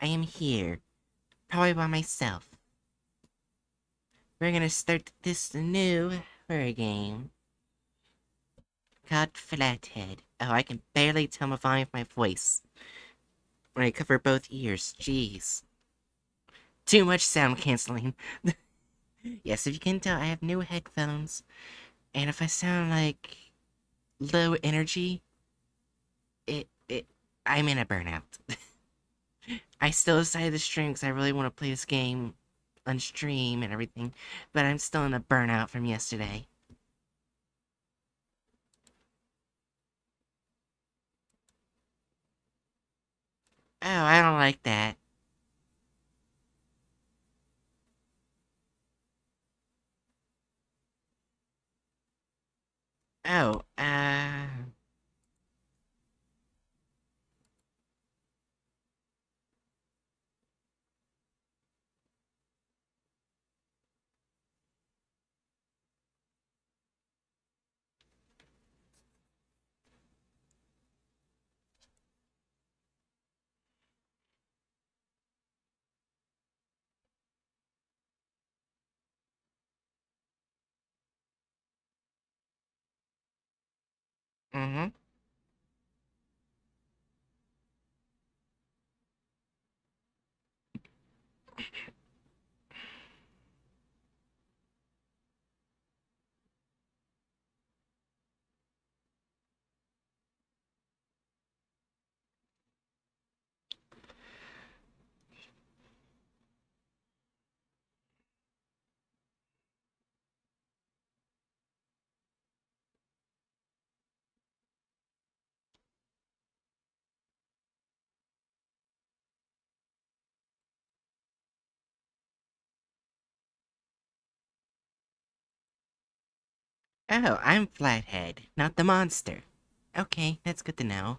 I am here. Probably by myself. We're gonna start this new horror game. Called Flathead. Oh, I can barely tell the volume of my voice. When I cover both ears, jeez. Too much sound canceling. yes, if you can tell, I have new headphones. And if I sound like low energy, it it I'm in a burnout. I still decided to stream because I really want to play this game on stream and everything, but I'm still in a burnout from yesterday. Oh, I don't like that. Oh, uh... Mm-hmm. Oh, I'm Flathead, not the monster. Okay, that's good to know.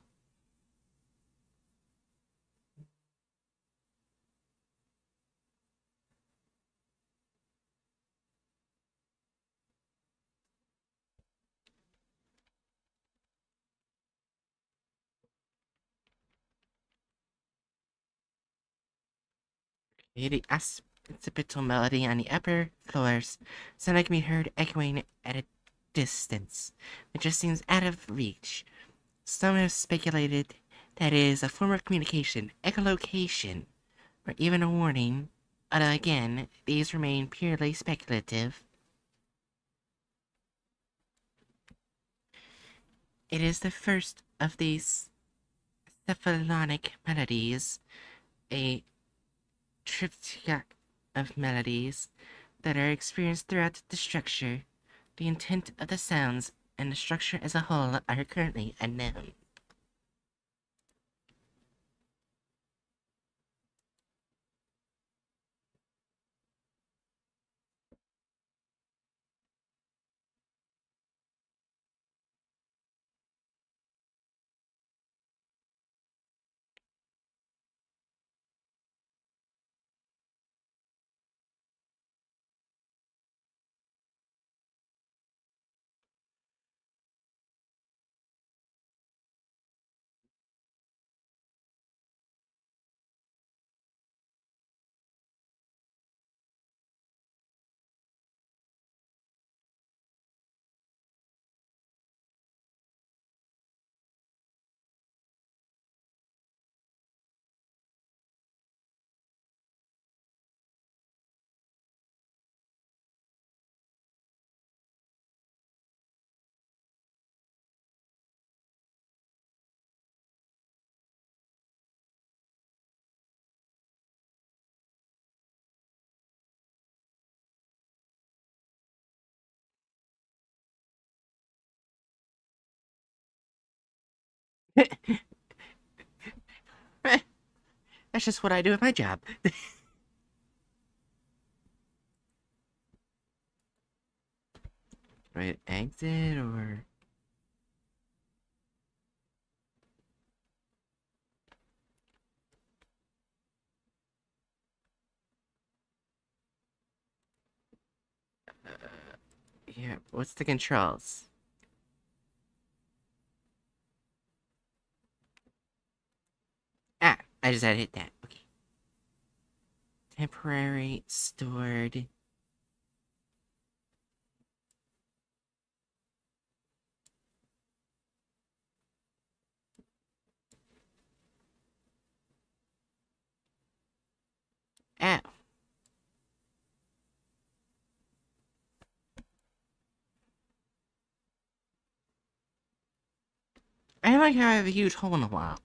The occipital melody on the upper floors sound like can be heard echoing at a distance. It just seems out of reach. Some have speculated that it is a form of communication, echolocation, or even a warning, although again, these remain purely speculative. It is the first of these cephalonic melodies, a triptych of melodies that are experienced throughout the structure. The intent of the sounds and the structure as a whole are currently unknown. That's just what I do at my job. right, exit or... Uh, yeah, what's the controls? Ah, I just had to hit that. Okay. Temporary stored. Oh. I like how I have a huge hole in the wall.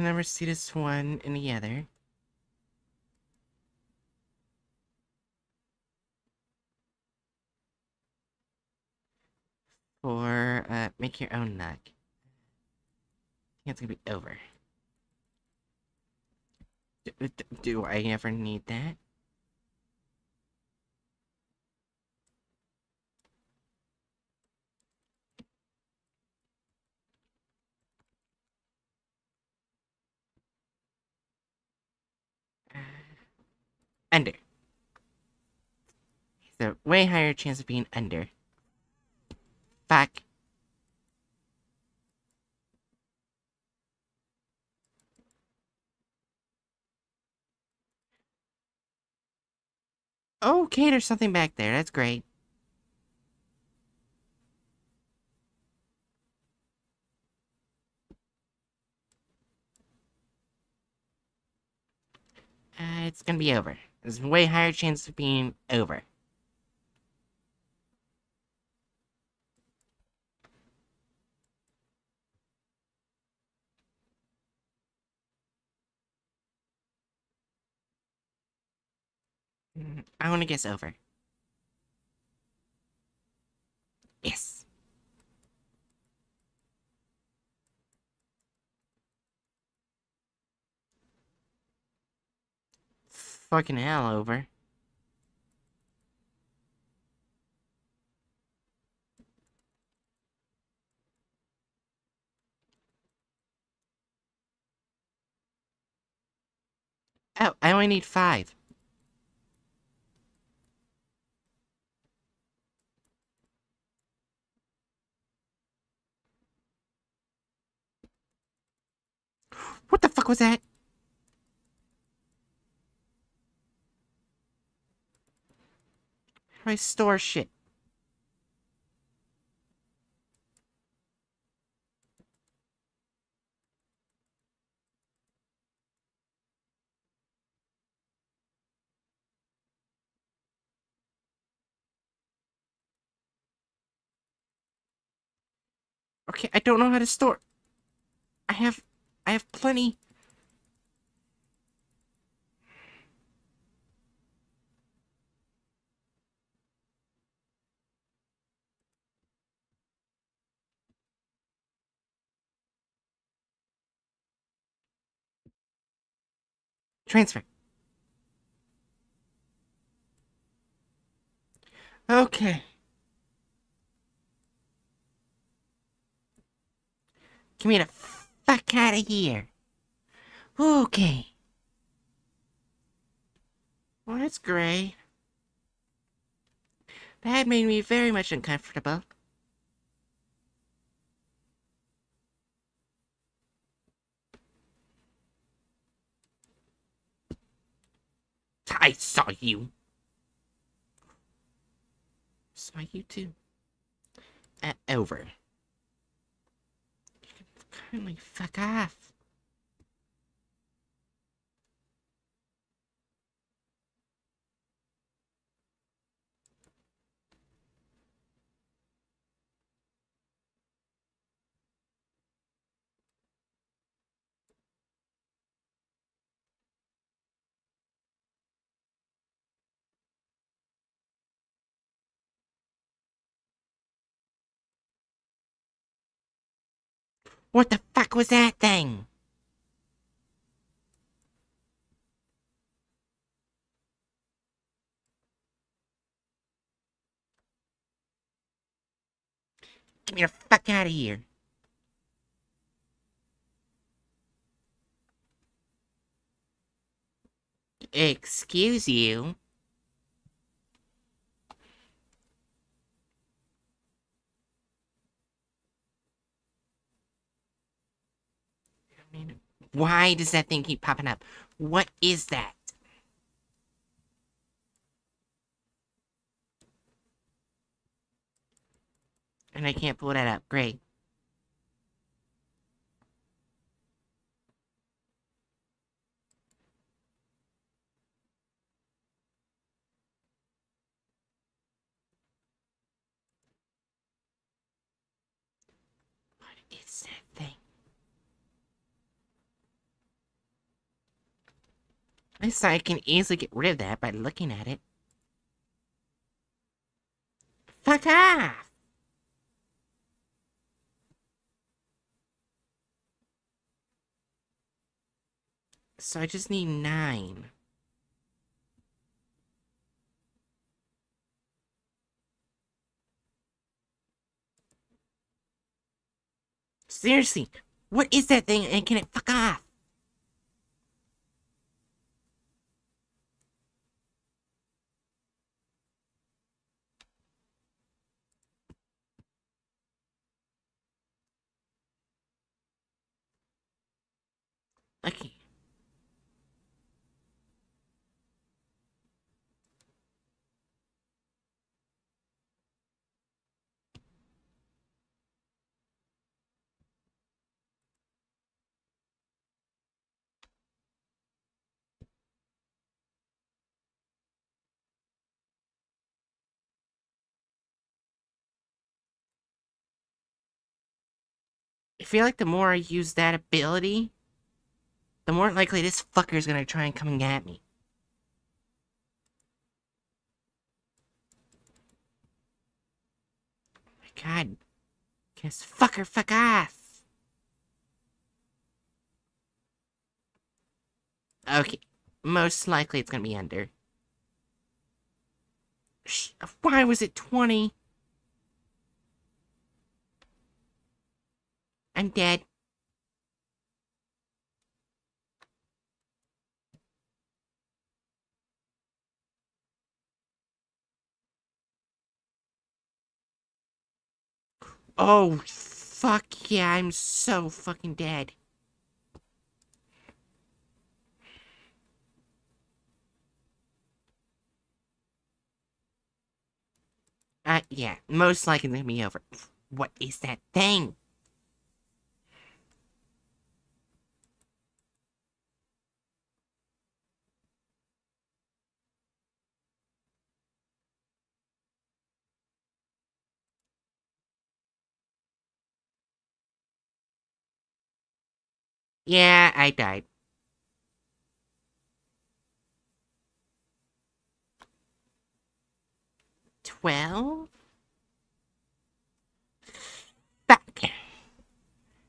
Two numbers see this one in the other. For uh, make your own nug. I think it's gonna be over. Do, do, do I ever need that? Under. a way higher chance of being under. Fuck. Okay, there's something back there. That's great. Uh, it's gonna be over. There's way higher chance of being over. Mm, I want to guess over. Yes. Fucking hell over. Oh, I only need five. What the fuck was that? How do I store shit? Okay, I don't know how to store. I have, I have plenty. Transfer. Okay. Get me the fuck out of here. Okay. Well, that's great. That made me very much uncomfortable. I saw you. Saw you too. Uh, over. You can kindly fuck off. What the fuck was that thing? Get me the fuck out of here. Excuse you? I mean, why does that thing keep popping up? What is that? And I can't pull that up. Great. What is that thing? I saw I can easily get rid of that by looking at it. Fuck off! So I just need nine. Seriously, what is that thing and can it fuck off? Okay. I feel like the more I use that ability, the more likely this fucker is gonna try and come at me. my god. Guess fucker fuck off. Okay. Most likely it's gonna be under. Why was it 20? I'm dead. Oh, fuck yeah, I'm so fucking dead. Uh, yeah, most likely be over. What is that thing? Yeah, I died. Twelve? Fuck.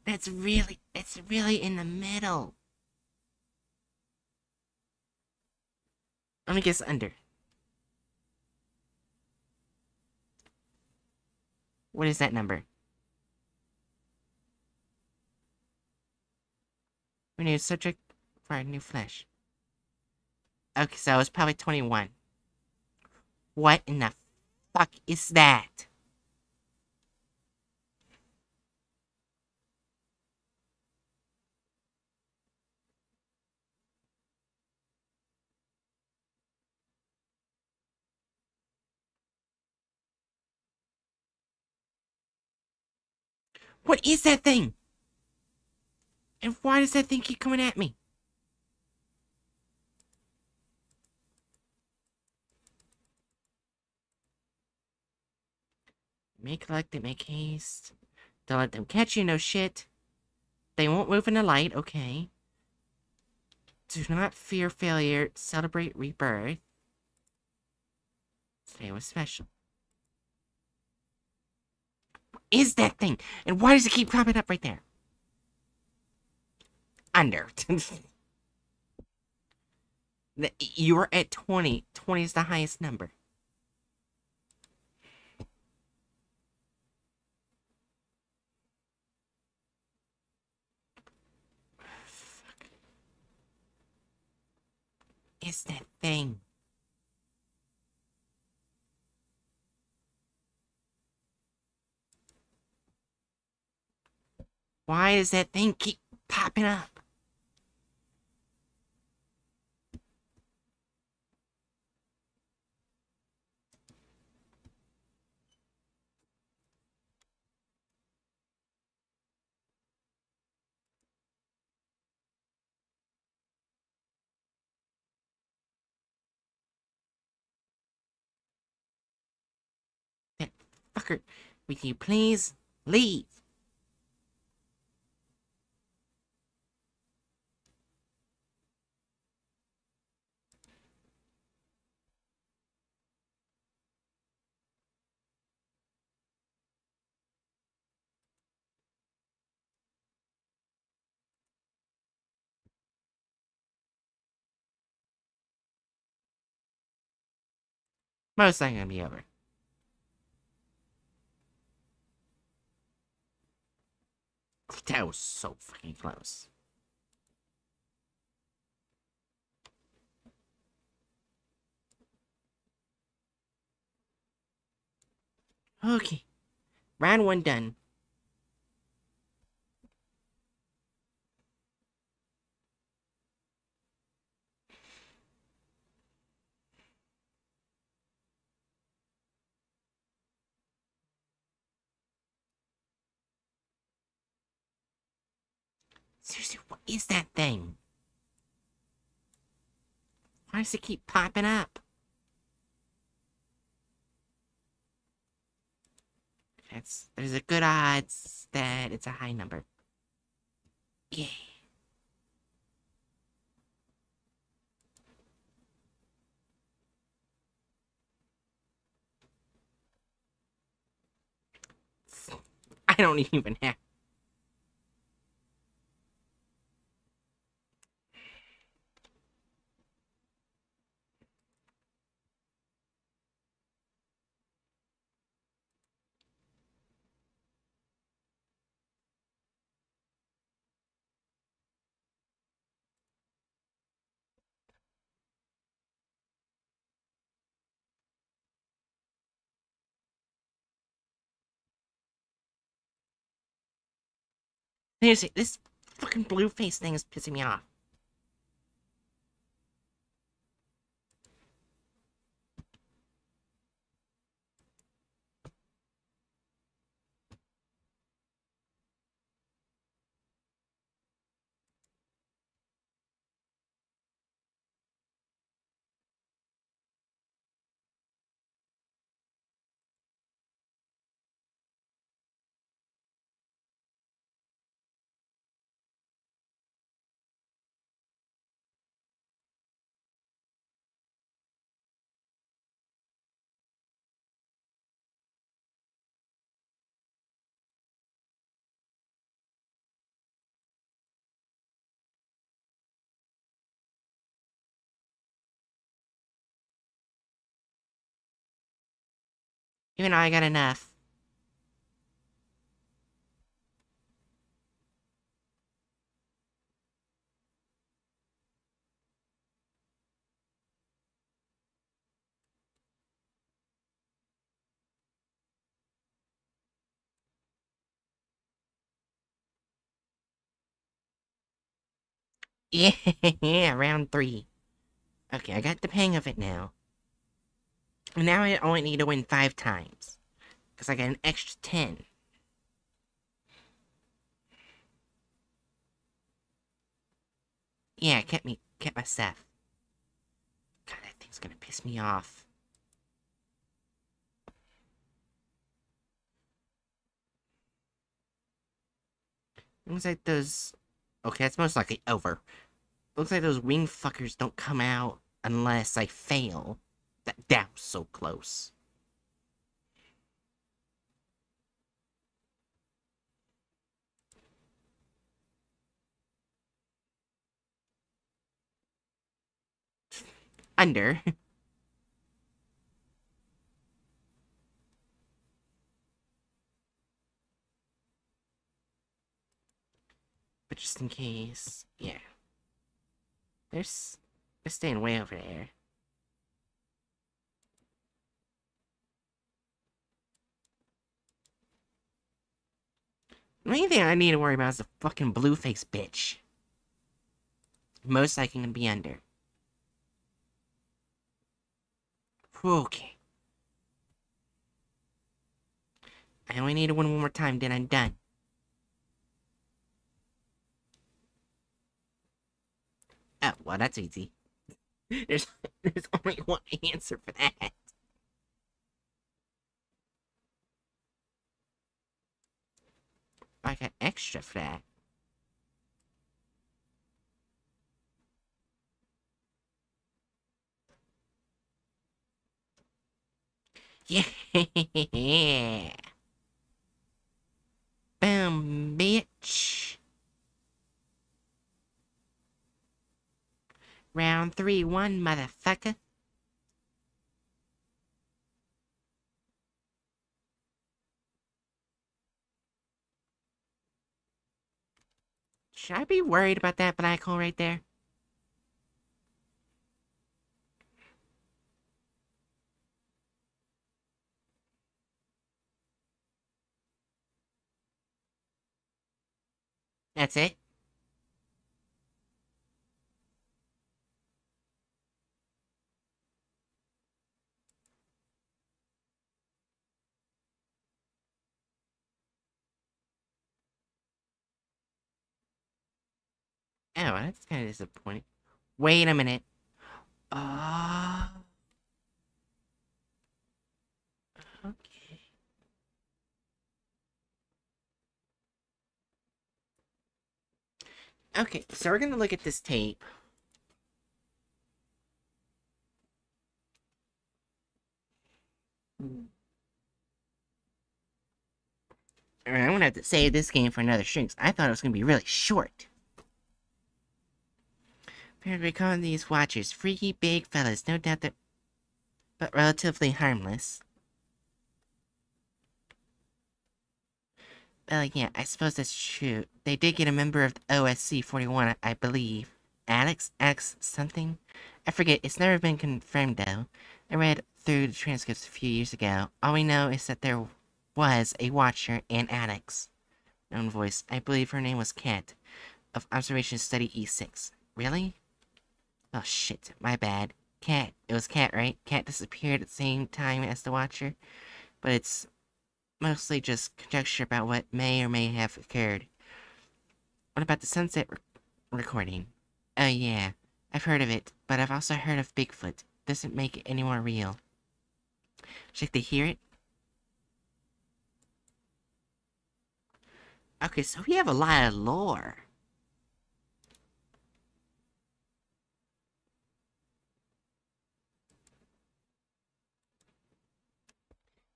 That's really, that's really in the middle. Let me guess under. What is that number? Renewed subject for a new flesh. Okay, so I was probably 21. What in the fuck is that? What is that thing? And why does that thing keep coming at me? Make collect it, make haste. Don't let them catch you, no shit. They won't move in the light, okay. Do not fear failure. Celebrate rebirth. Today was special. What is that thing? And why does it keep popping up right there? under. you were at 20. 20 is the highest number. It's that thing. Why does that thing keep popping up? Fucker, would you please leave? Most likely gonna be over. That was so fucking close. Okay. Round one done. Seriously, what is that thing? Why does it keep popping up? That's there's a good odds that it's a high number. Yeah. I don't even have Seriously, this fucking blue face thing is pissing me off. Even though I got enough. Yeah, round three. Okay, I got the hang of it now. And now I only need to win five times. Because I got an extra ten. Yeah, kept me kept my. God, that thing's gonna piss me off. Looks like those Okay, it's most likely over. Looks like those wing fuckers don't come out unless I fail. That, was so close. Under. but just in case, yeah. There's It's staying way over there. The only thing I need to worry about is the fucking blue face bitch. Most I can be under. Okay. I only need to win one more time, then I'm done. Oh, well, that's easy. There's, there's only one answer for that. I an extra that. Yeah. Boom, bitch. Round three, one, motherfucker. Should I be worried about that black hole right there? That's it? Oh, that's kind of disappointing. Wait a minute. Uh... Okay. Okay, so we're gonna look at this tape. Alright, I'm gonna have to save this game for another stream. I thought it was gonna be really short. Apparently calling these watchers freaky big fellas, no doubt that but relatively harmless. Well, yeah, I suppose that's true. They did get a member of OSC 41, I believe. Alex? X something? I forget, it's never been confirmed though. I read through the transcripts a few years ago. All we know is that there was a watcher and Alex. Known voice. I believe her name was Kat, of Observation Study E6. Really? Oh shit, my bad. Cat, It was Cat, right? Cat disappeared at the same time as the Watcher. But it's mostly just conjecture about what may or may have occurred. What about the sunset re recording? Oh yeah, I've heard of it, but I've also heard of Bigfoot. Doesn't make it any more real. Should they hear it? Okay, so we have a lot of lore.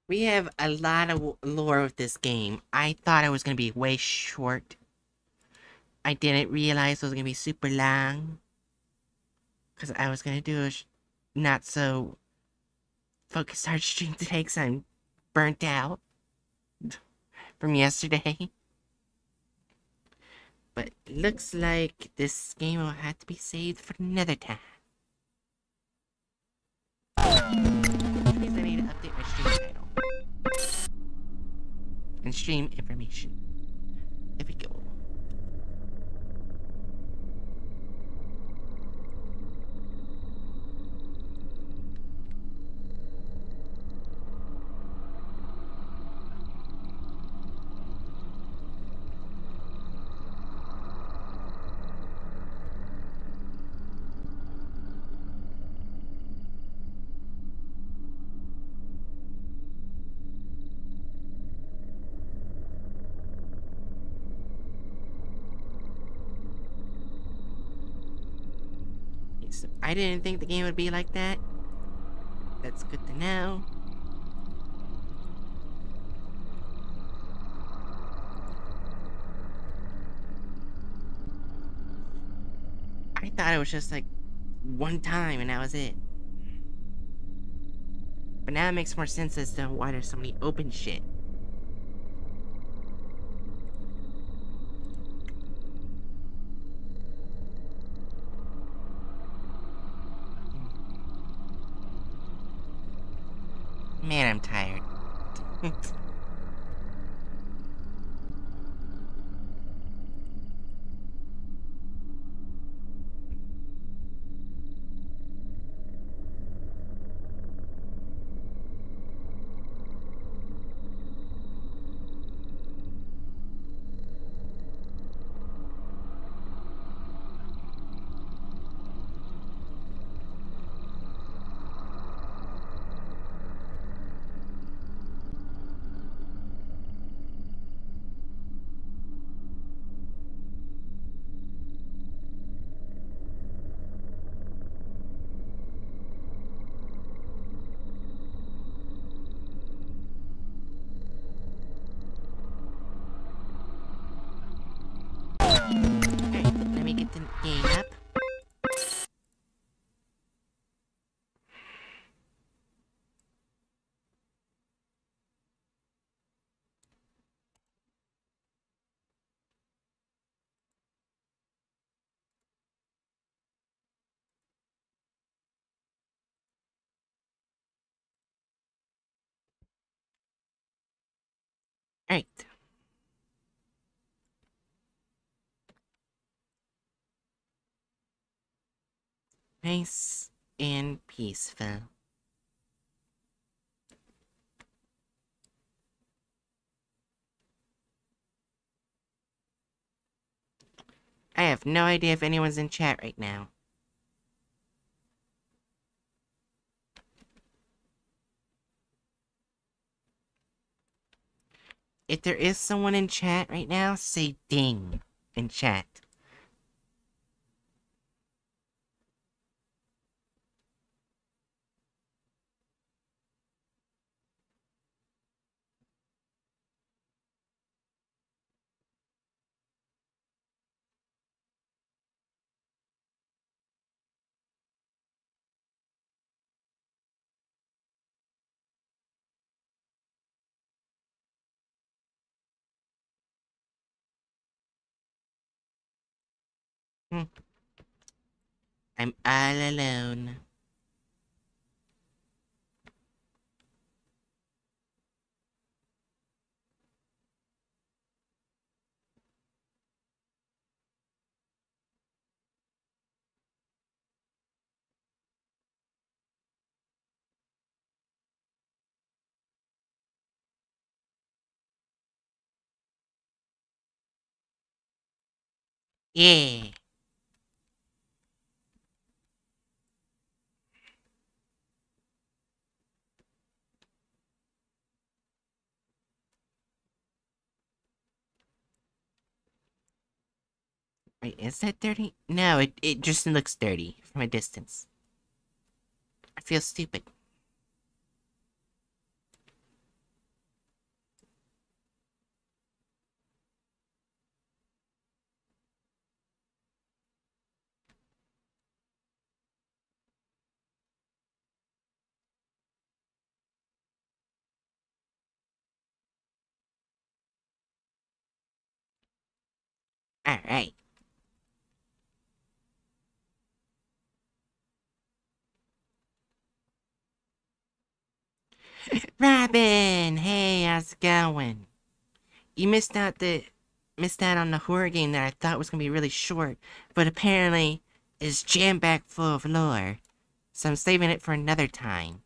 We have a lot of lore with this game. I thought it was going to be way short. I didn't realize it was going to be super long. Because I was going to do a not so focused hard stream today because I'm burnt out from yesterday. But looks like this game will have to be saved for another time. And stream information. There we go. I didn't think the game would be like that. That's good to know. I thought it was just like one time and that was it. But now it makes more sense as to why there's so many open shit. Man, I'm tired. Alright, let me get the game up. Alright. Nice and peaceful. I have no idea if anyone's in chat right now. If there is someone in chat right now, say ding in chat. I'm all alone. Yeah. Wait, is that dirty? No, it, it just looks dirty from a distance. I feel stupid. Alright. Robin! Going? You missed out the missed out on the horror game that I thought was gonna be really short, but apparently is jam packed full of lore. So I'm saving it for another time.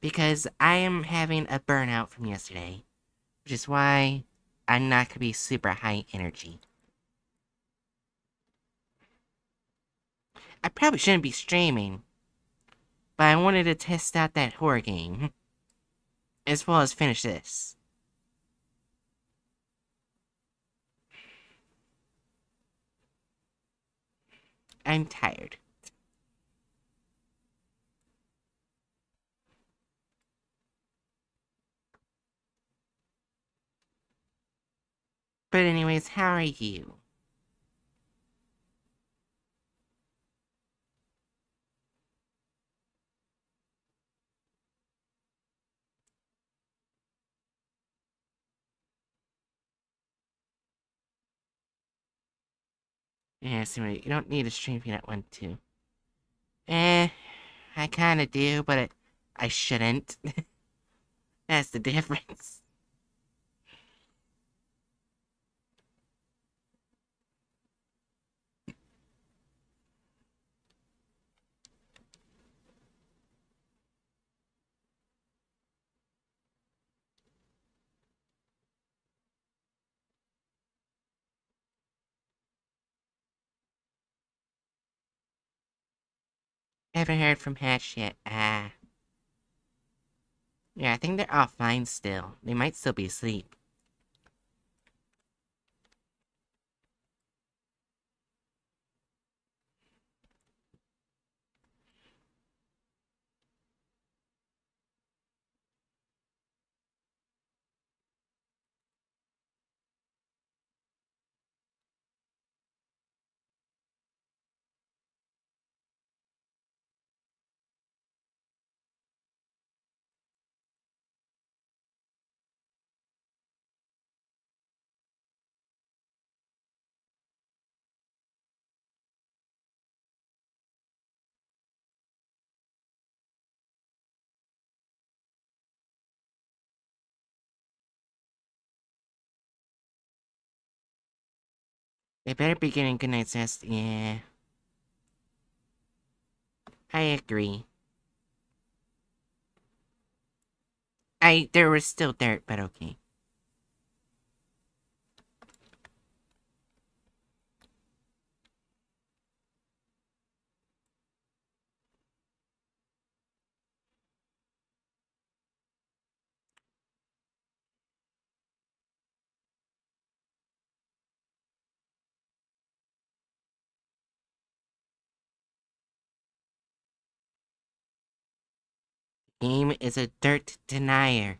Because I am having a burnout from yesterday. Which is why I'm not gonna be super high energy. I probably shouldn't be streaming. But I wanted to test out that horror game. As well as finish this. I'm tired. But anyways, how are you? Yeah, see, you don't need a stream peanut one too. Eh, I kinda do, but I shouldn't. That's the difference. Haven't heard from Hatch yet. Ah. Yeah, I think they're offline still. They might still be asleep. They better be getting good night's rest. Yeah. I agree. I there was still dirt, but okay. Game is a dirt denier.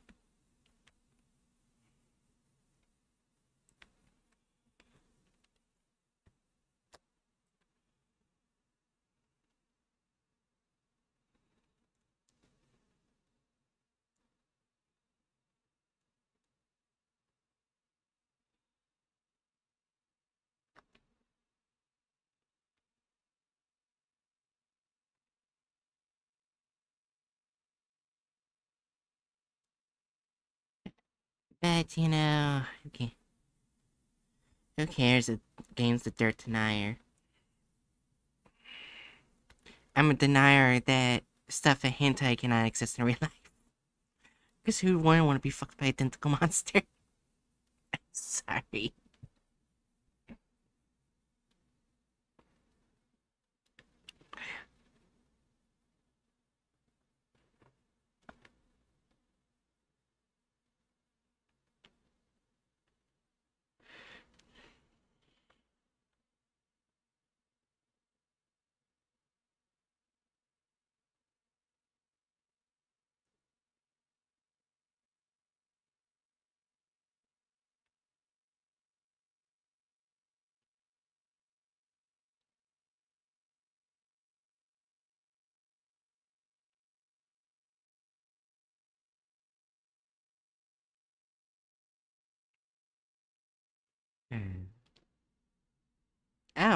But, you know, okay. Who cares? The game's the dirt denier. I'm a denier that stuff a hentai cannot exist in real life. Because who wouldn't want to be fucked by a monster? Sorry.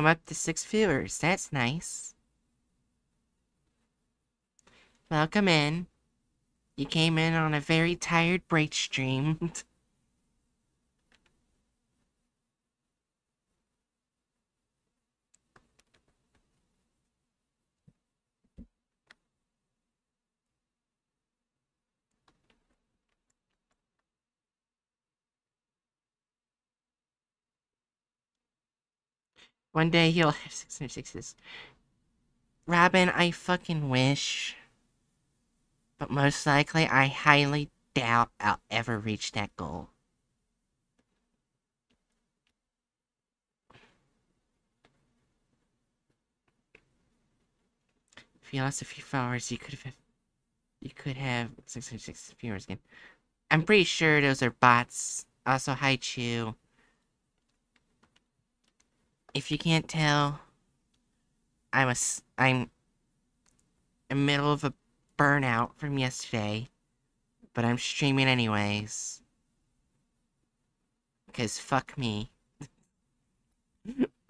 I'm up to six viewers. That's nice. Welcome in. You came in on a very tired break stream. One day you'll have 606s. Robin, I fucking wish. But most likely, I highly doubt I'll ever reach that goal. If you lost a few followers, you could have... You could have 606 viewers again. I'm pretty sure those are bots. Also, hi, Chew. If you can't tell, I'm a, I'm in the middle of a burnout from yesterday, but I'm streaming anyways. Because fuck me.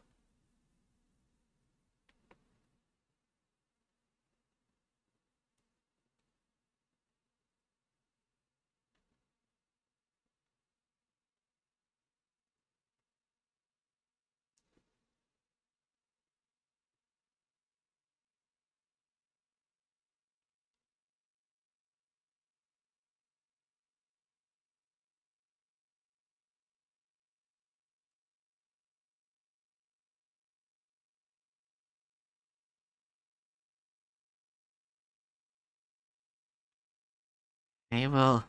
I will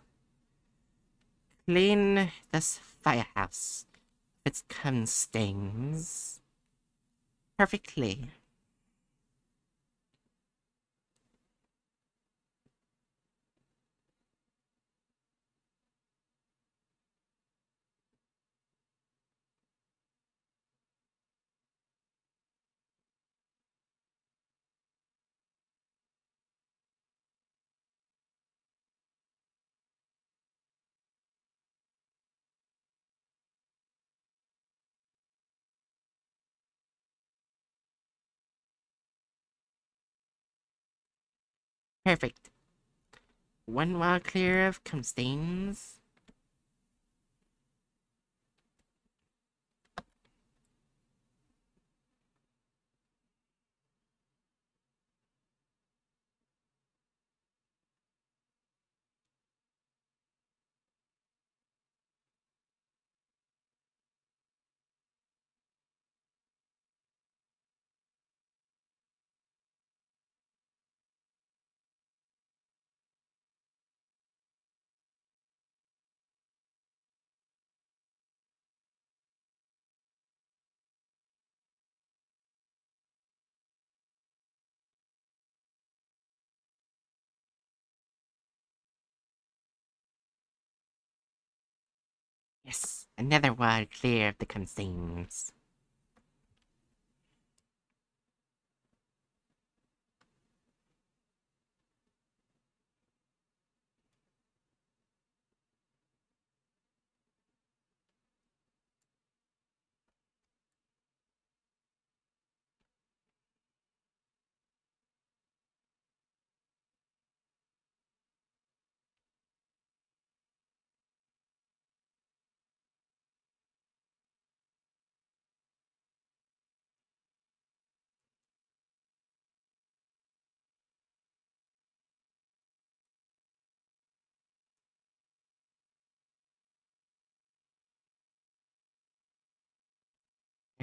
clean this firehouse of its cum stains perfectly. Perfect. One wall clear of cum stains. Yes, another wall clear of the cum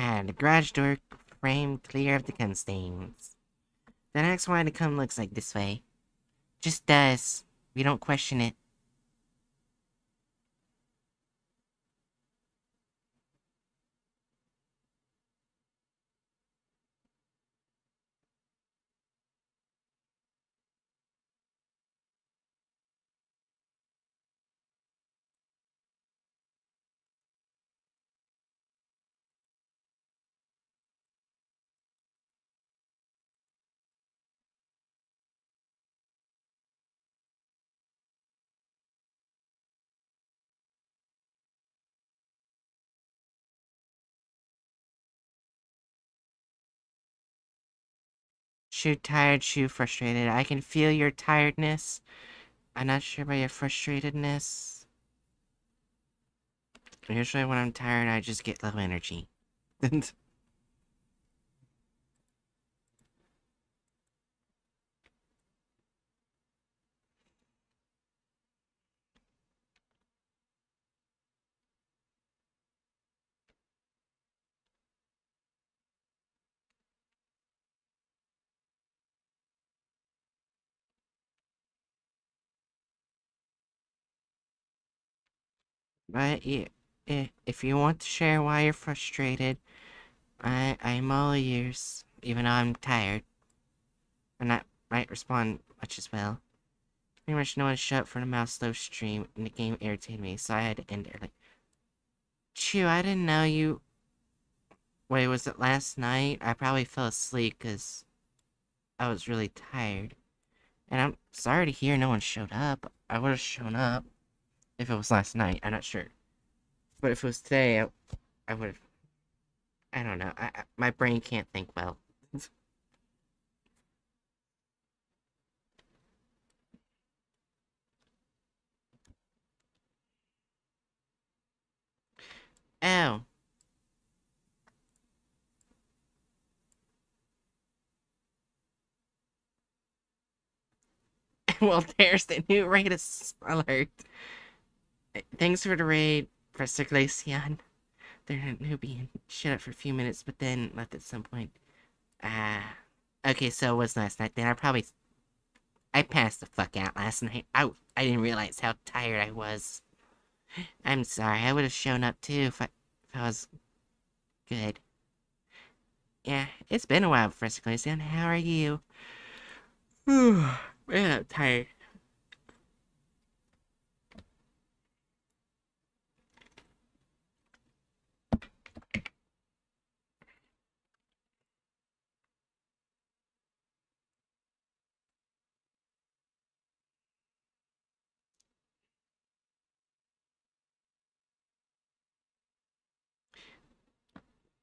And the garage door frame clear of the cum stains. The next one to come looks like this way. Just does. We don't question it. Shoe tired, shoe frustrated. I can feel your tiredness. I'm not sure about your frustratedness. Usually when I'm tired, I just get low energy. But if you want to share why you're frustrated, I I'm all ears, even though I'm tired. And I might respond much as well. Pretty much no one shut up for the mouse slow stream, and the game irritated me, so I had to end. Like, Chew, I didn't know you. Wait, was it last night? I probably fell asleep because I was really tired. And I'm sorry to hear no one showed up. I would have shown up if it was last night. I'm not sure. But if it was today, I, I would have. I don't know. I, I, my brain can't think well. oh. well, there's the new raid alert. Thanks for the raid, Professor Glaceon. They're a newbie and shut up for a few minutes, but then left at some point. Ah. Uh, okay, so it was last night. Then I probably I passed the fuck out last night. I, I didn't realize how tired I was. I'm sorry, I would have shown up too if I, if I was good. Yeah, it's been a while, Professor Glaceon. How are you? yeah, I'm tired.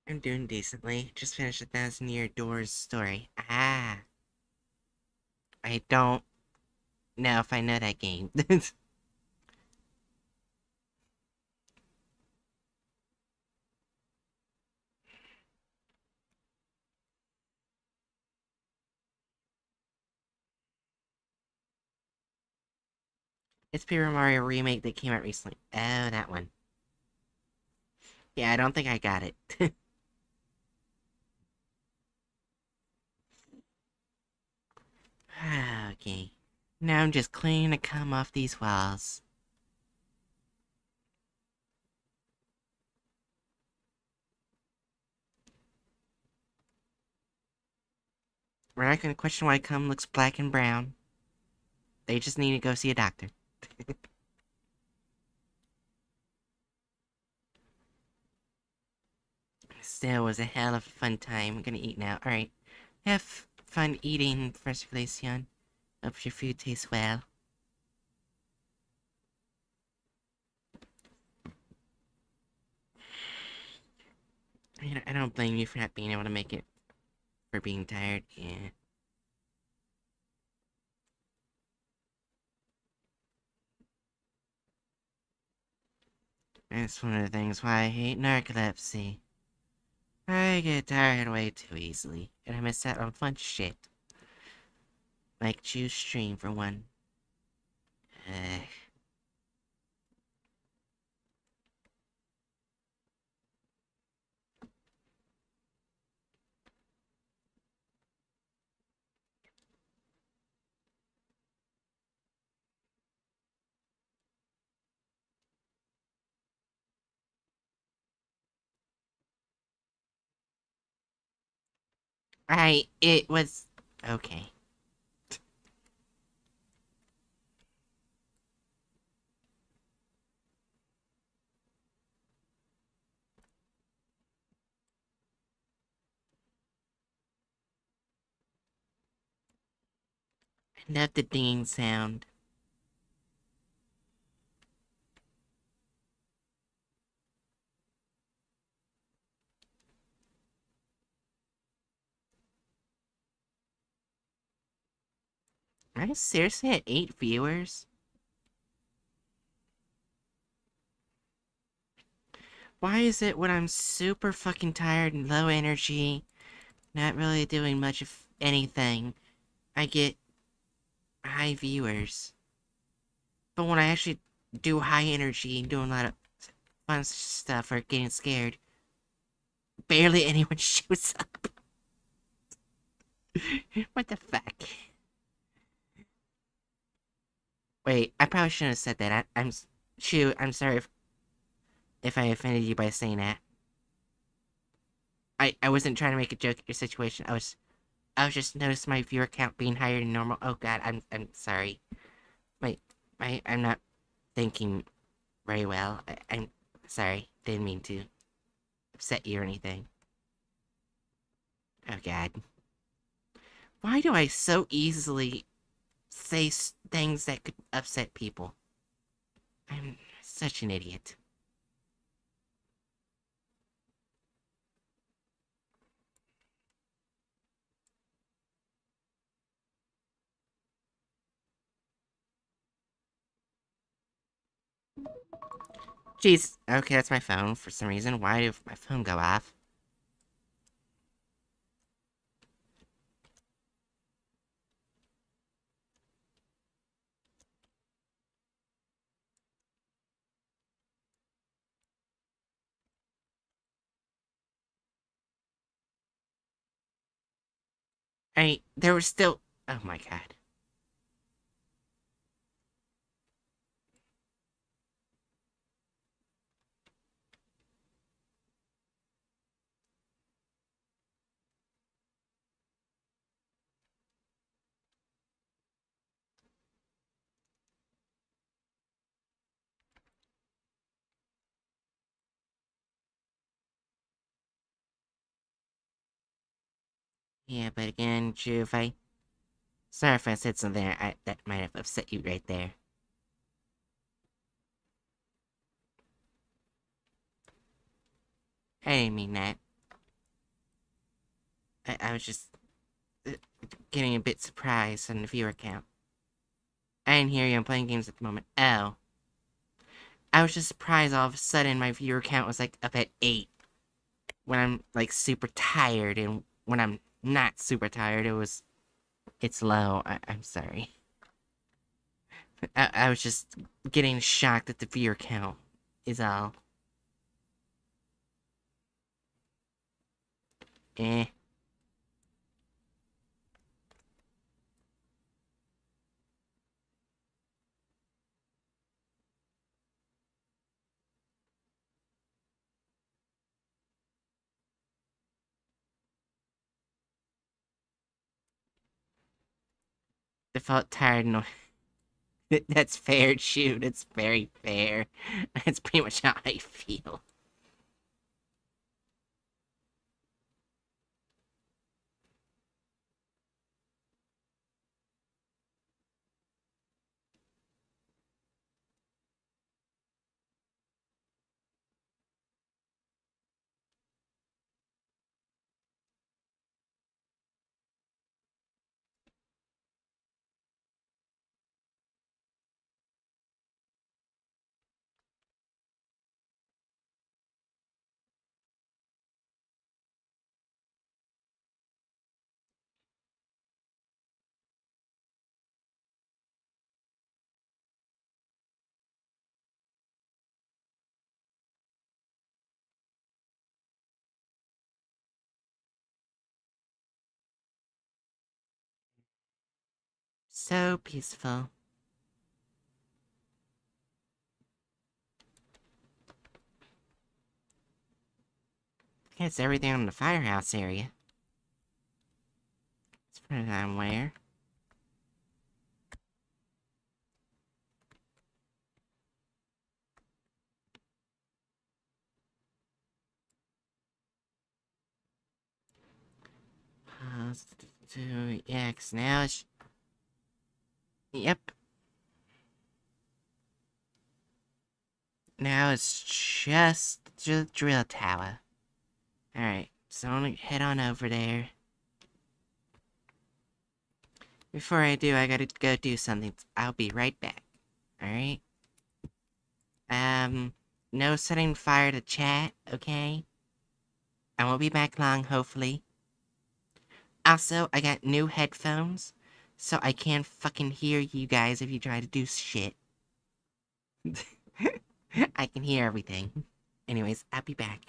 I'm doing decently. Just finished a thousand year doors story. Ah. I don't know if I know that game. it's Paper Mario Remake that came out recently. Oh, that one. Yeah, I don't think I got it. Ah, okay. Now I'm just cleaning the cum off these walls. We're not gonna question why cum looks black and brown. They just need to go see a doctor. Still was a hell of a fun time. I'm gonna eat now. Alright. Have fun eating, Professor Glaceon. Hope your food tastes well. I don't blame you for not being able to make it. For being tired, yeah. That's one of the things why I hate narcolepsy. I get tired way too easily, and I miss out on fun shit. Like Juice Stream, for one. I, it was, okay. I love the dinging sound. I seriously had eight viewers? Why is it when I'm super fucking tired and low energy, not really doing much of anything, I get high viewers? But when I actually do high energy and doing a lot of fun stuff or getting scared, barely anyone shows up. what the fuck? Wait, I probably shouldn't have said that. I, am shoot. I'm sorry if if I offended you by saying that. I I wasn't trying to make a joke at your situation. I was I was just noticing my viewer count being higher than normal. Oh God, I'm I'm sorry. My my I'm not thinking very well. I, I'm sorry. Didn't mean to upset you or anything. Oh God. Why do I so easily say things that could upset people. I'm such an idiot. Jeez, okay, that's my phone. For some reason, why did my phone go off? I there was still oh my god. Yeah, but again, Drew, if I... Sorry if I said something I, that might have upset you right there. I didn't mean that. I, I was just uh, getting a bit surprised on the viewer count. I didn't hear you. I'm playing games at the moment. Oh. I was just surprised all of a sudden my viewer count was like up at 8. When I'm like super tired and when I'm not super tired it was... It's low. I, I'm sorry. I, I was just getting shocked at the viewer count. Is all. Eh. Default tired and That's fair, shoot. It's very fair. That's pretty much how I feel. So peaceful. It's everything in the firehouse area. As far as I'm aware. Pause to X now. Yep. Now it's just the drill tower. Alright, so I'm gonna head on over there. Before I do, I gotta go do something. I'll be right back. Alright? Um, no setting fire to chat, okay? I won't be back long, hopefully. Also, I got new headphones, so I can't fucking hear you guys if you try to do shit. I can hear everything. Anyways, I'll be back.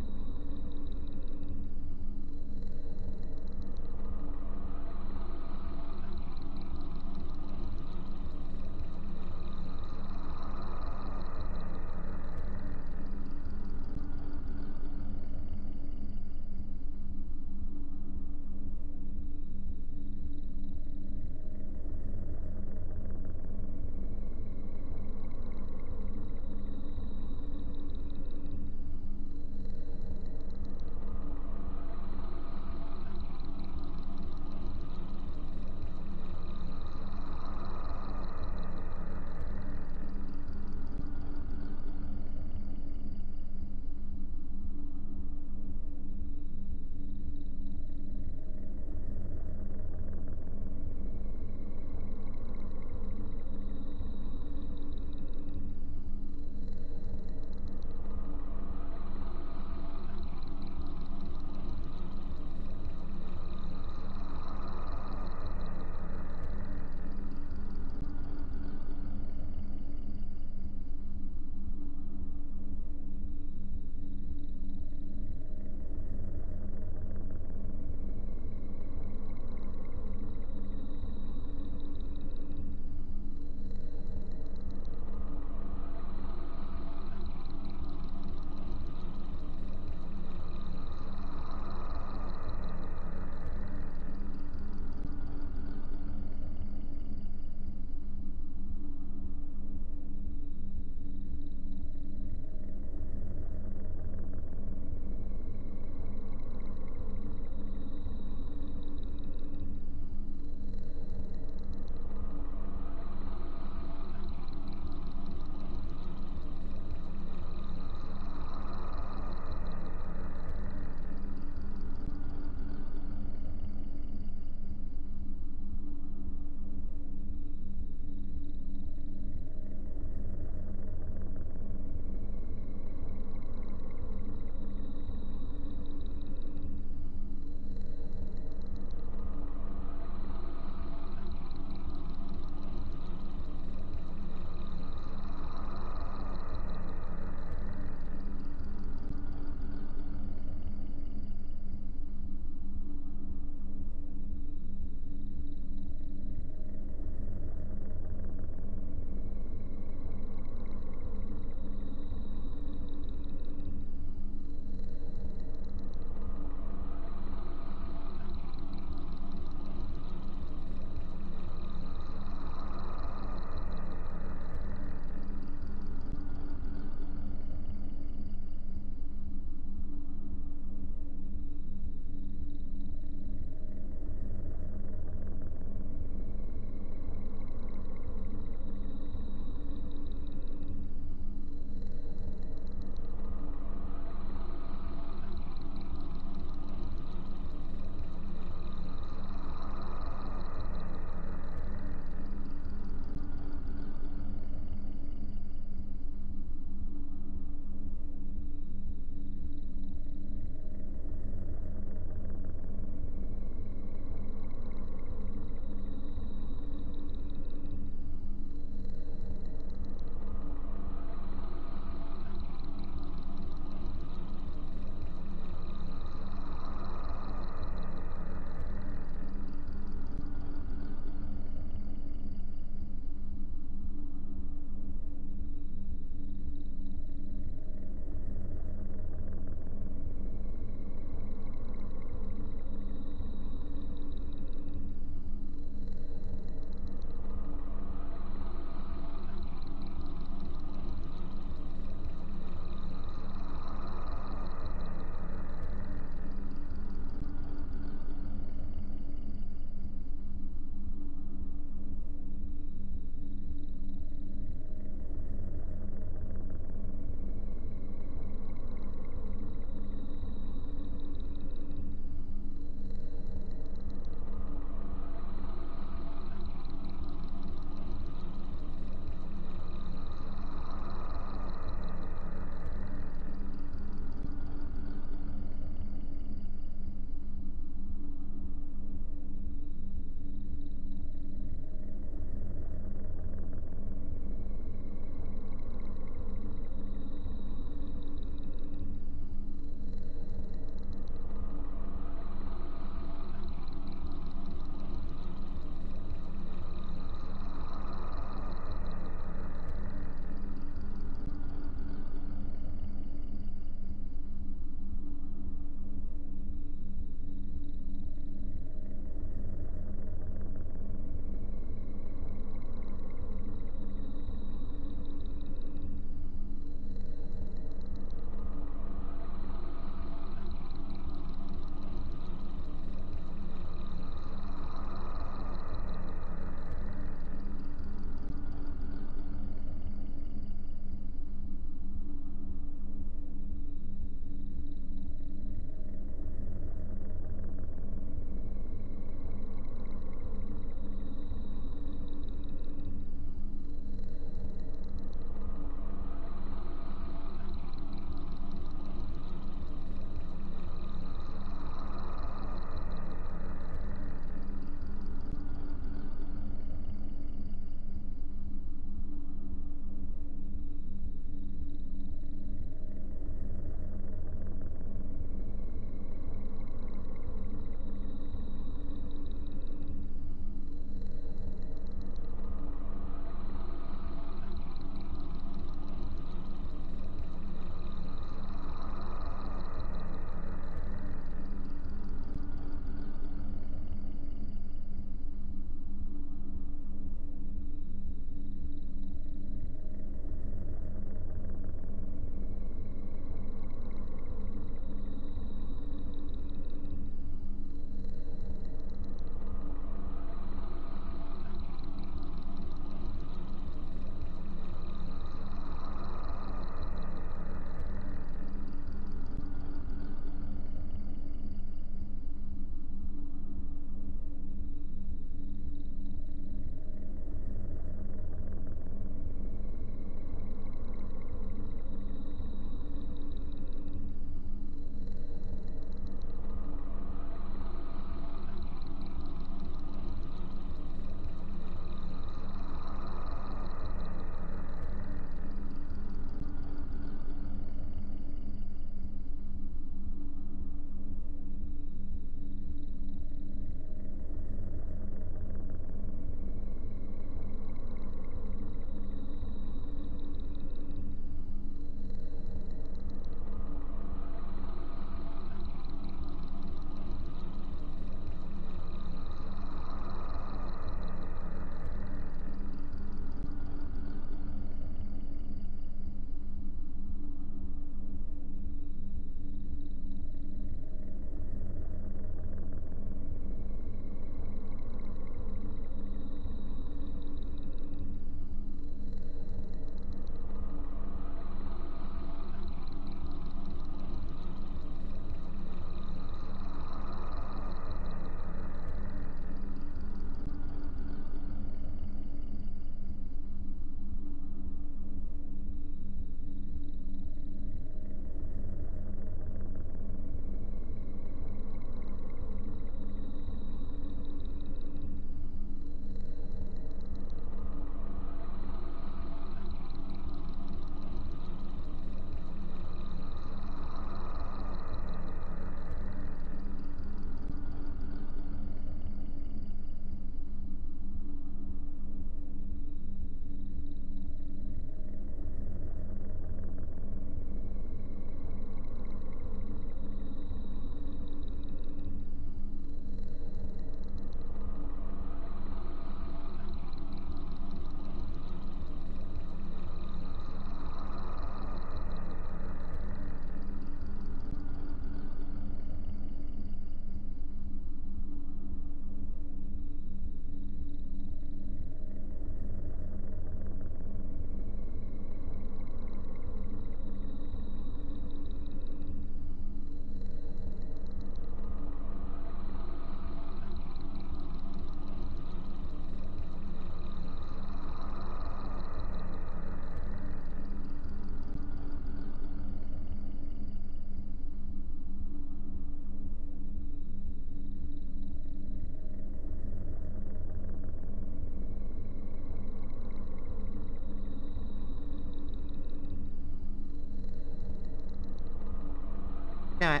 No, I,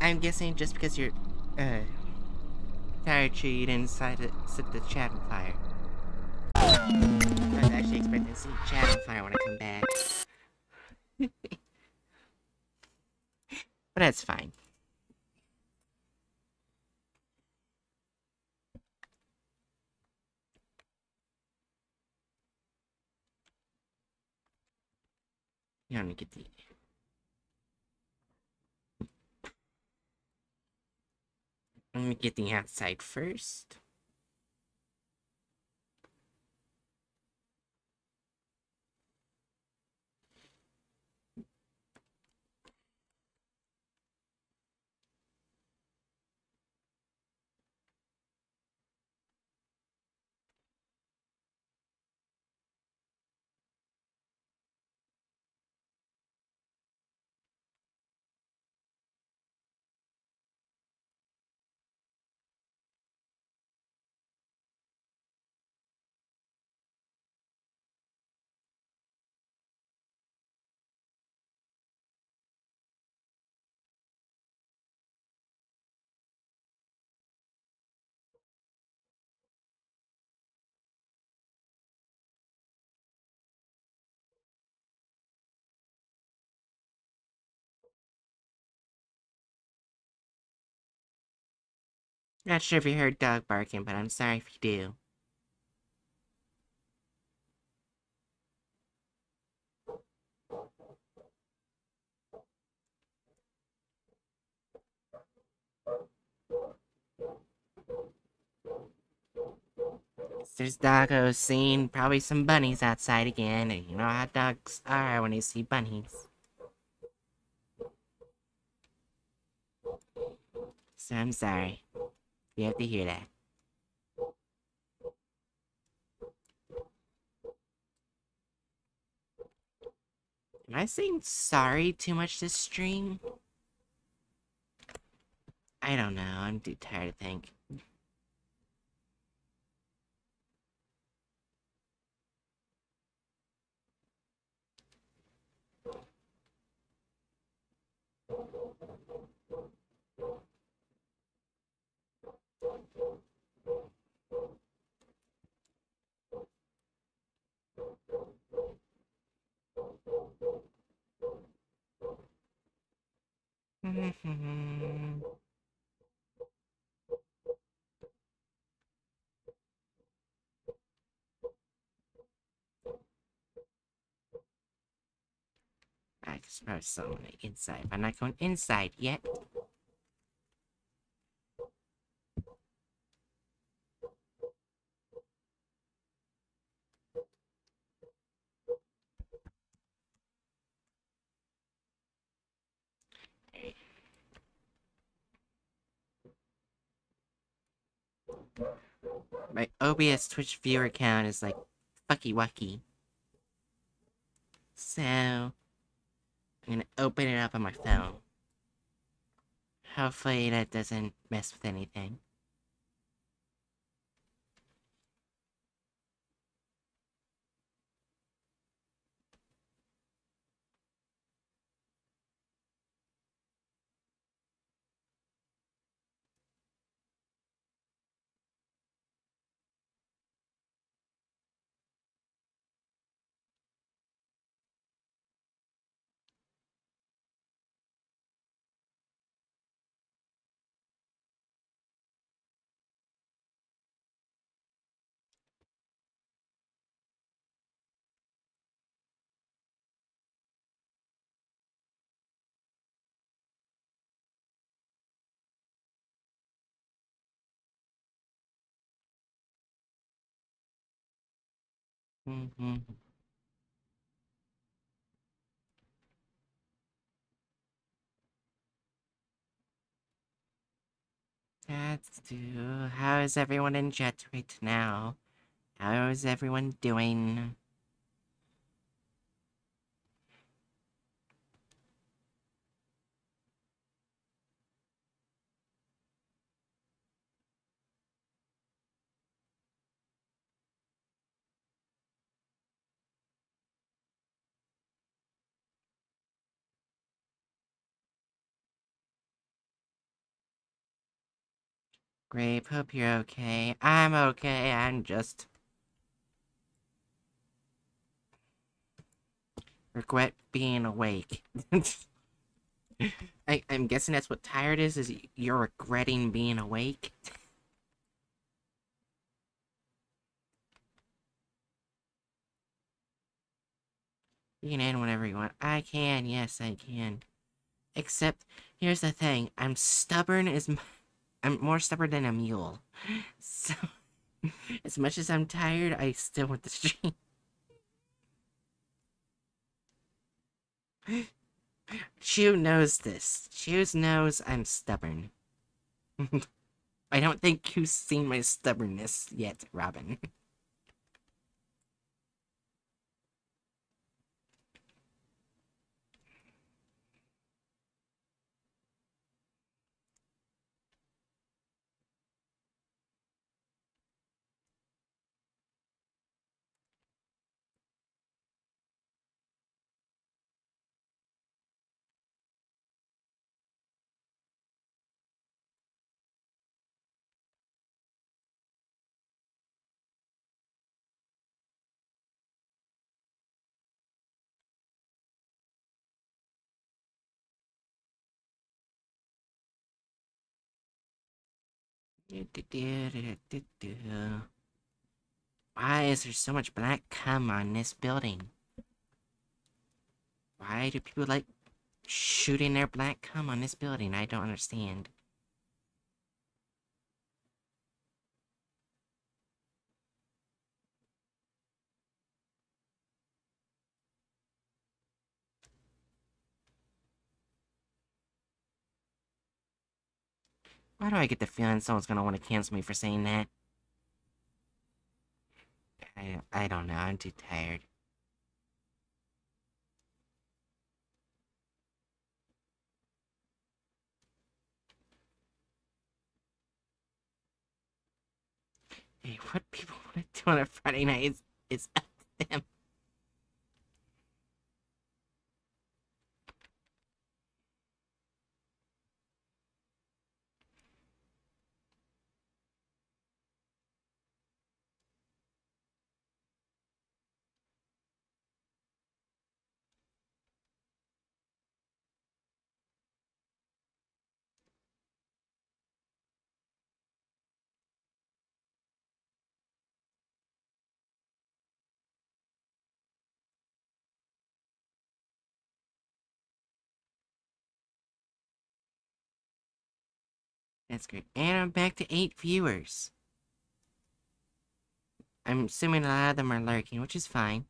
I'm guessing just because you're, uh, tired, tree, you didn't decide to set the chat on fire. I was actually expecting to see chat on fire when I come back. but that's fine. Yeah, let me get the Get the outside first. Not sure if you heard dog barking, but I'm sorry if you do. There's doggos seeing probably some bunnies outside again, and you know how dogs are when they see bunnies. So I'm sorry. You have to hear that. Am I saying sorry too much this stream? I don't know. I'm too tired to think. Mm-hmm. I can smell something on the inside, but I'm not going inside yet. My OBS Twitch viewer count is like fucky wucky. So, I'm gonna open it up on my phone. Hopefully that doesn't mess with anything. Mm-hmm. That's do. How is everyone in chat right now? How is everyone doing? Grape, hope you're okay. I'm okay, I'm just... Regret being awake. I, I'm guessing that's what tired is, is you're regretting being awake? you can end whenever you want. I can, yes, I can. Except, here's the thing. I'm stubborn as... I'm more stubborn than a mule. So, as much as I'm tired, I still want the stream. Chew knows this. Chew knows I'm stubborn. I don't think you've seen my stubbornness yet, Robin. Why is there so much black cum on this building? Why do people like shooting their black cum on this building? I don't understand. Why do I get the feeling someone's gonna want to cancel me for saying that? I, I don't know, I'm too tired. Hey, what people want to do on a Friday night is, is up to them. That's great. And I'm back to eight viewers. I'm assuming a lot of them are lurking, which is fine.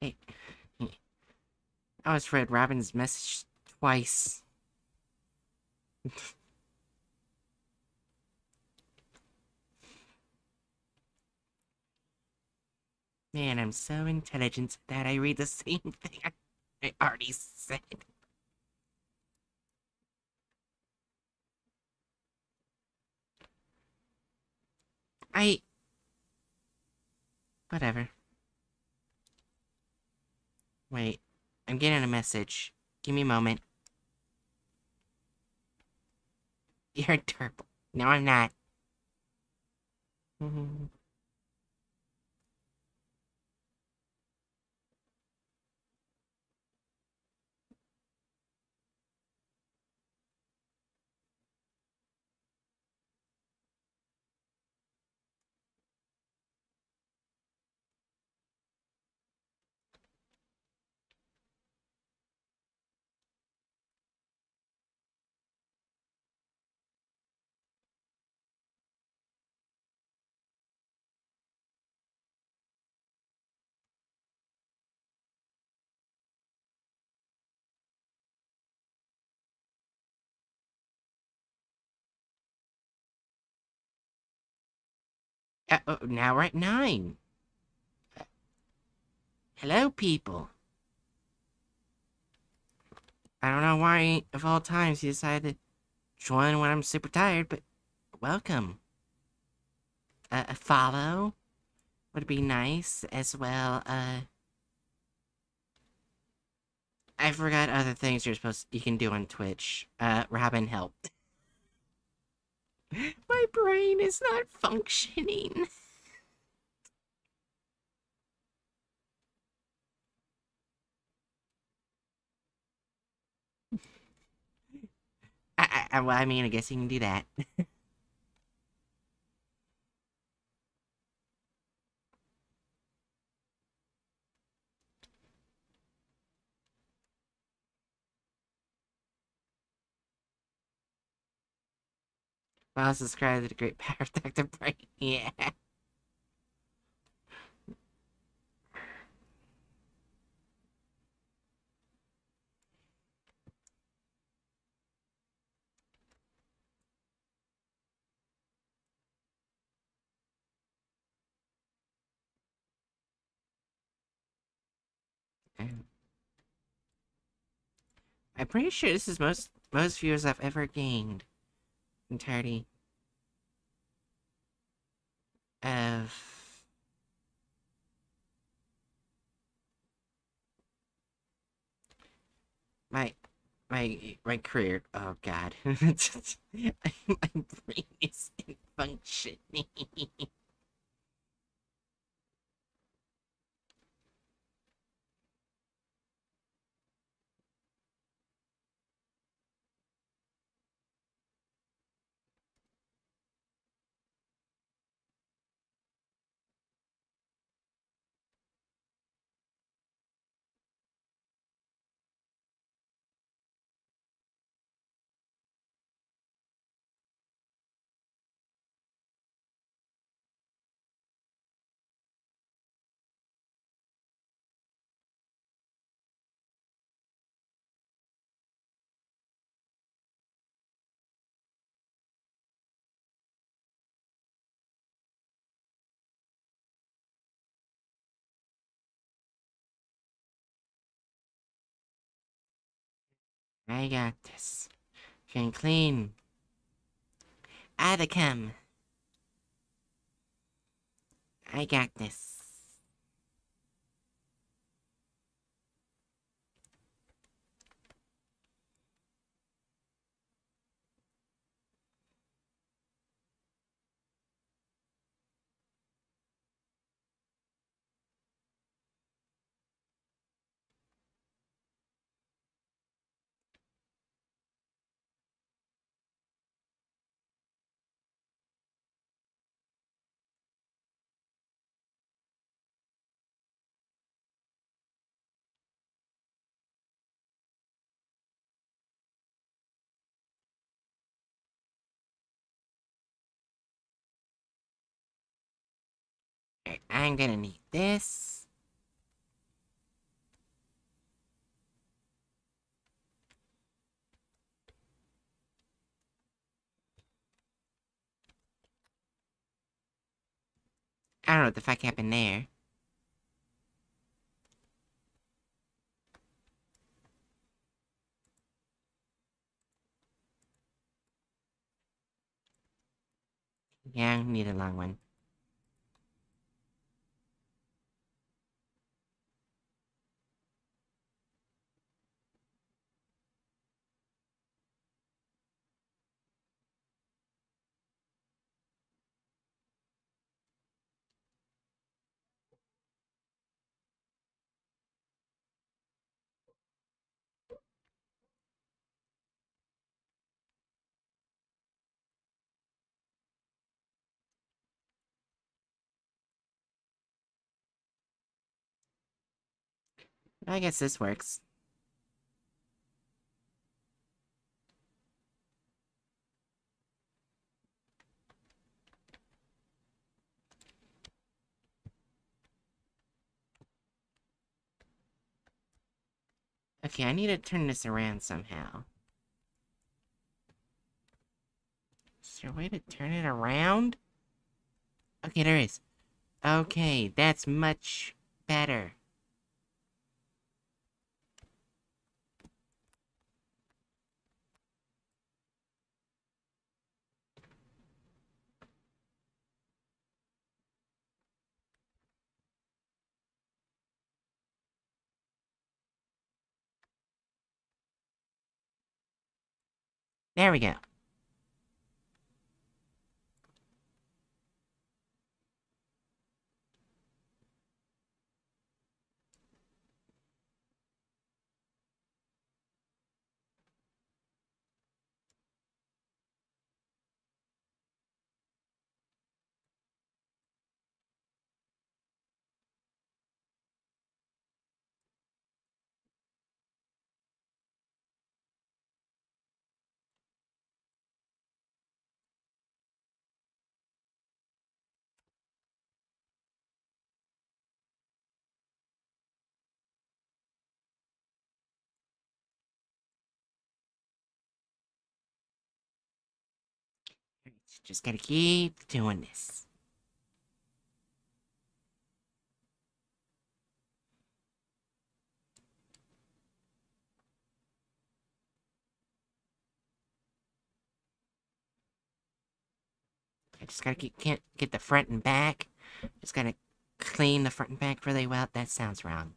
Hey, I just read Robin's message twice. Man, I'm so intelligent that I read the same thing I already said. I... Whatever. Wait, I'm getting a message. Give me a moment. You're a terrible. No, I'm not. Mm-hmm. Uh, oh, now we're at nine. Hello, people. I don't know why, of all times, you decided to join when I'm super tired, but welcome. Uh, a follow would be nice as well. Uh, I forgot other things you're supposed you can do on Twitch. Uh, Robin, help. My brain is not functioning. I, I, well, I mean, I guess you can do that. well, subscribe to the great power of Dr. Bright. Yeah. I'm pretty sure this is most most viewers I've ever gained. Entirety of my my my career. Oh God, my brain isn't functioning. I got this. Feeling clean. Adicam. I got this. I'm gonna need this. I don't know what the fuck happened there. Yeah, I need a long one. I guess this works. Okay, I need to turn this around somehow. Is there a way to turn it around? Okay, there is. Okay, that's much better. There we go. Just gotta keep doing this. I just gotta get, can't get the front and back. Just gotta clean the front and back really well. That sounds wrong.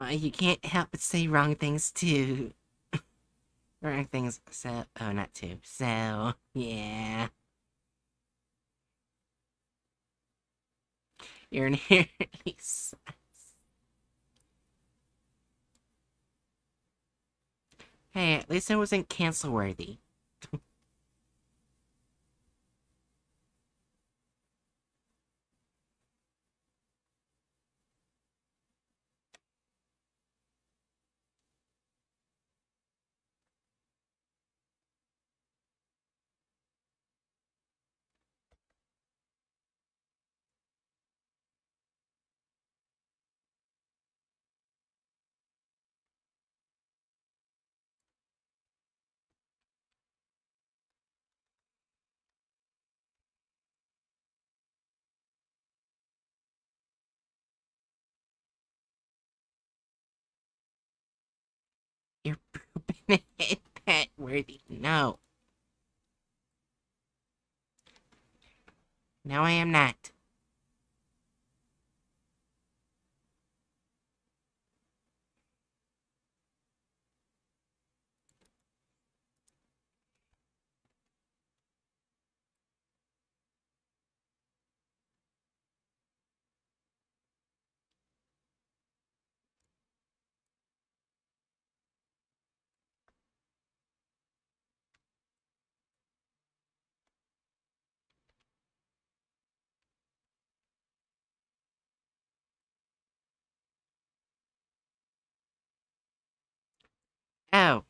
Well, you can't help but say wrong things too. wrong things, so... Oh, not too. So, yeah. You're inherently sus. Hey, at least I wasn't cancel-worthy. You're pooping it, pet worthy. No. No, I am not. Oh.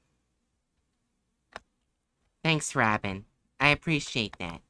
Thanks, Robin. I appreciate that.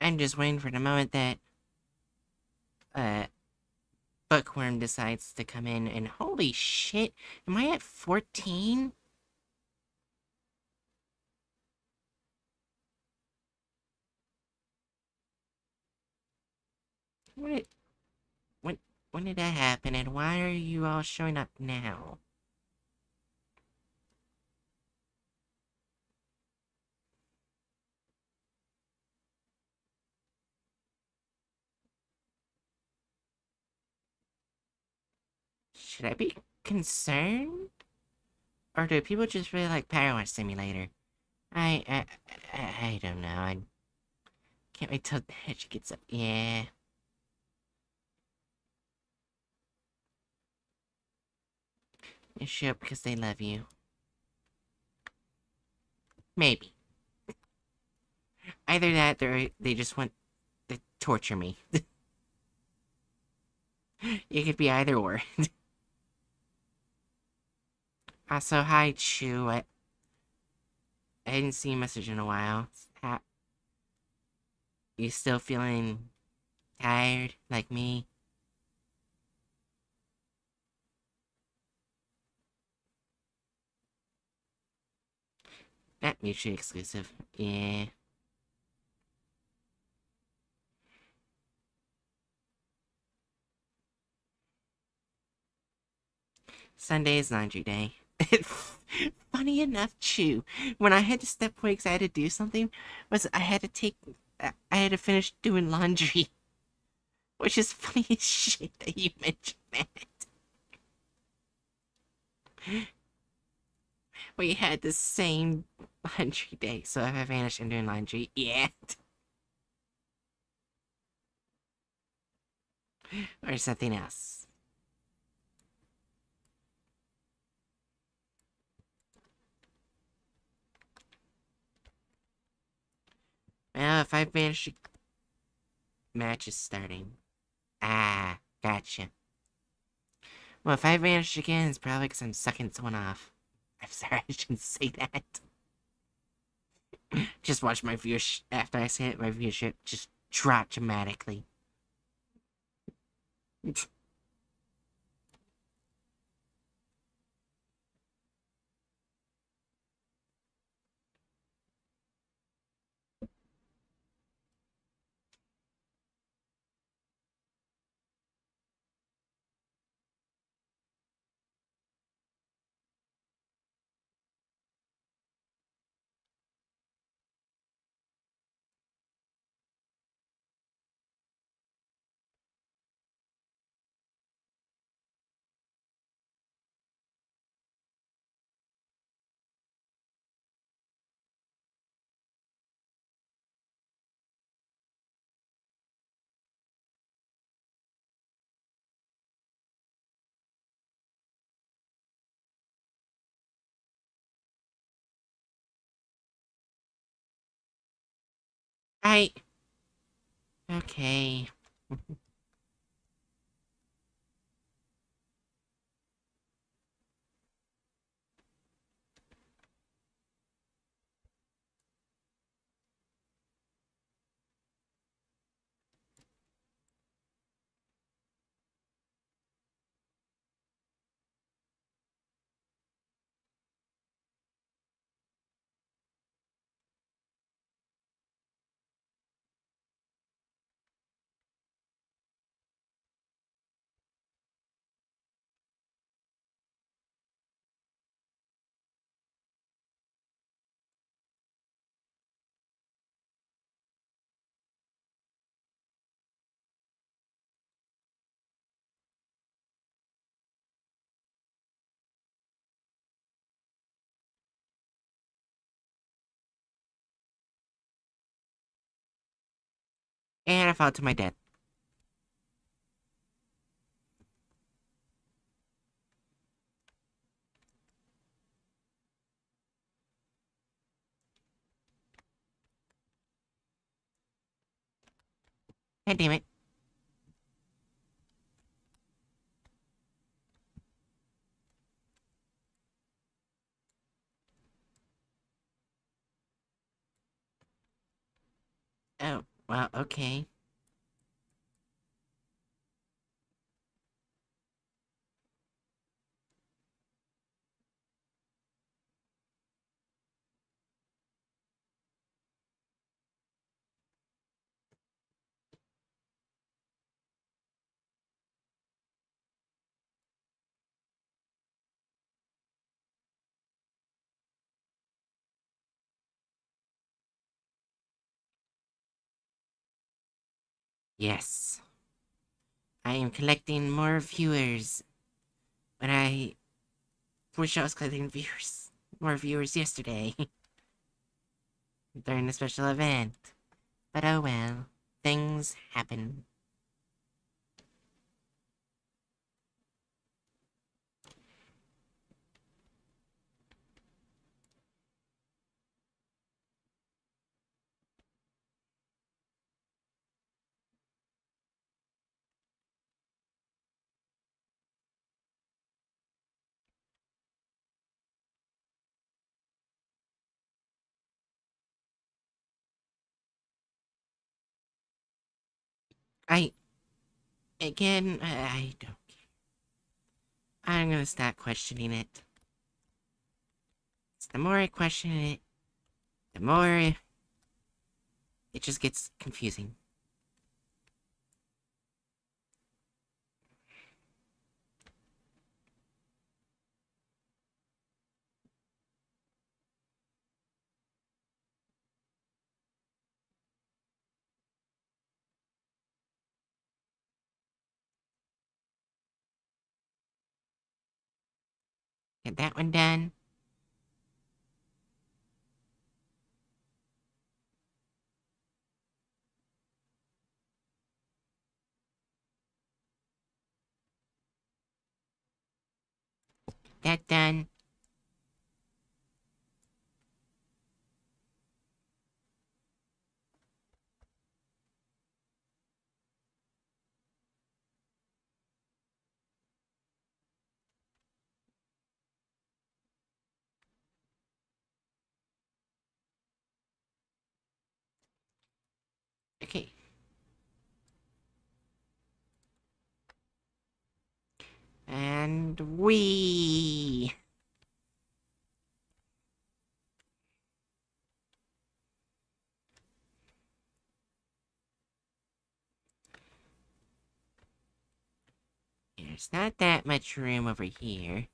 I'm just waiting for the moment that uh Bookworm decides to come in and holy shit, am I at 14? When did, when, when did that happen and why are you all showing up now? Should I be concerned? Or do people just really like Power Simulator? I, I, I, I don't know. I can't wait till she gets up. Yeah. You show up because they love you. Maybe. Either that, or they just want to torture me. it could be either or. also, hi, Chu. I, I didn't see your message in a while. How, you still feeling tired, like me? Not mutually exclusive. Yeah. Sunday is laundry day. Funny enough, too, when I had to step away because I had to do something, was I had to take, I had to finish doing laundry. Which is funny as shit that you mentioned that. We had the same laundry day, so I vanish and doing laundry, yeah. or something else. Well, if I manage to... Match is starting. Ah, gotcha. Well, if I vanish again, it's probably because I'm sucking someone off. I'm sorry, I shouldn't say that. just watch my viewership, after I say it, my viewership just drop dramatically. I... Okay. And I fell to my death. God damn it. Oh, well, okay. Yes. I am collecting more viewers. But I wish I was collecting viewers. More viewers yesterday. during the special event. But oh well, things happen. I... Again, I, don't care. I'm gonna stop questioning it. the more I question it, the more it just gets confusing. Get that one done. That done. Okay. And we. There's not that much room over here.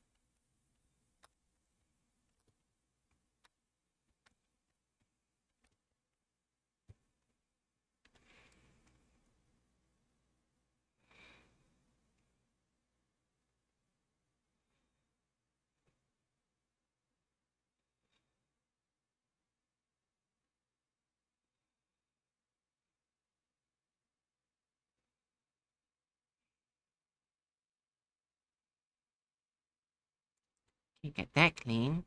Get that clean.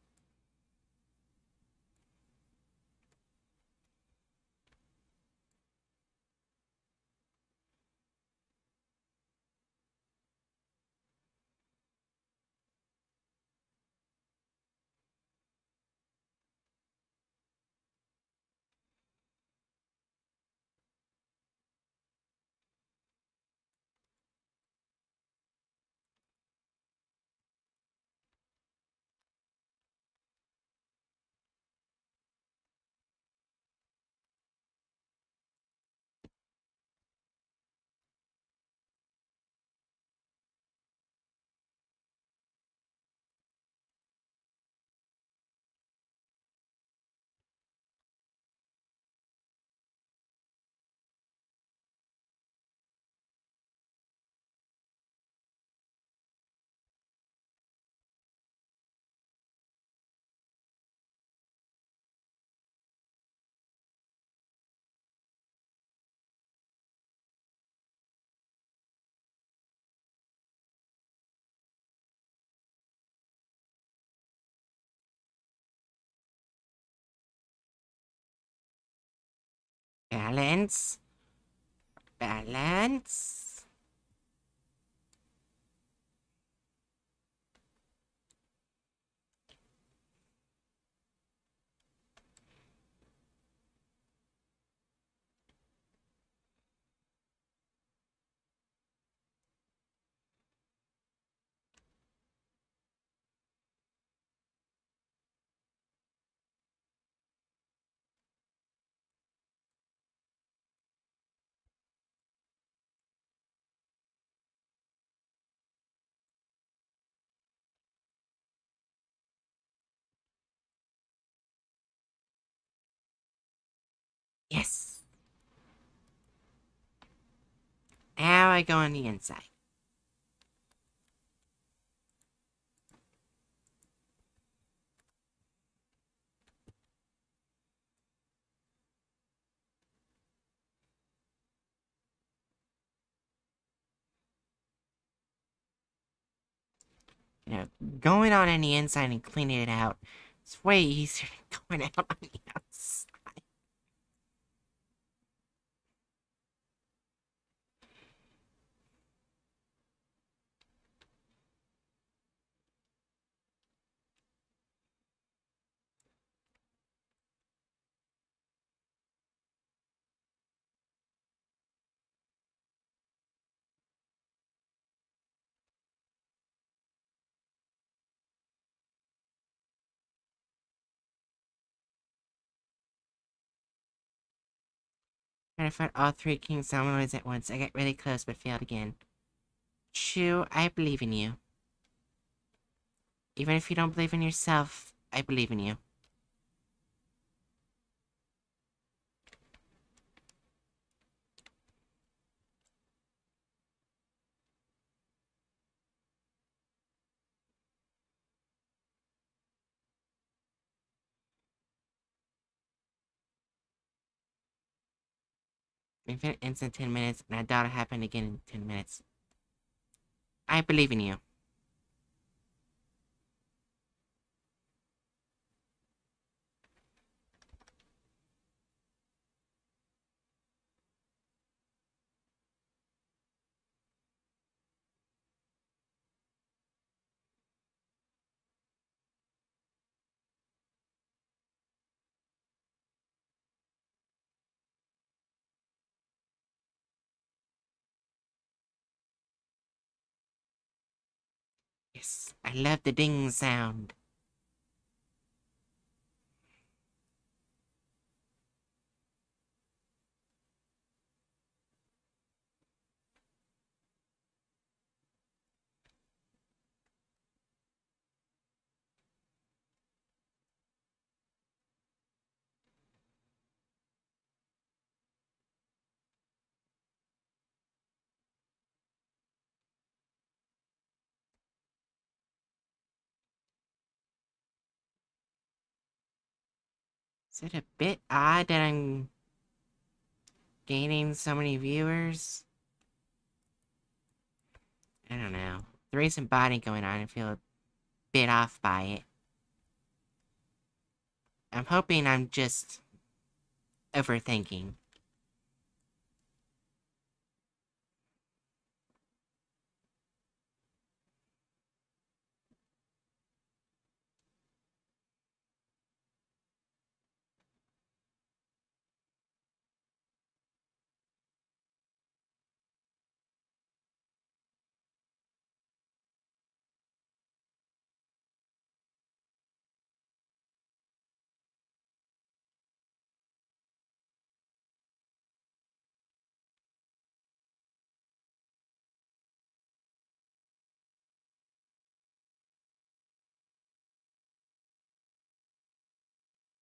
Balance. Balance. Now I go on the inside. You know, going on on the inside and cleaning it out, it's way easier than going out on the outside. Trying to find all three King Solomons at once. I got really close but failed again. Chu, I believe in you. Even if you don't believe in yourself, I believe in you. Infinite ends in 10 minutes, and I doubt it happened again in 10 minutes. I believe in you. I love the ding sound. Is it a bit odd that I'm gaining so many viewers? I don't know. There is some body going on. I feel a bit off by it. I'm hoping I'm just overthinking.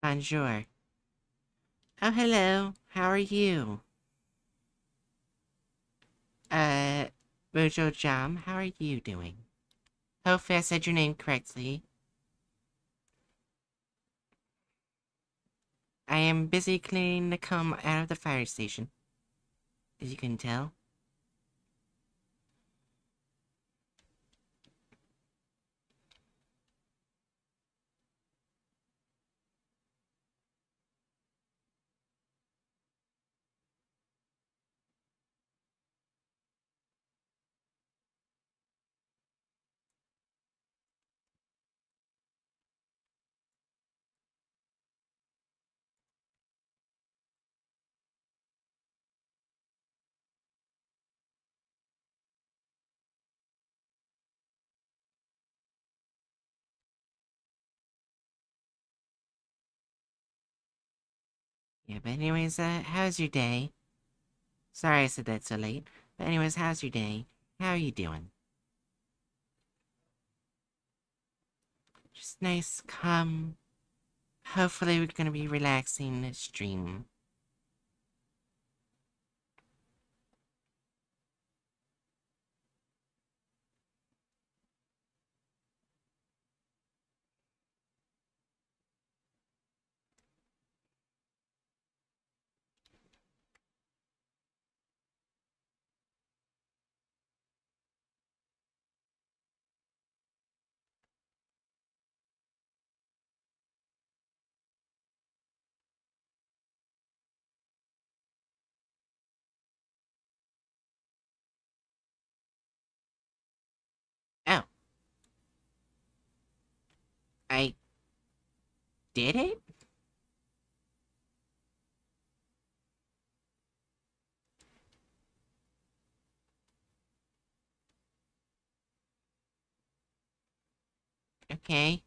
Bonjour. Oh, hello. How are you? Uh, Mojo Jam, how are you doing? Hopefully I said your name correctly. I am busy cleaning the cum out of the fire station. As you can tell. Yeah, but anyways, uh, how's your day? Sorry I said that so late. But anyways, how's your day? How are you doing? Just nice, calm. Hopefully we're gonna be relaxing this stream. Did it? Okay.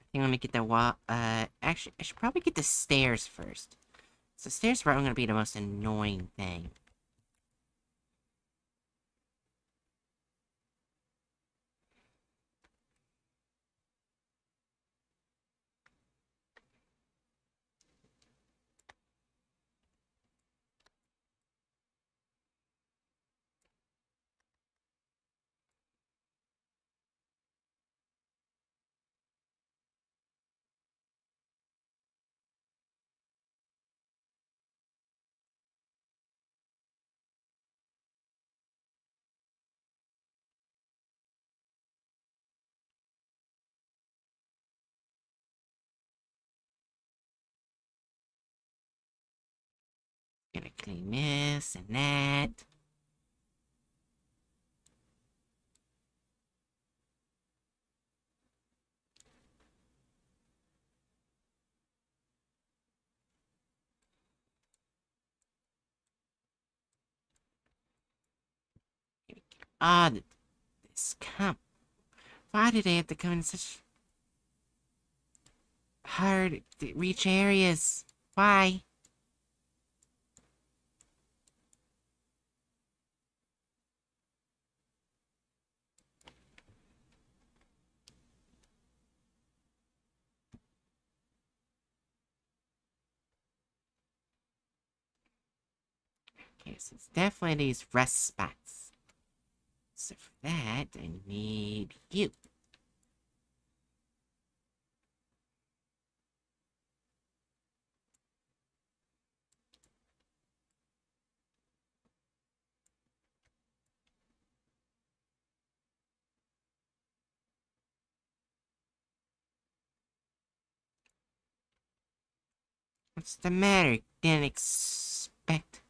I think let me get the wall. Uh, actually, I should probably get the stairs first. So stairs are probably going to be the most annoying thing. This and that. Ah, th- this come. Why did they have to come in such hard to reach areas? Why? Okay, so it's definitely these rest spots. So for that, I need you. What's the matter? Didn't expect.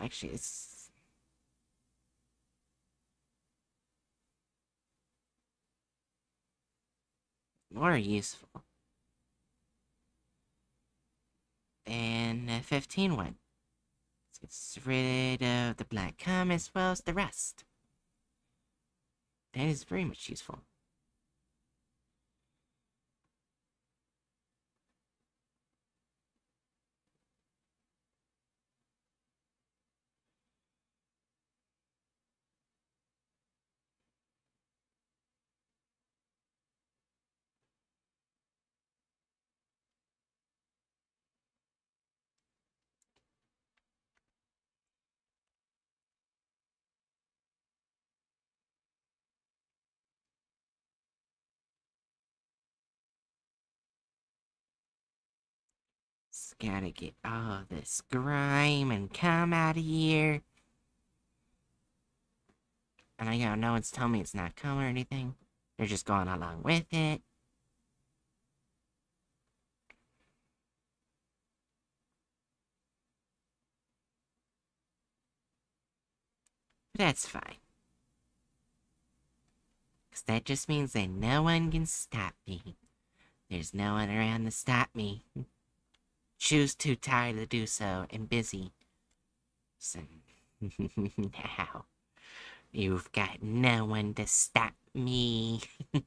Actually, it's. More useful. And uh, 15 one. Let's get rid of the black cum as well as the rest. That is very much useful. Gotta get all this grime and come out of here. And I got no one's telling me it's not cum or anything. They're just going along with it. But that's fine. Because that just means that no one can stop me. There's no one around to stop me. Choose too tired to do so and busy. So now, you've got no one to stop me.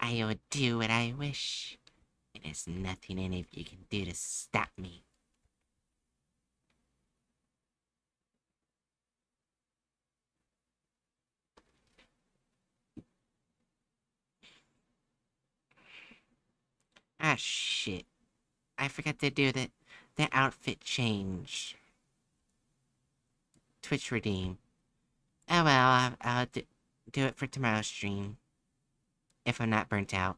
I will do what I wish. And there's nothing any of you can do to stop me. Ah, shit. I forgot to do the, the outfit change. Twitch redeem. Oh well, I'll, I'll do, do it for tomorrow's stream. If I'm not burnt out.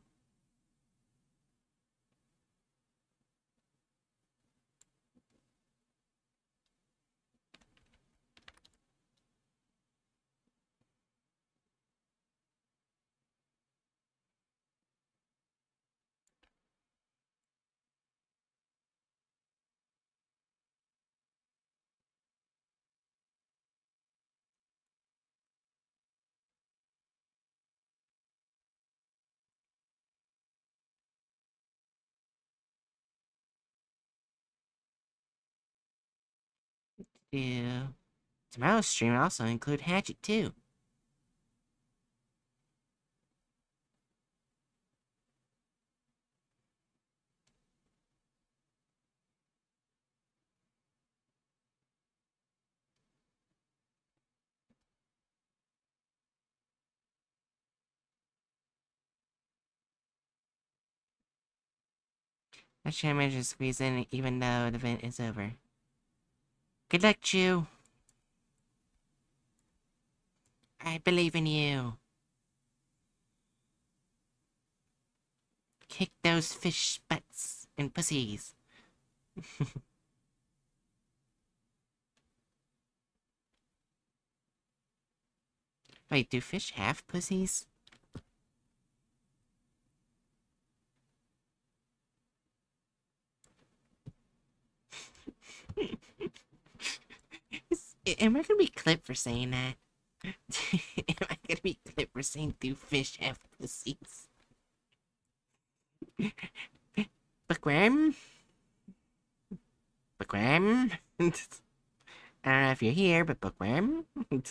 Do. Tomorrow's stream also include Hatchet too. I should manage to squeeze in even though the event is over. Good luck, Chew. I believe in you. Kick those fish butts and pussies. Wait, do fish have pussies? Am I gonna be clipped for saying that? am I gonna be clipped for saying do fish have pussies? Bookworm? Bookworm? I don't know if you're here, but Bookworm?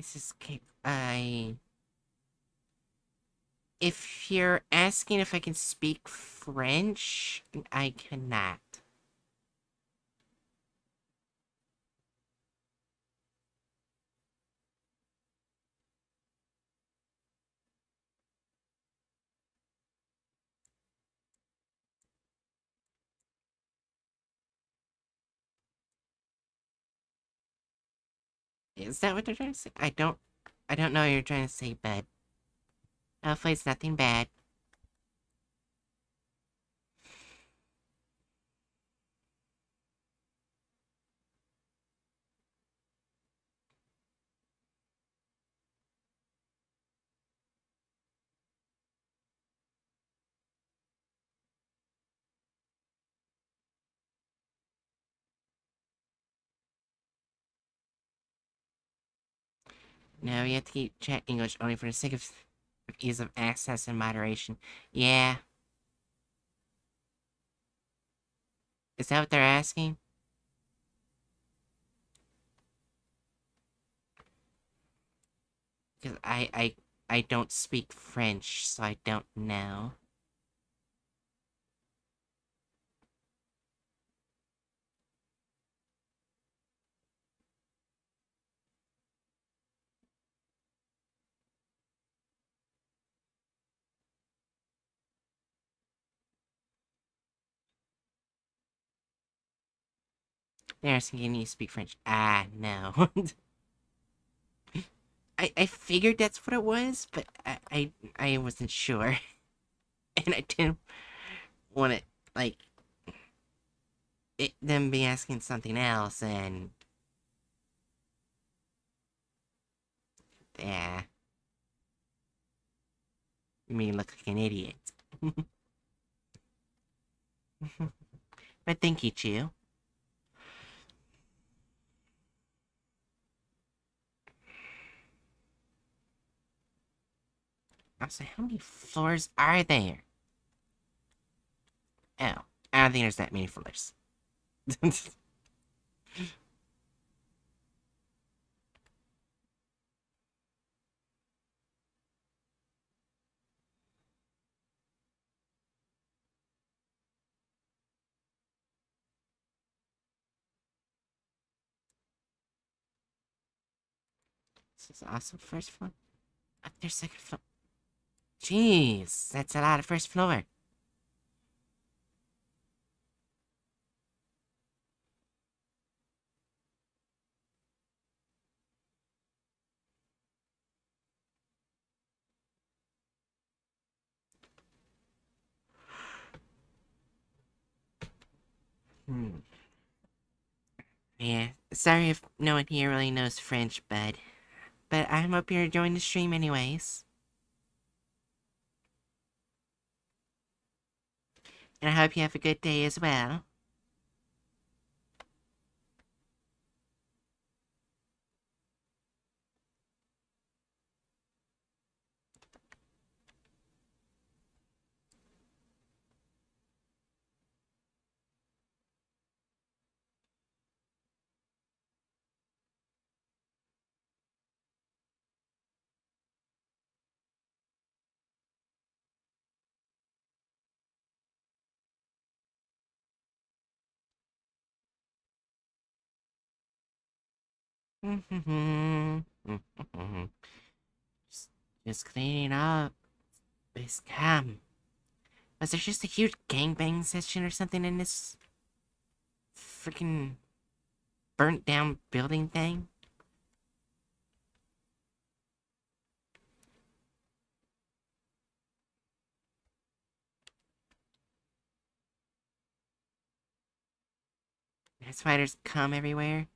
This is. I. If you're asking if I can speak French, I cannot. Is that what they're trying to say? I don't, I don't know what you're trying to say, but hopefully it's nothing bad. No, you have to keep chat English only for the sake of, ease of access and moderation. Yeah. Is that what they're asking? Because I, I, I don't speak French, so I don't know. They're asking can you speak French. Ah, no. I, I figured that's what it was, but I, I, I wasn't sure. and I didn't want to, like, it, them be asking something else, and... Yeah. You mean look like an idiot. but thank you, Chew. I say, how many floors are there? Oh, I don't think there's that many floors. this is awesome first floor. Up there, second floor. Jeez, that's a lot of first floor. Hmm. Yeah, sorry if no one here really knows French, bud. But I'm up here to join the stream anyways. And I hope you have a good day as well. Just, just cleaning up. This cam. Was there just a huge gangbang session or something in this freaking burnt down building thing? spiders come everywhere.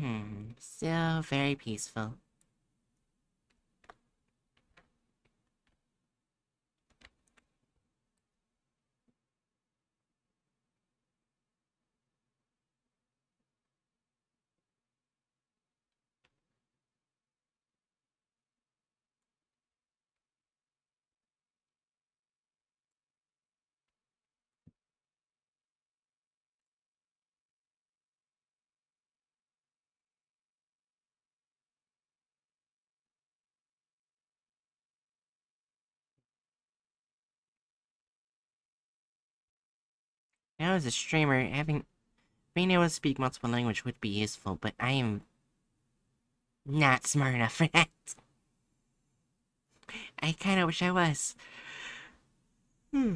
Mm, so very peaceful. Now, as a streamer, having being able to speak multiple languages would be useful, but I am not smart enough for that. I kind of wish I was. Hmm.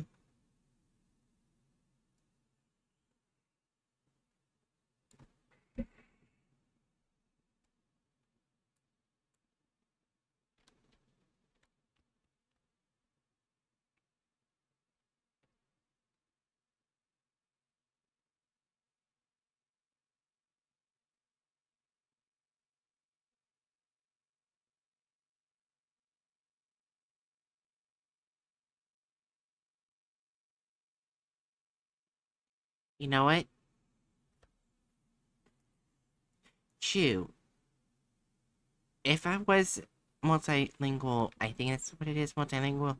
You know what? Chew. If I was multilingual, I think that's what it is, multilingual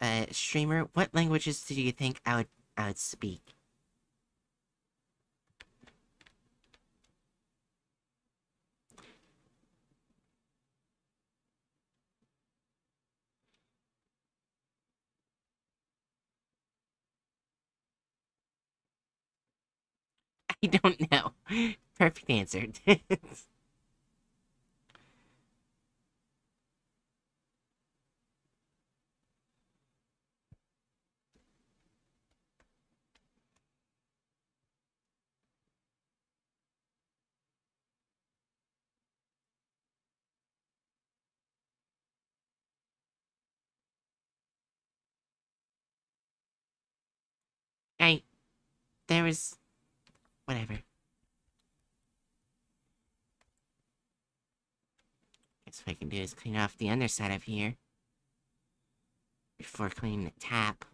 uh, streamer, what languages do you think I would, I would speak? I don't know. Perfect answer. I... There was... Whatever. Guess what I can do is clean off the underside of here. Before cleaning the tap.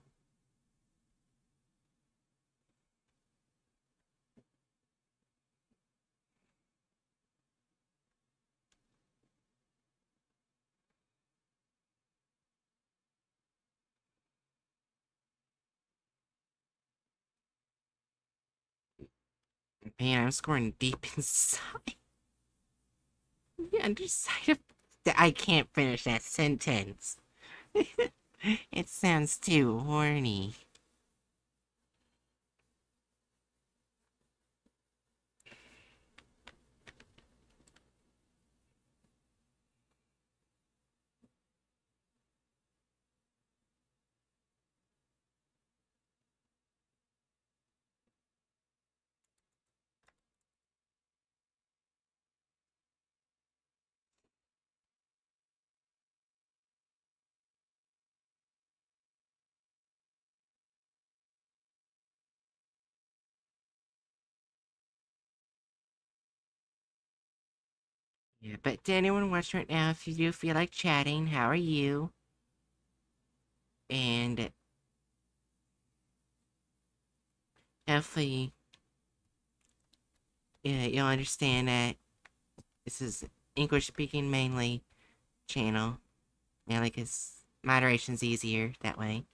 Man, I'm scoring deep inside. The underside of... That I can't finish that sentence. it sounds too horny. Yeah, but to anyone watching right now, if you do feel like chatting, how are you? And hopefully, yeah, you'll understand that this is English speaking mainly channel. Yeah, like it's moderation's easier that way.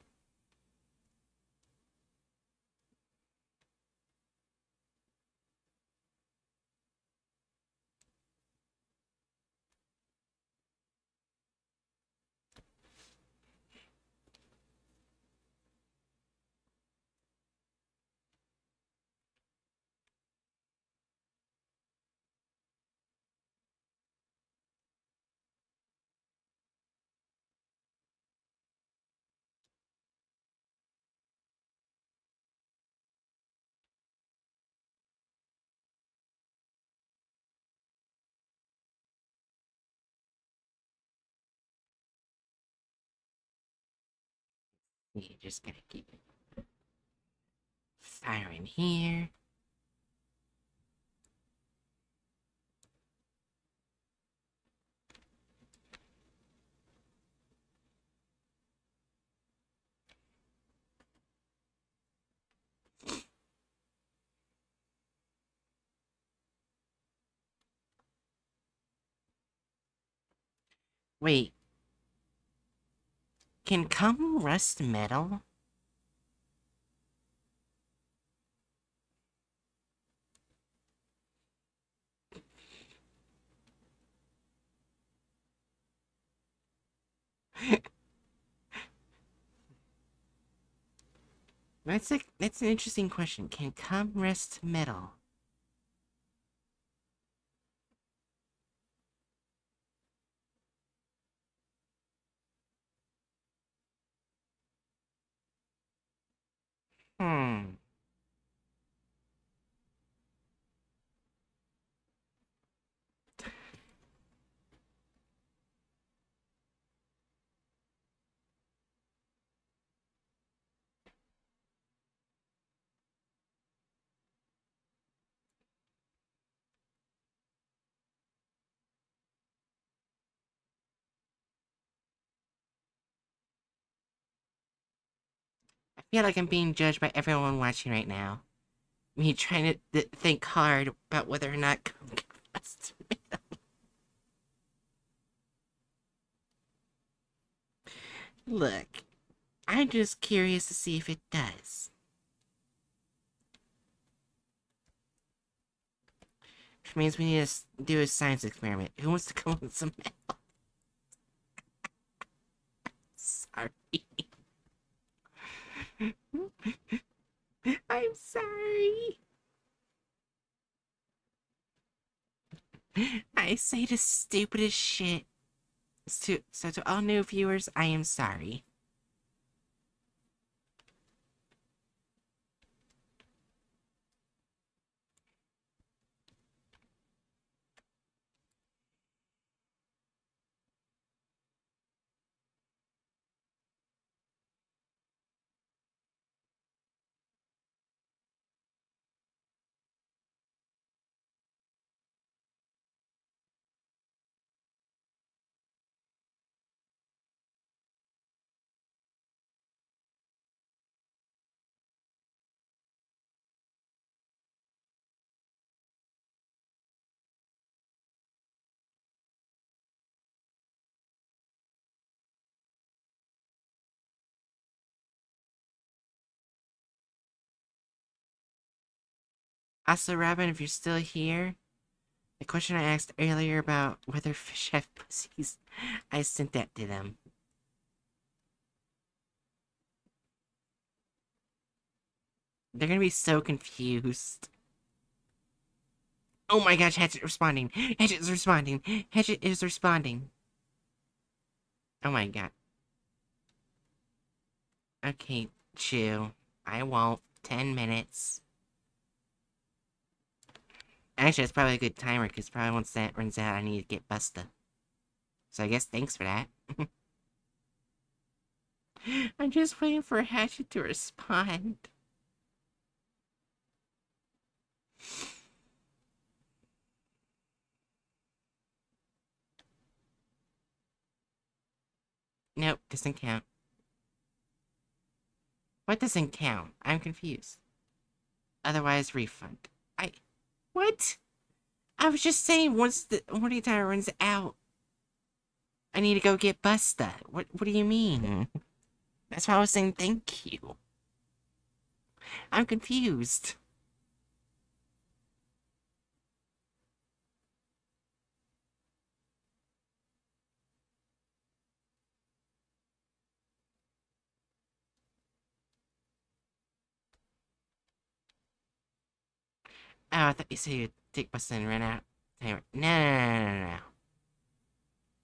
You just gonna keep firing here. Wait. Can come rust metal? That's a that's an interesting question. Can come rust metal? Hmm. Feel like I'm being judged by everyone watching right now. Me trying to th think hard about whether or not come rust metal. Look, I'm just curious to see if it does. Which means we need to do a science experiment. Who wants to come with some metal? Sorry. I'm sorry. I say the stupidest shit. So, so to all new viewers, I am sorry. Also, Robin, if you're still here, the question I asked earlier about whether fish have pussies, I sent that to them. They're gonna be so confused. Oh my gosh, Hatchet responding. Hatchet is responding. Hatchet is responding. Oh my god. Okay, chew. I won't. Ten minutes. Actually, it's probably a good timer, because probably once that runs out, I need to get Busta. So I guess thanks for that. I'm just waiting for Hatchet to respond. Nope, doesn't count. What doesn't count? I'm confused. Otherwise, refund. I what? I was just saying once the warning timer runs out, I need to go get Busta. What, what do you mean? That's why I was saying thank you. I'm confused. Oh, I thought you said you'd take Busta and run out. Timer. No, no, no, no, no.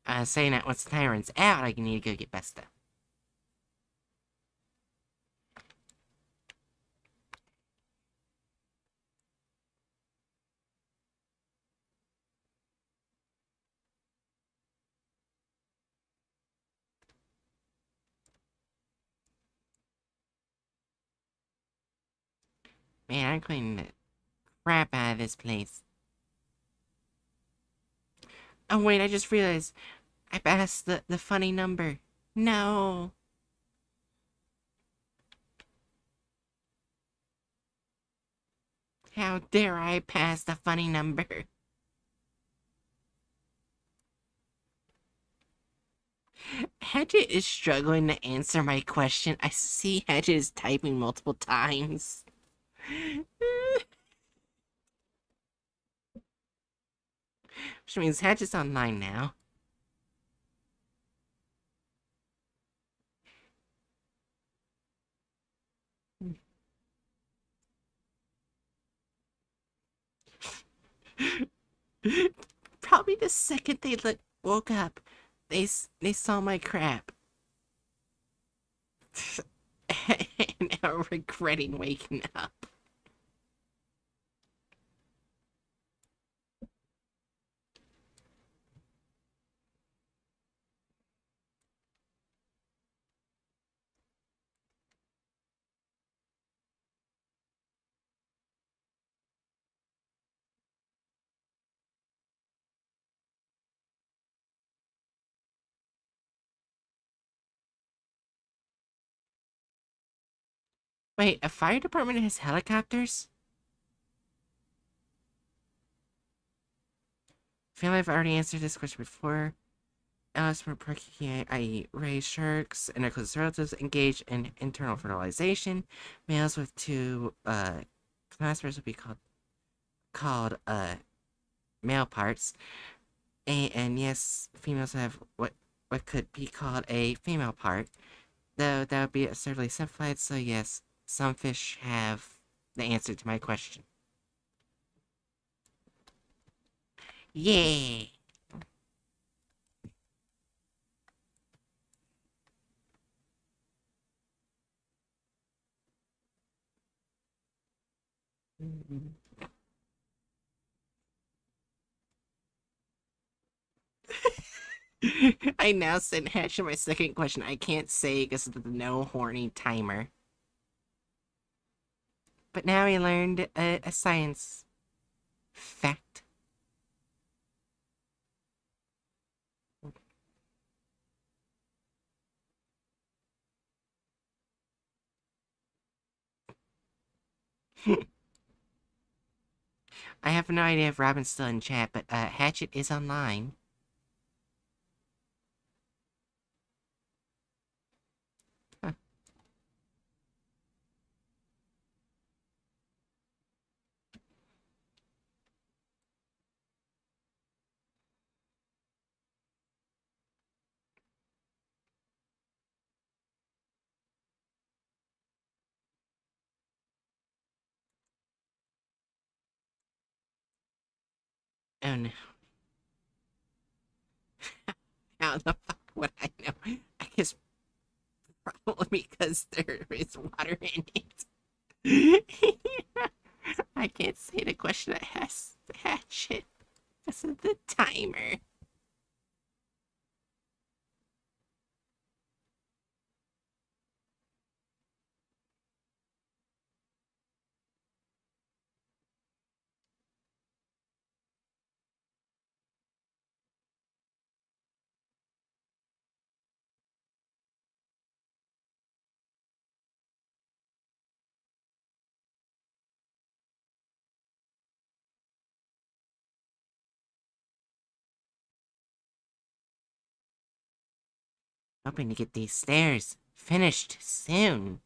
I was saying that once runs out, I can need to go get Buster. Man, I'm cleaning the crap out of this place. Oh wait, I just realized I passed the, the funny number. No. How dare I pass the funny number? Hatchet is struggling to answer my question. I see Hatchet is typing multiple times. Which means Hatchet's online now. Probably the second they look, woke up, they they saw my crap. and now regretting waking up. Wait, a fire department has helicopters? I feel like I've already answered this question before. Alice from Perky, i.e., ray sharks and their closest relatives engage in internal fertilization. Males with two uh, claspers would be called called uh male parts. A and yes, females have what what could be called a female part. Though that would be absurdly simplified, so yes, some fish have the answer to my question. Yeah. I now sent Hatch my second question. I can't say because of the no horny timer. But now he learned a, a science fact. I have no idea if Robin's still in chat, but uh, Hatchet is online. Oh no. How the fuck would I know? I guess probably because there is water in it. I can't say the question that has the hatchet because of the timer. Hoping to get these stairs finished soon.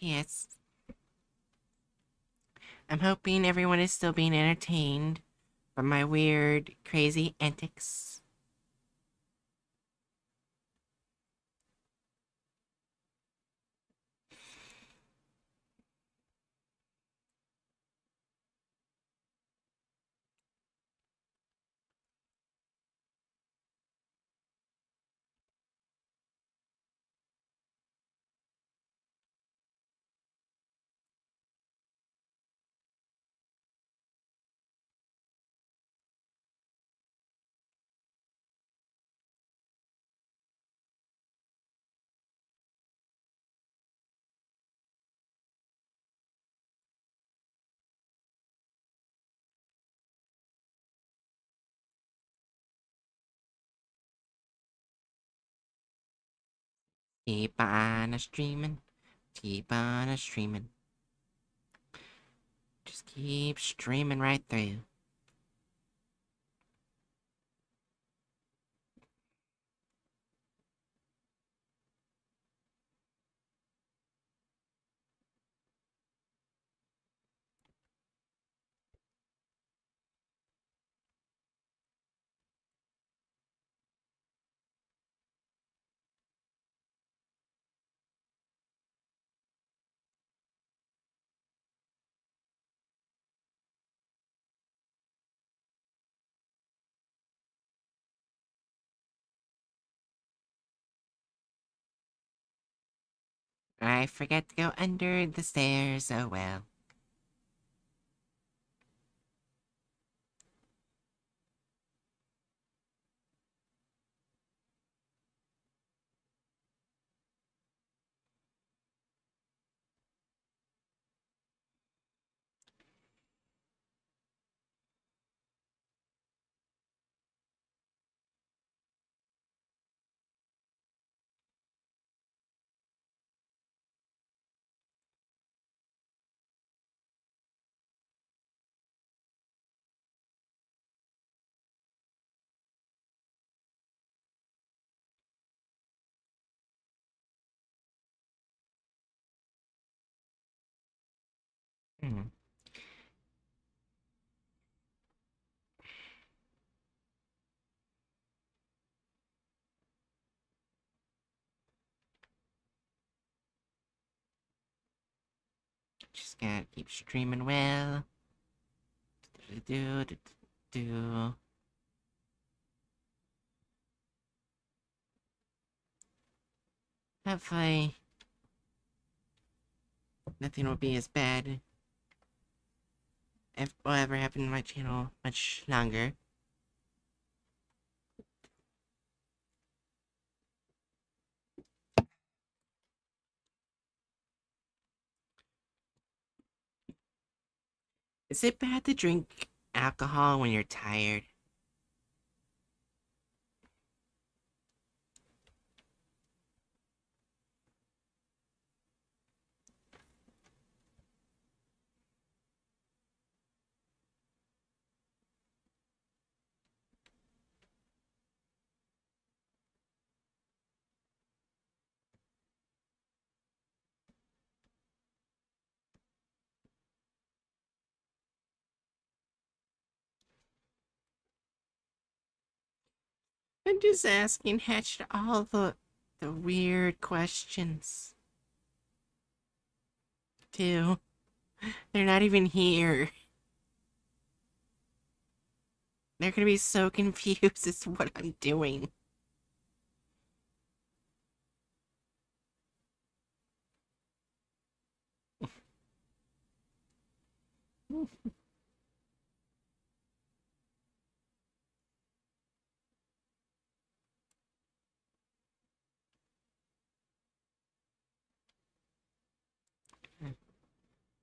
Yes. I'm hoping everyone is still being entertained by my weird, crazy antics. Keep on a streaming. Keep on a streaming. Just keep streaming right through. I forget to go under the stairs, oh well. Hmm. Just gonna keep streaming well. Do do do nothing will be as bad if will ever happen to my channel much longer. Is it bad to drink alcohol when you're tired? I'm just asking Hatchet all the the weird questions. Too. They're not even here. They're gonna be so confused as to what I'm doing.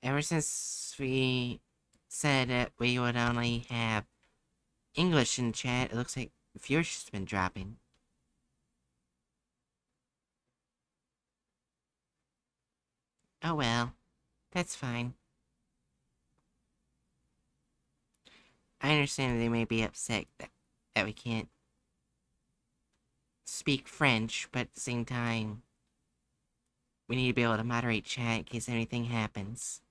Ever since we said that we would only have English in chat, it looks like viewership's been dropping. Oh well, that's fine. I understand they may be upset that, that we can't speak French, but at the same time, we need to be able to moderate chat in case anything happens.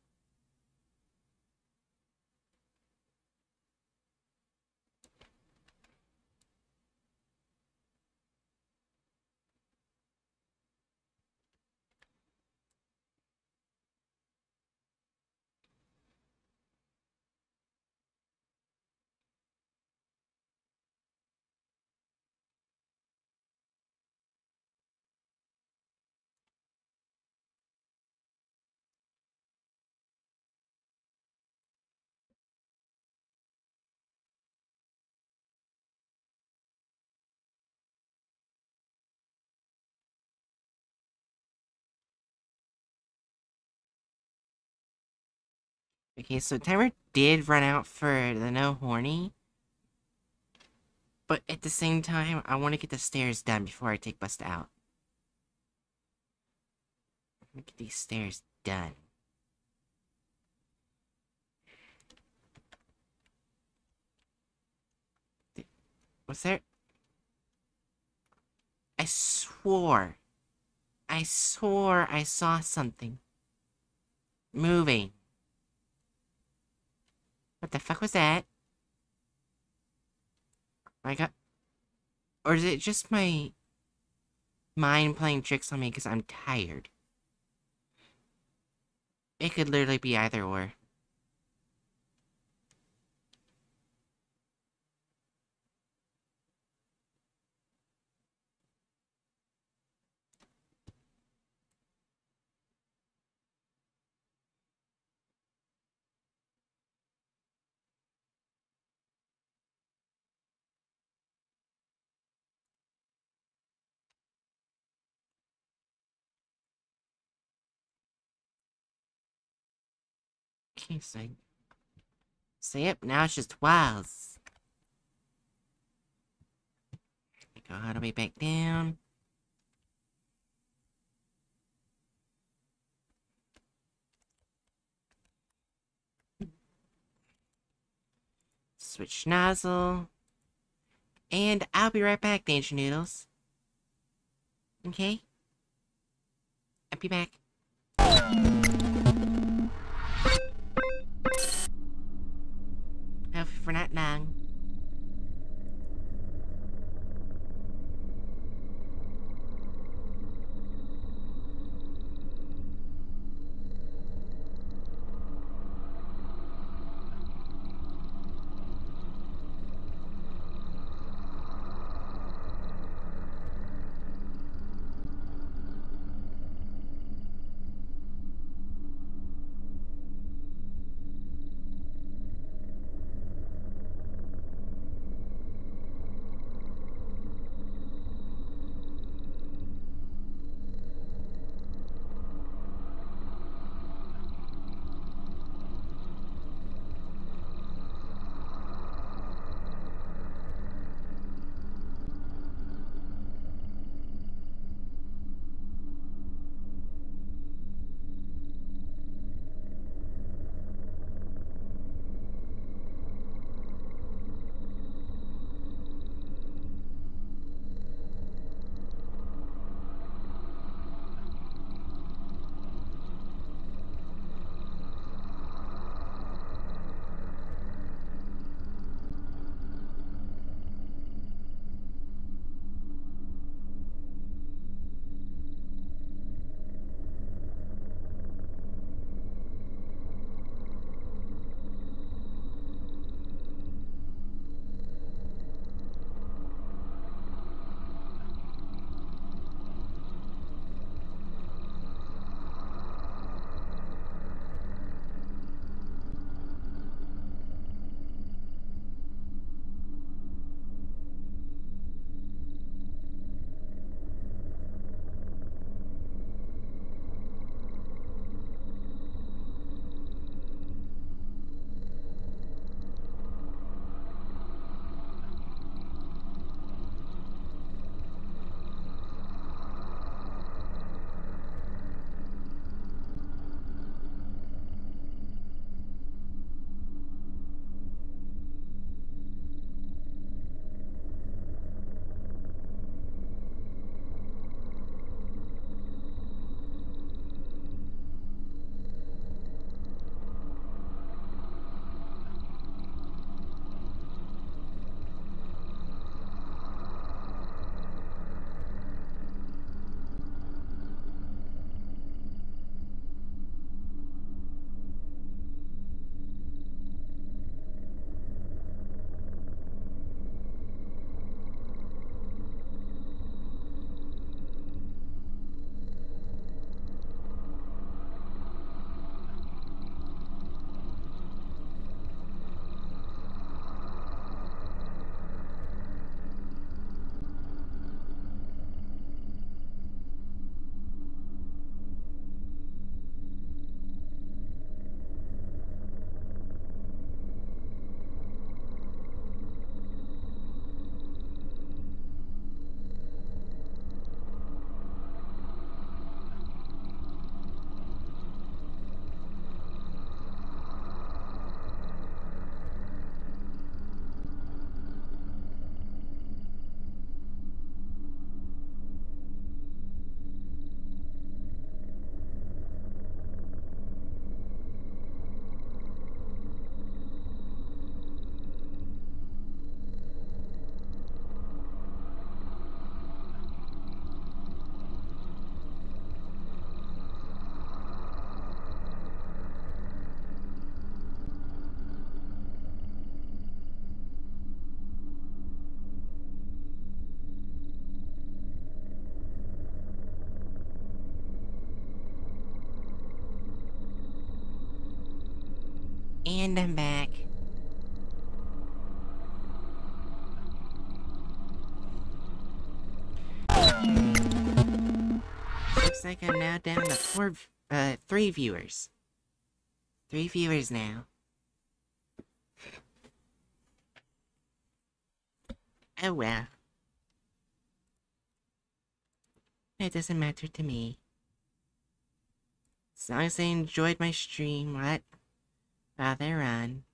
Okay, so timer did run out for the no horny. But at the same time, I want to get the stairs done before I take Bust out. Let me get these stairs done. Was there... I swore. I swore I saw something. Moving. What the fuck was that? Oh I got... Or is it just my mind playing tricks on me because I'm tired? It could literally be either or. Okay, so... Yep, now it's just walls. Go all the way back down. Switch nozzle. And I'll be right back, Danger Noodles. Okay? I'll be back. Hope And I'm back. Looks like I'm now down to four, uh, three viewers. Three viewers now. Oh well. It doesn't matter to me. As long as they enjoyed my stream, what? While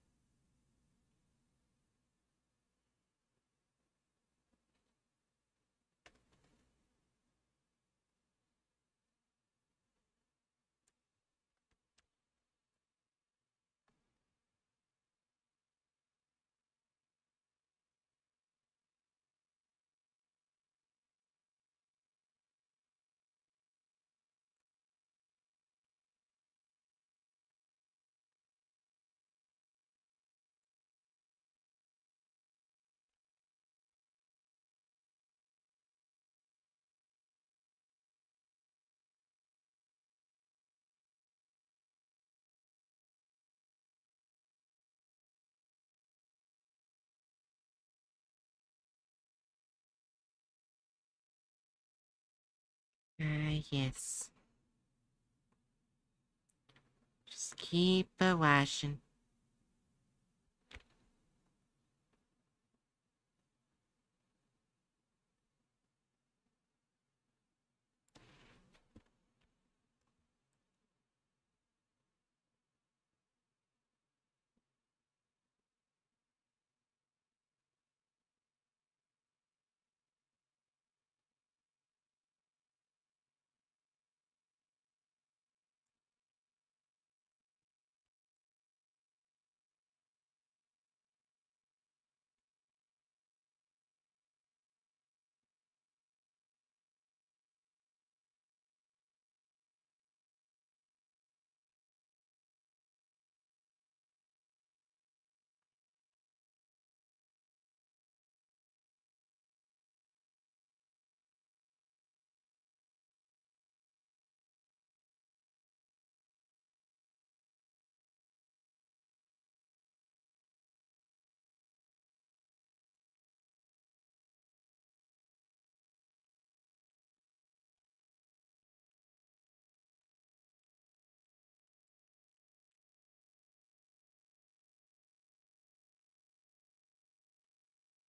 Ah, yes. Just keep a washing.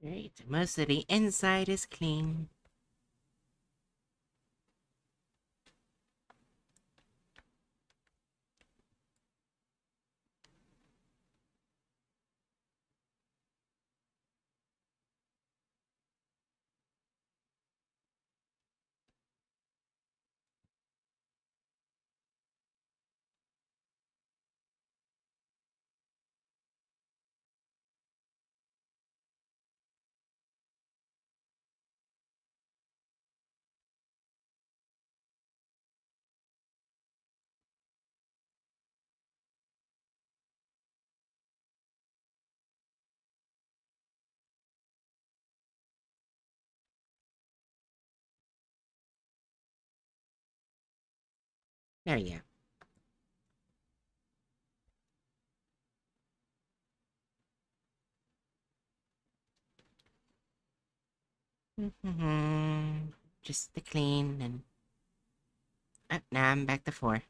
Right, most of the inside is clean. There you go. Mm-hmm. Just the clean and... Oh, now I'm back to four.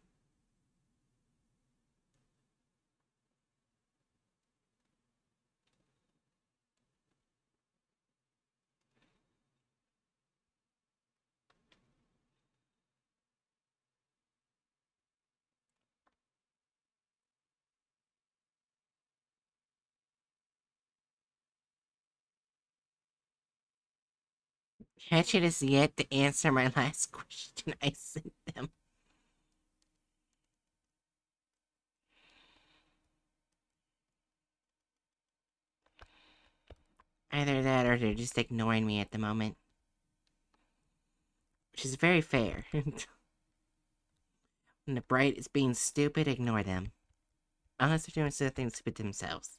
Hatchet is yet to answer my last question I sent them. Either that or they're just ignoring me at the moment. Which is very fair. when the bright is being stupid, ignore them. Unless they're doing something stupid themselves.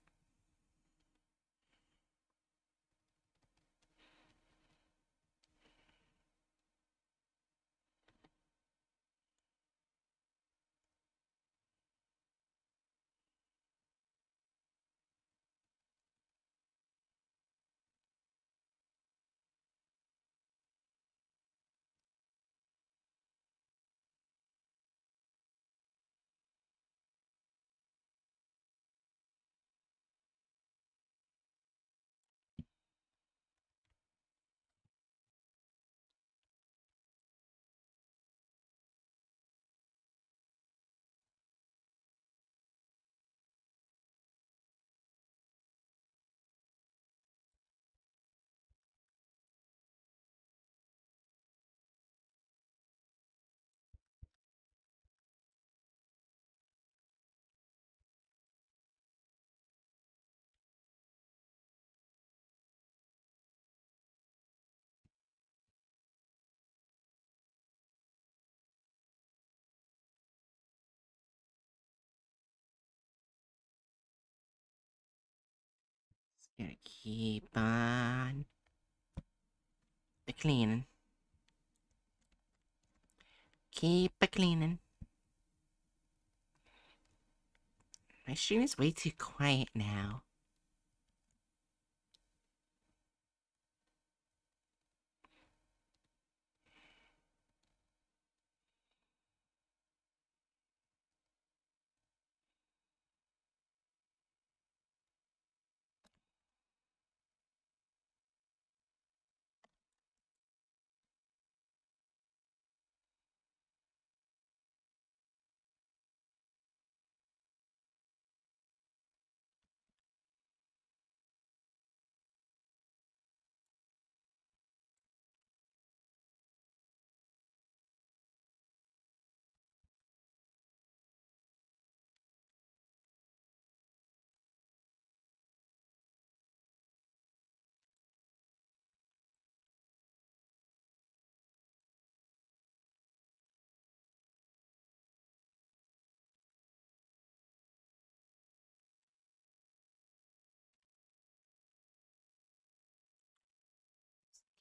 Gonna keep on the cleaning. Keep a cleaning. My stream is way too quiet now.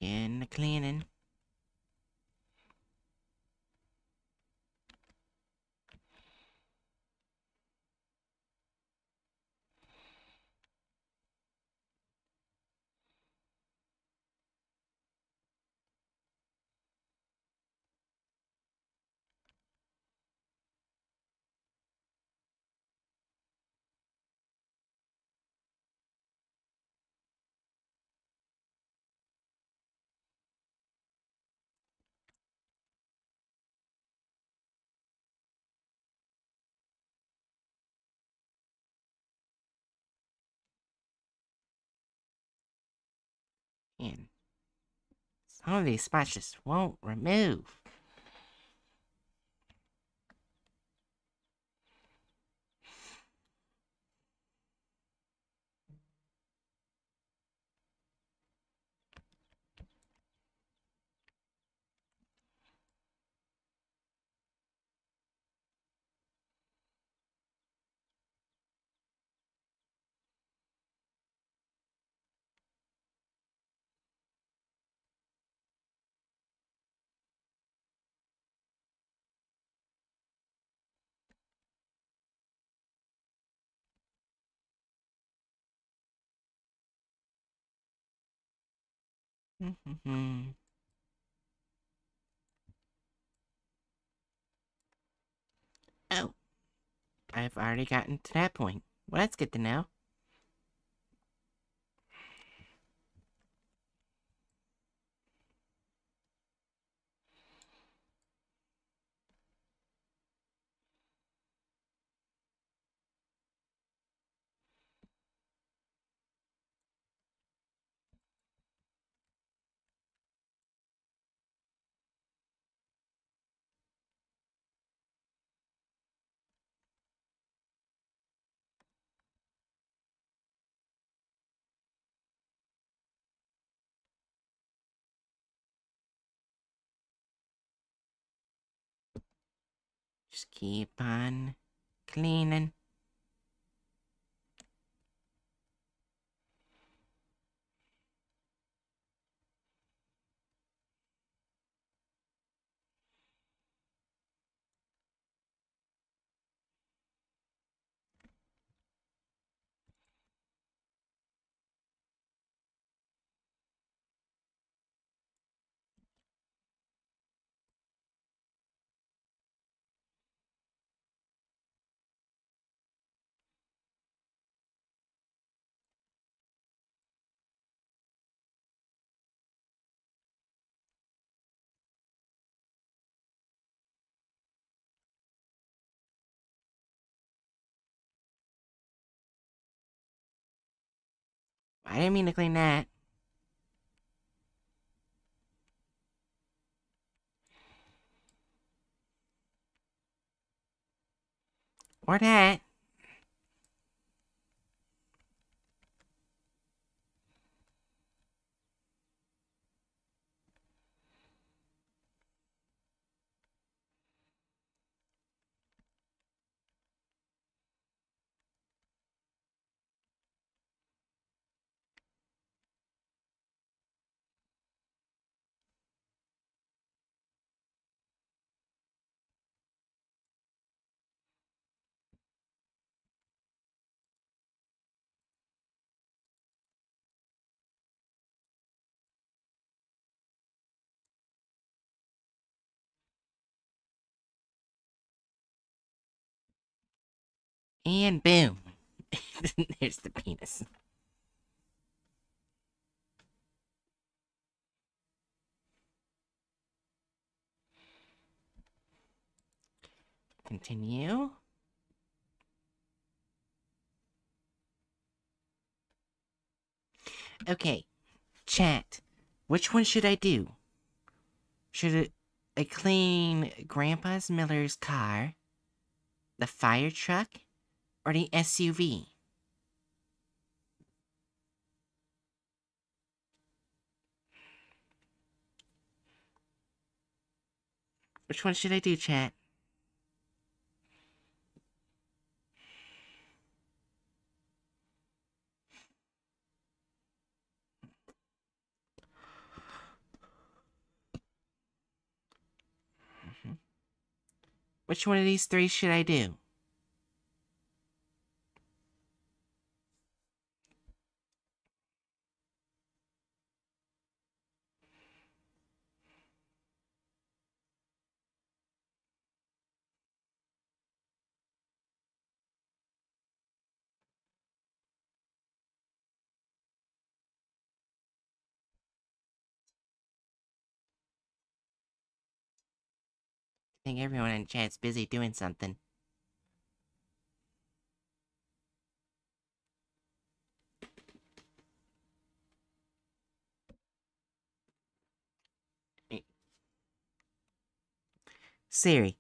Getting the cleaning. And some of these spots just won't remove. oh, I've already gotten to that point. Well, that's good to know. Keep on cleaning. I didn't mean to clean that. Or that. And boom. There's the penis. Continue. Okay, chat. Which one should I do? Should I clean Grandpa's Miller's car, the fire truck, or the SUV? Which one should I do, chat? Mm-hmm. Which one of these three should I do? I think everyone in chat's busy doing something. Siri,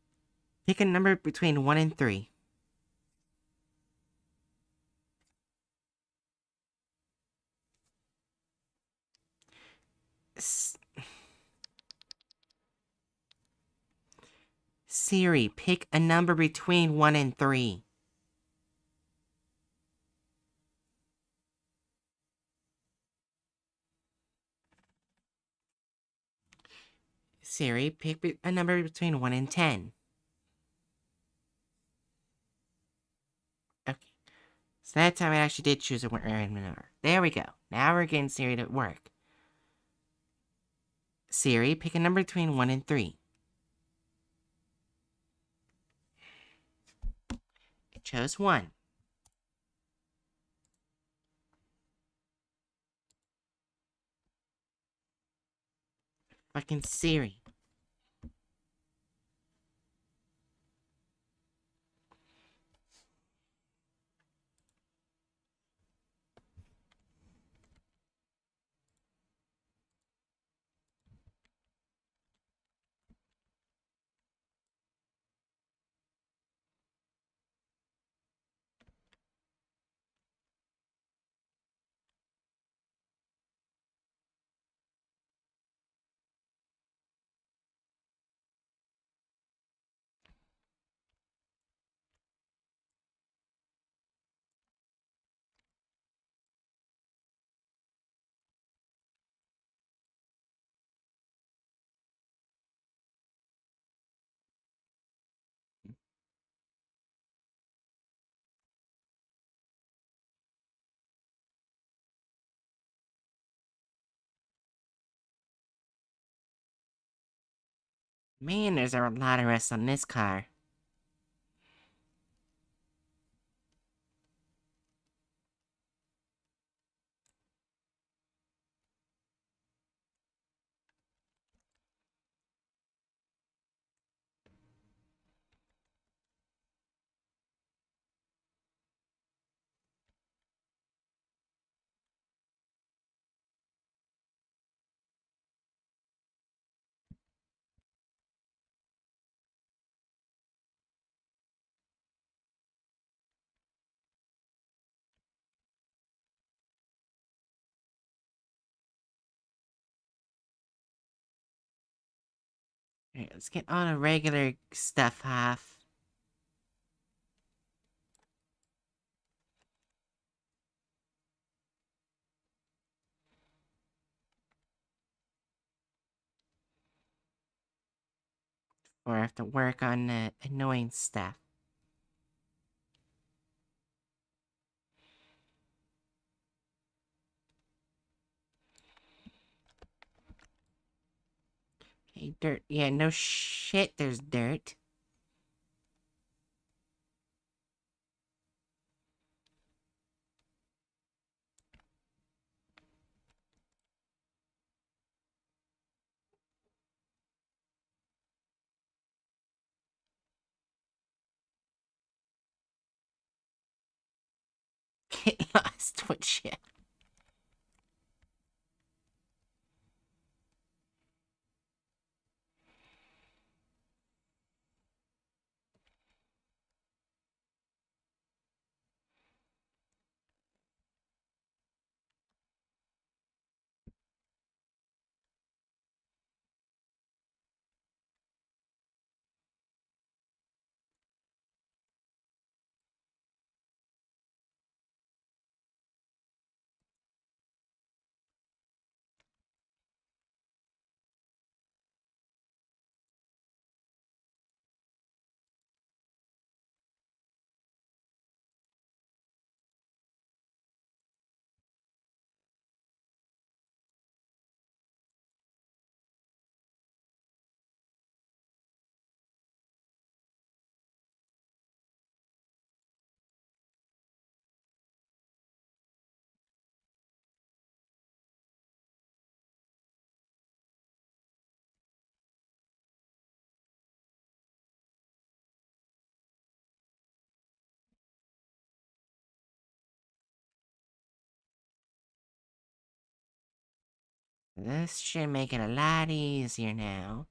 pick a number between 1 and 3. Siri, pick a number between 1 and 3. Siri, pick a number between 1 and 10. Okay. So that time I actually did choose a random number. There we go. Now we're getting Siri to work. Siri, pick a number between 1 and 3. Chose 1. Fucking Siri. Man, there's a lot of rest on this car. Alright, let's get on a regular stuff half. Or I have to work on the annoying stuff. Hey, dirt. Yeah, no shit, there's dirt. Get lost with shit. This should make it a lot easier now.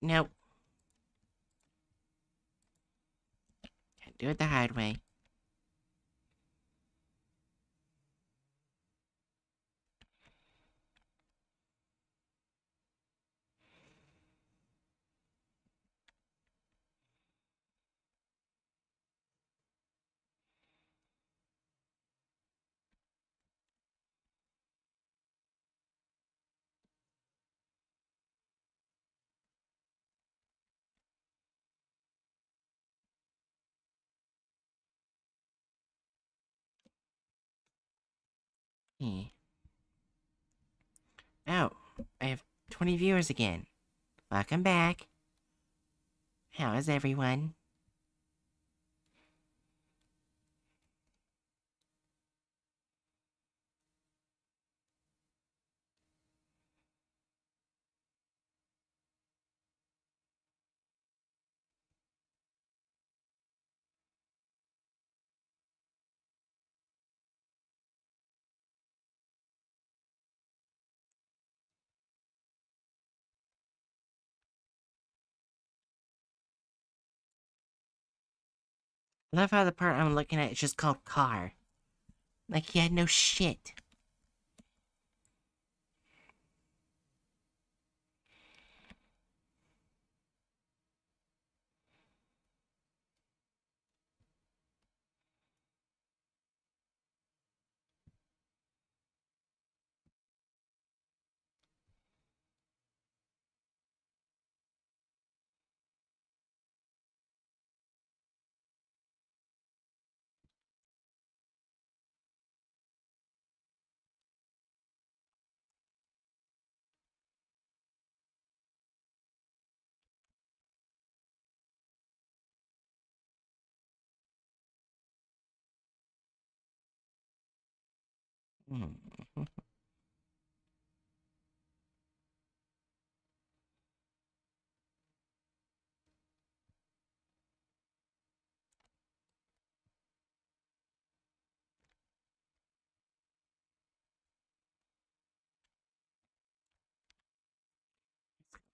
Nope. Do it the hard way. Hmm. Oh, I have 20 viewers again. Welcome back. How is everyone? Love how the part I'm looking at is just called car. Like he had no shit.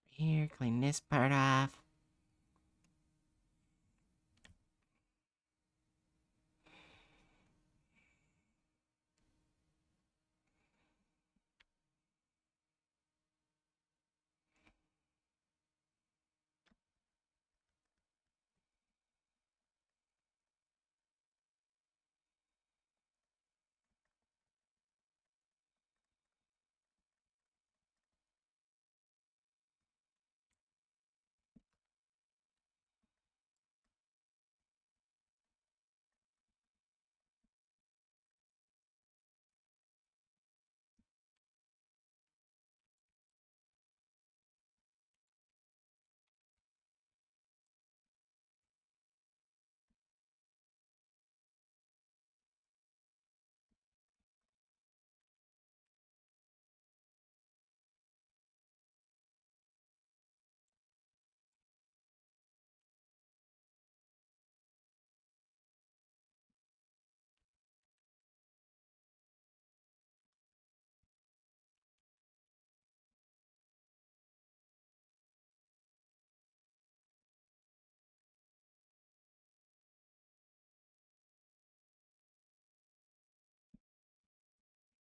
Here, clean this part off.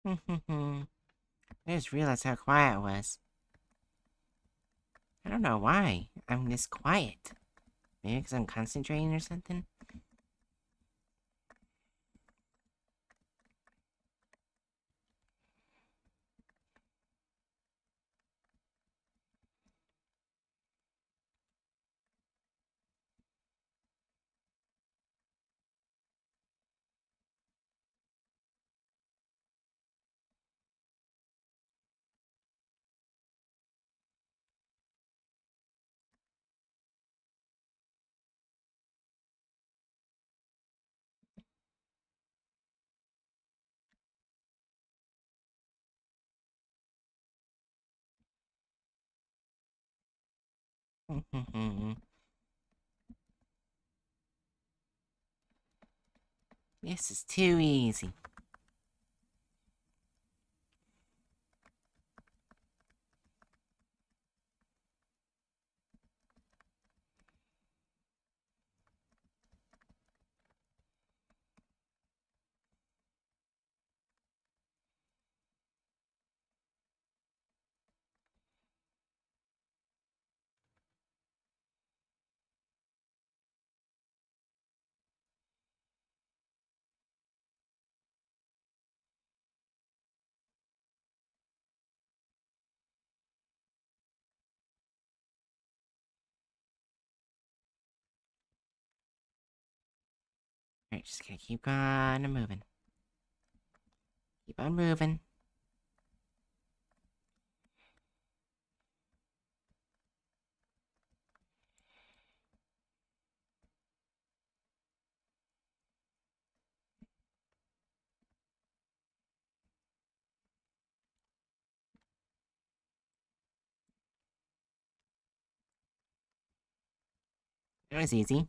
I just realized how quiet it was. I don't know why I'm this quiet. Maybe because I'm concentrating or something? this is too easy. Just gonna keep on moving. Keep on moving. That was easy.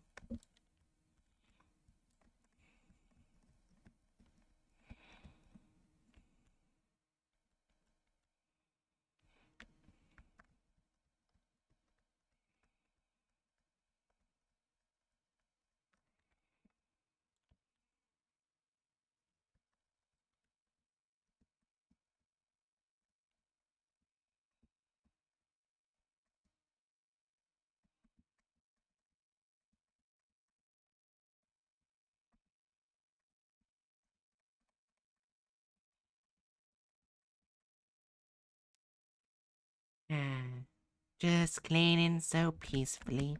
Just cleaning so peacefully.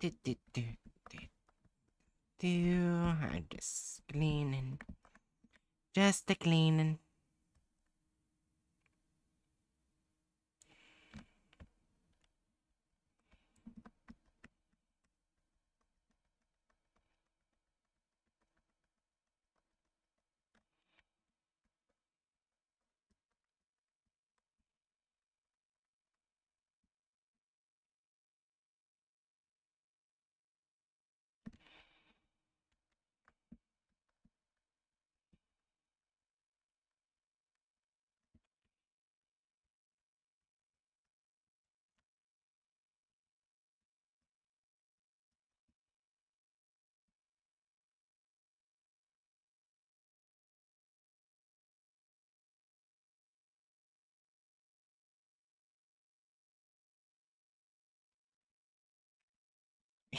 Do, do, do, do, do. I'm just cleaning. Just a cleaning.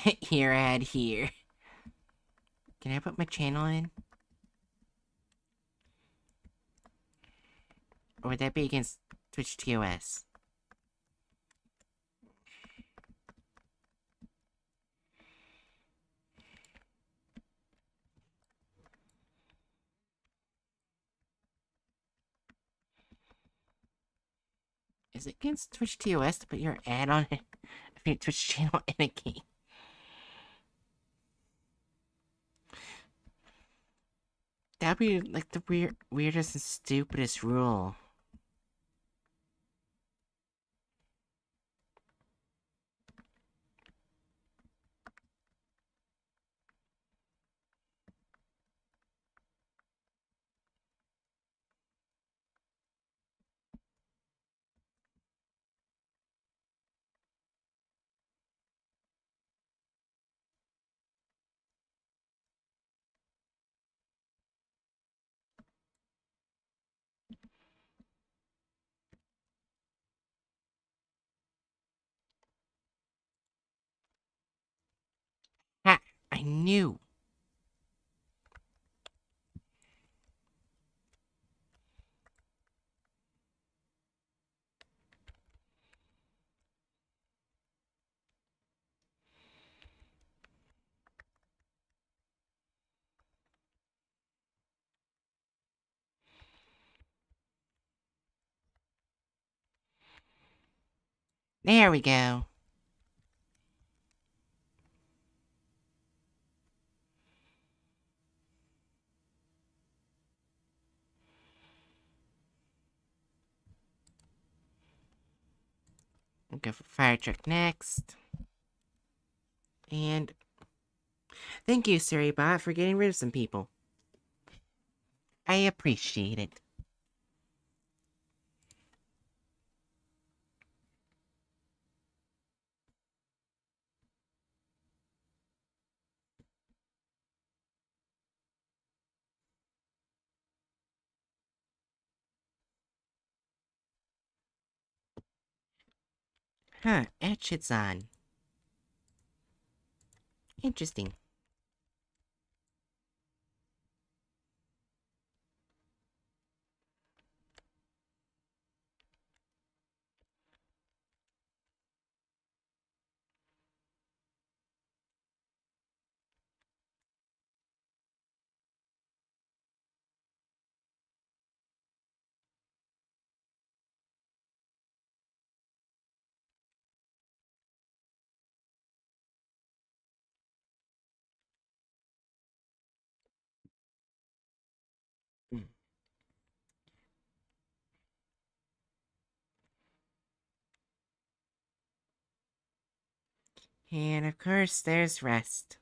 Here, ad here. Can I put my channel in? Or would that be against Twitch TOS? Is it against Twitch TOS to put your ad on it? If Twitch channel in a game? That'd be like the weird, weirdest and stupidest rule. Knew. There we go. For fire truck next. And thank you, Sery_Bot, for getting rid of some people. I appreciate it. Huh, Hatchet's on. Interesting. And of course, there's rest.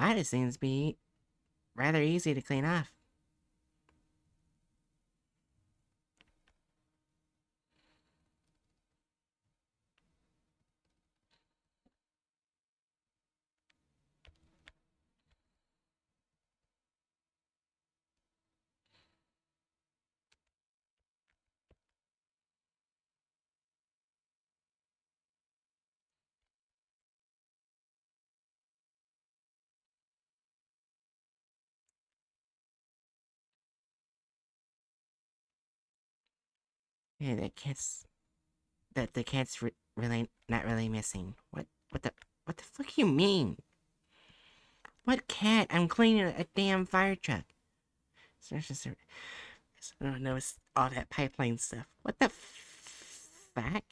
To be rather easy to clean off. Yeah, that cat's that the cat's re really not really missing. What what the what the fuck you mean? What cat? I'm cleaning a, damn fire truck. I don't know. It's all that pipeline stuff. What the fuck?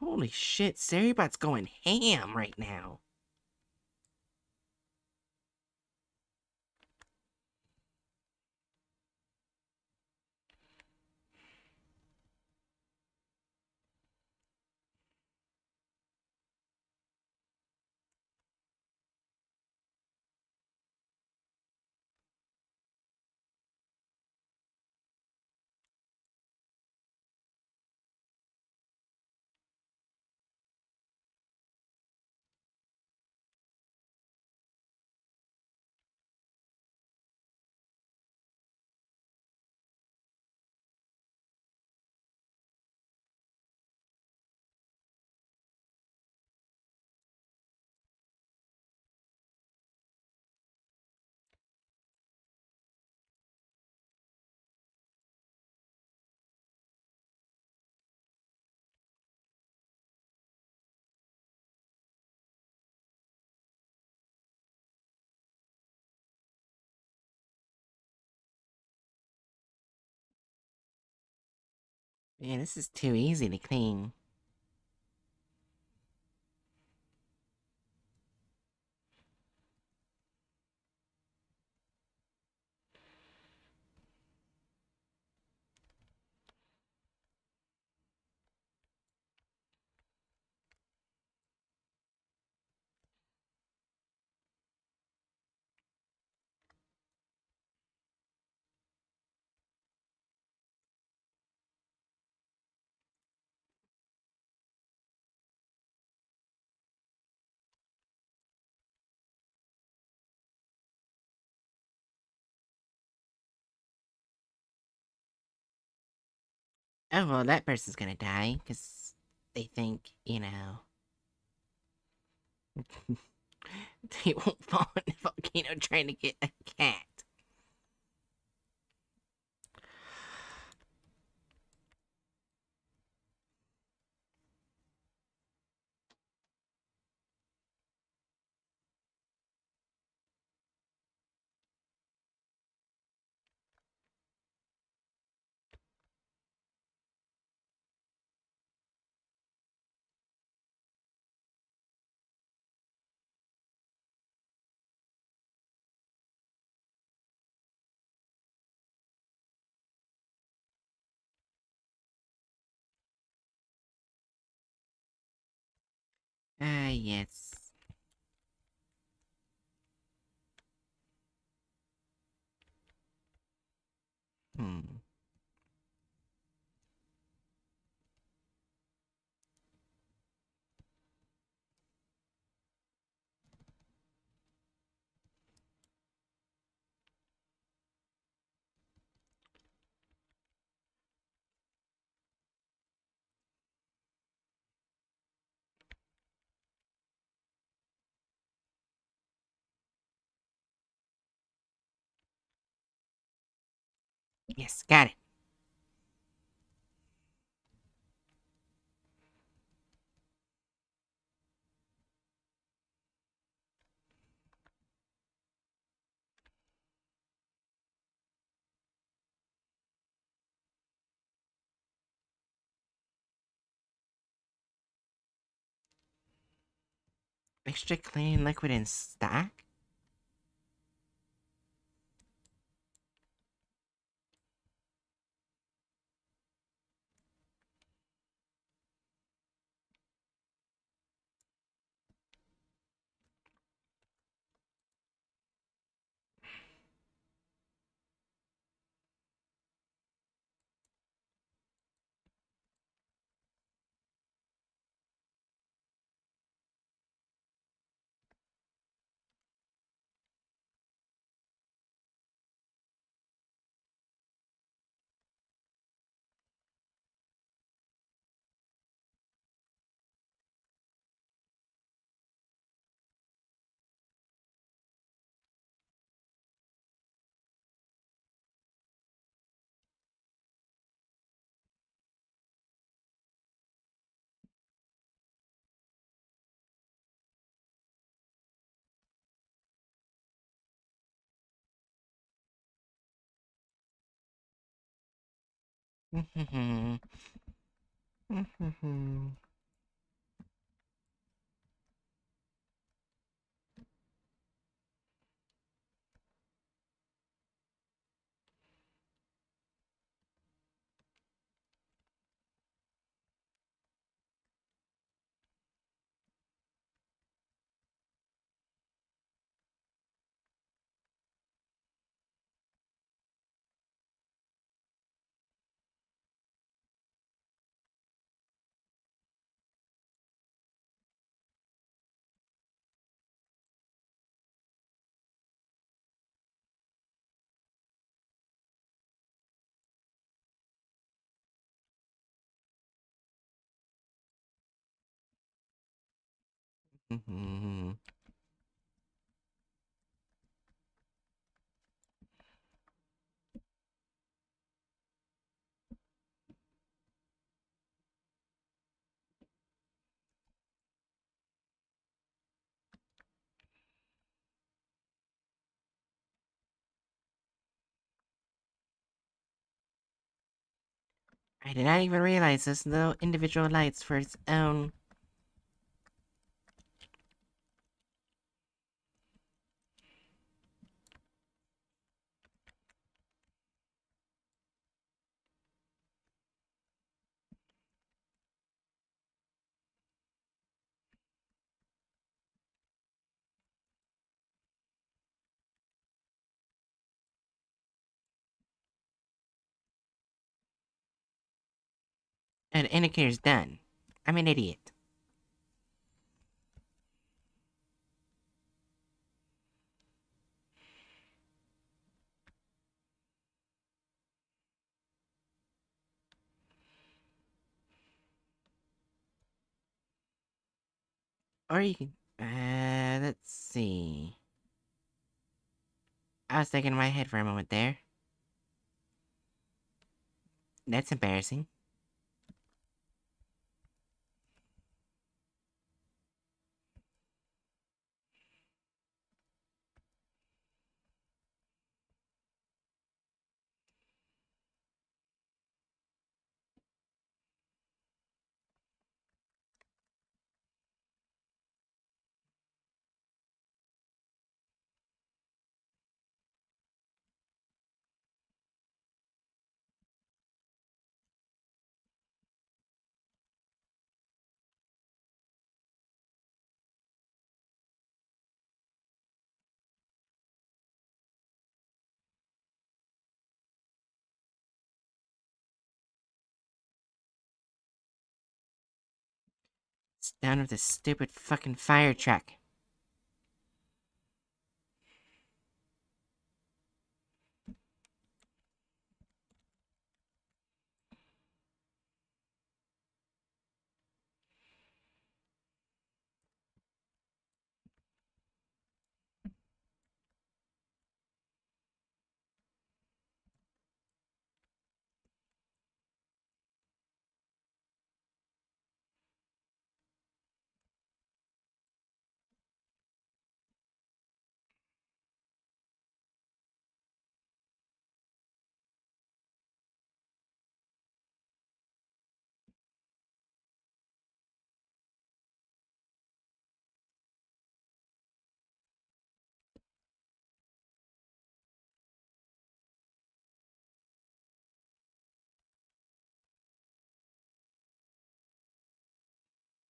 Holy shit, Sery_Bot's going ham right now. Man, this is too easy to clean. Oh, well, that person's gonna die, because they think, you know... they won't fall in a volcano trying to get a cat. Ah, yes. Hmm. Yes, got it. Extra clean liquid in stock? Mm-hmm. Mm-hmm. Mm-hmm. I did not even realize there's no individual lights for its own And indicator's done. I'm an idiot. Or you can... Uh, let's see. I was thinking in my head for a moment there. That's embarrassing. Down with this stupid fucking fire truck.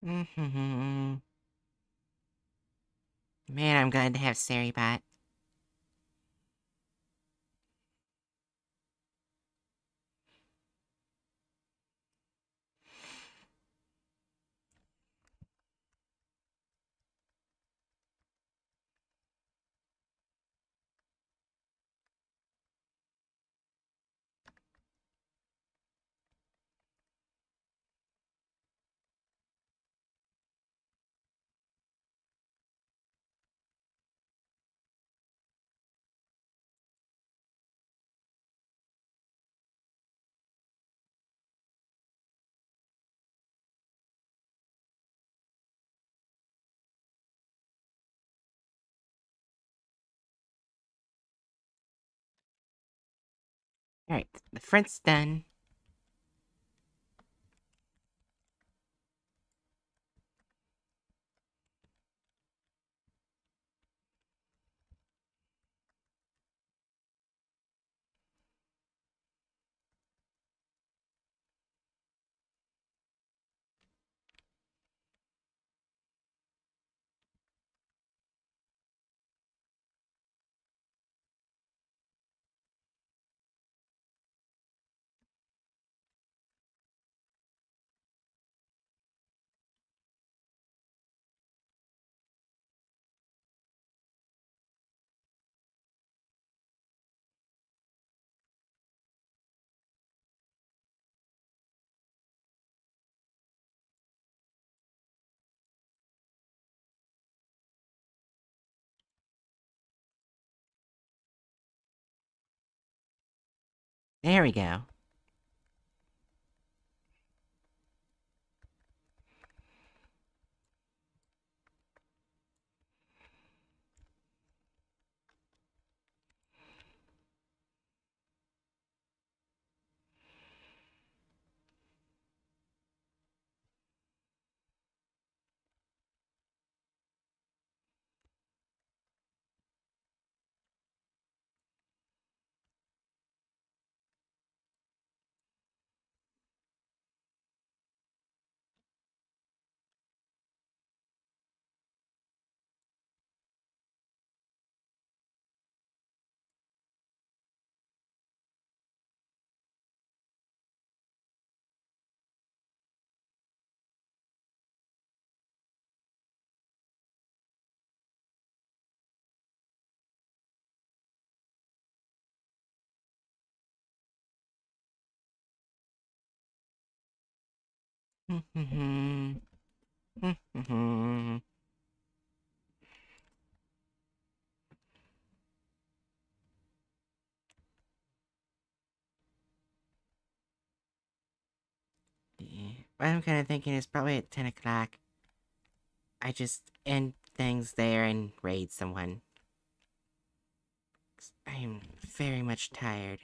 Mm-hmm. Man, I'm glad to have Sery_Bot. Alright, the front's done. There we go. Mm-hmm. Mm-hmm. I'm kind of thinking is probably at 10 o'clock. I just end things there and raid someone. I am very much tired.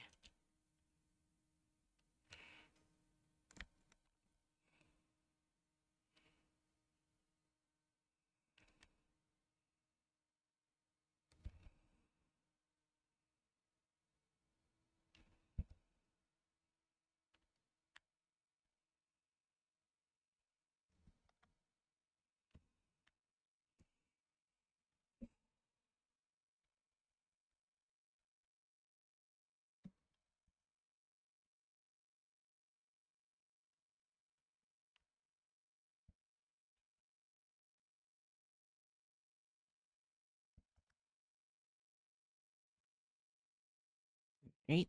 Right.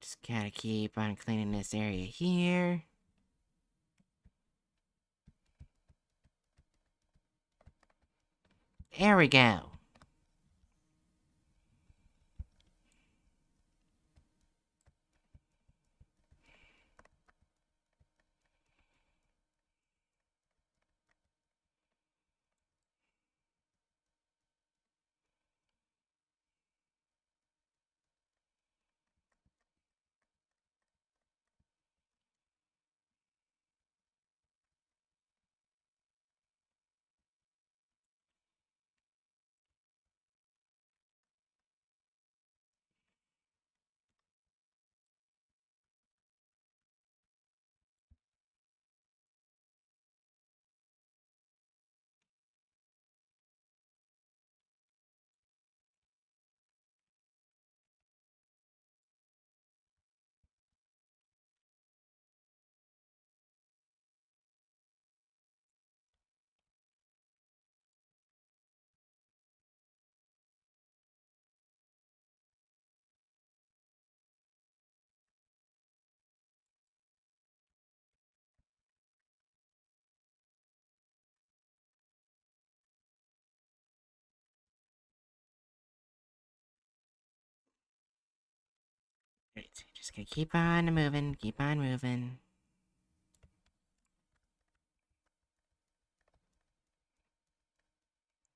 Just gotta keep on cleaning this area here. There we go. Right, just gonna keep on moving, keep on moving.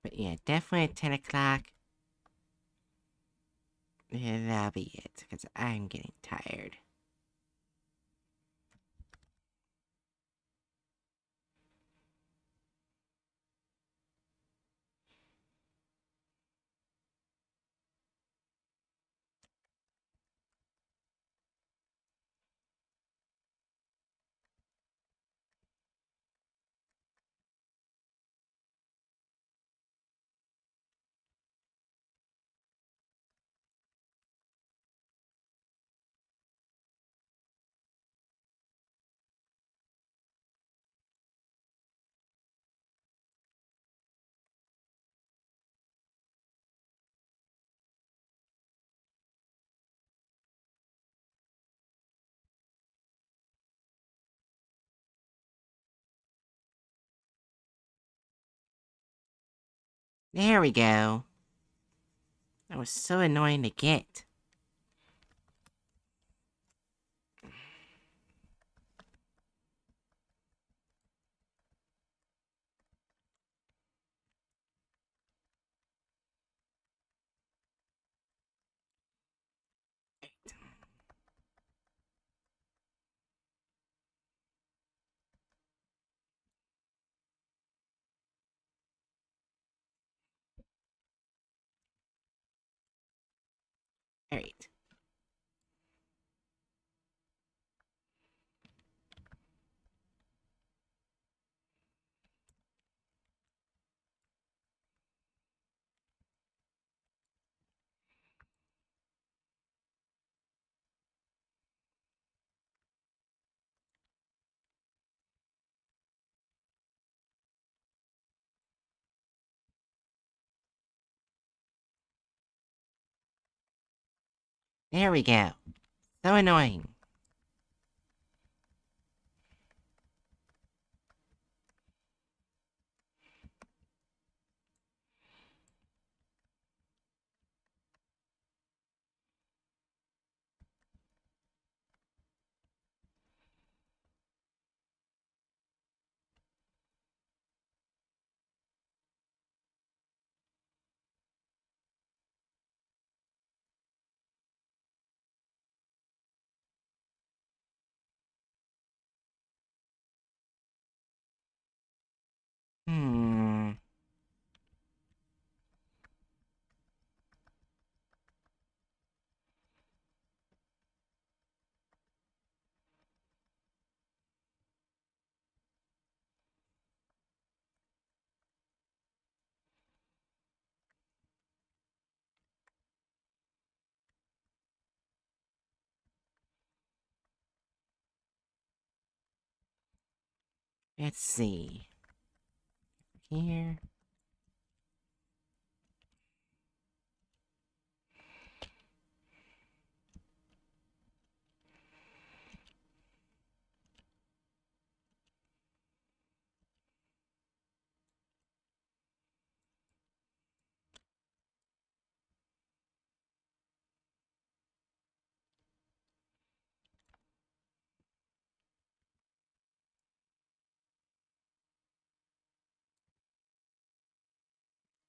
But yeah, definitely at 10 o'clock. Yeah, that'll be it, because I'm getting tired. There we go. That was so annoying to get. Alright. There we go. So annoying. Hmm. Let's see. Here.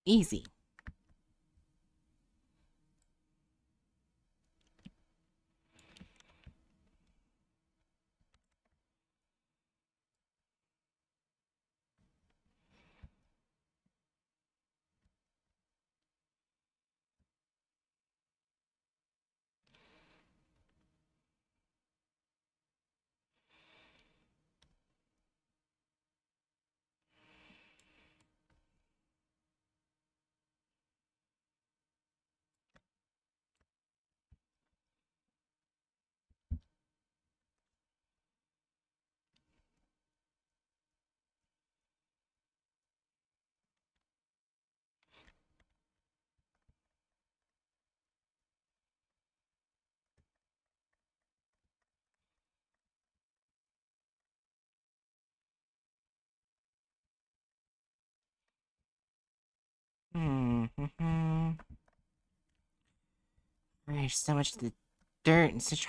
Easy. Hmm. There's so much dirt and such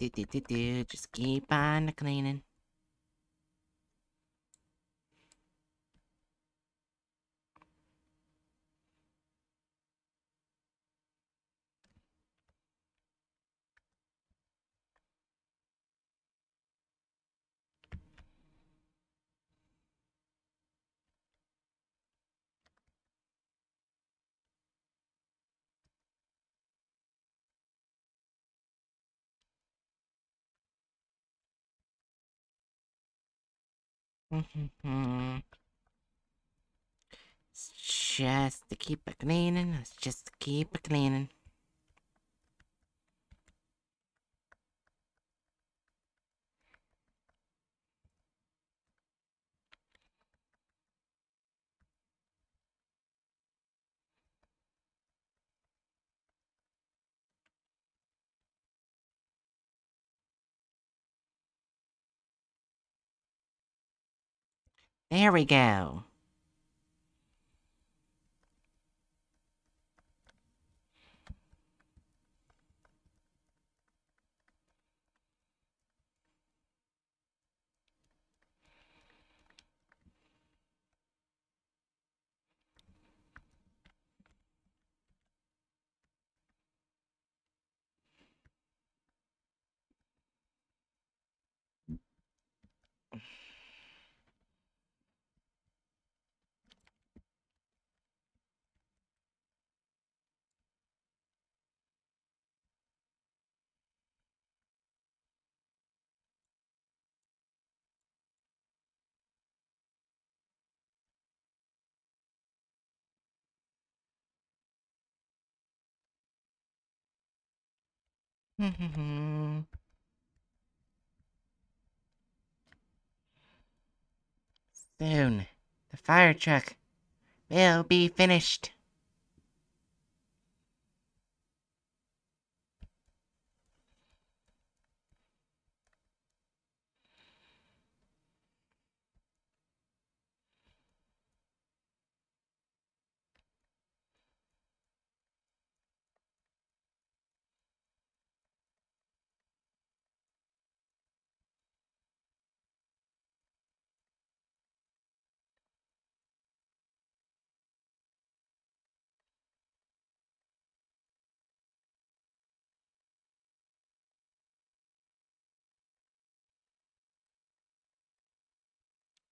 hard to reach places. Just keep on the cleaning. It's just to keep it cleaning. It's just to keep it cleaning. There we go. Mm-hmm. Soon, the fire truck will be finished.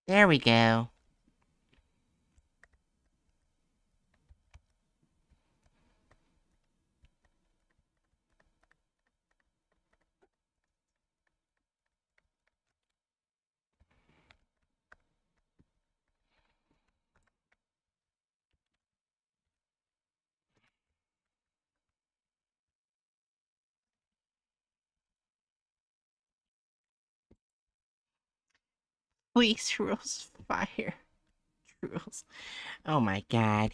There we go. Please, rules fire. Rules. Oh my god.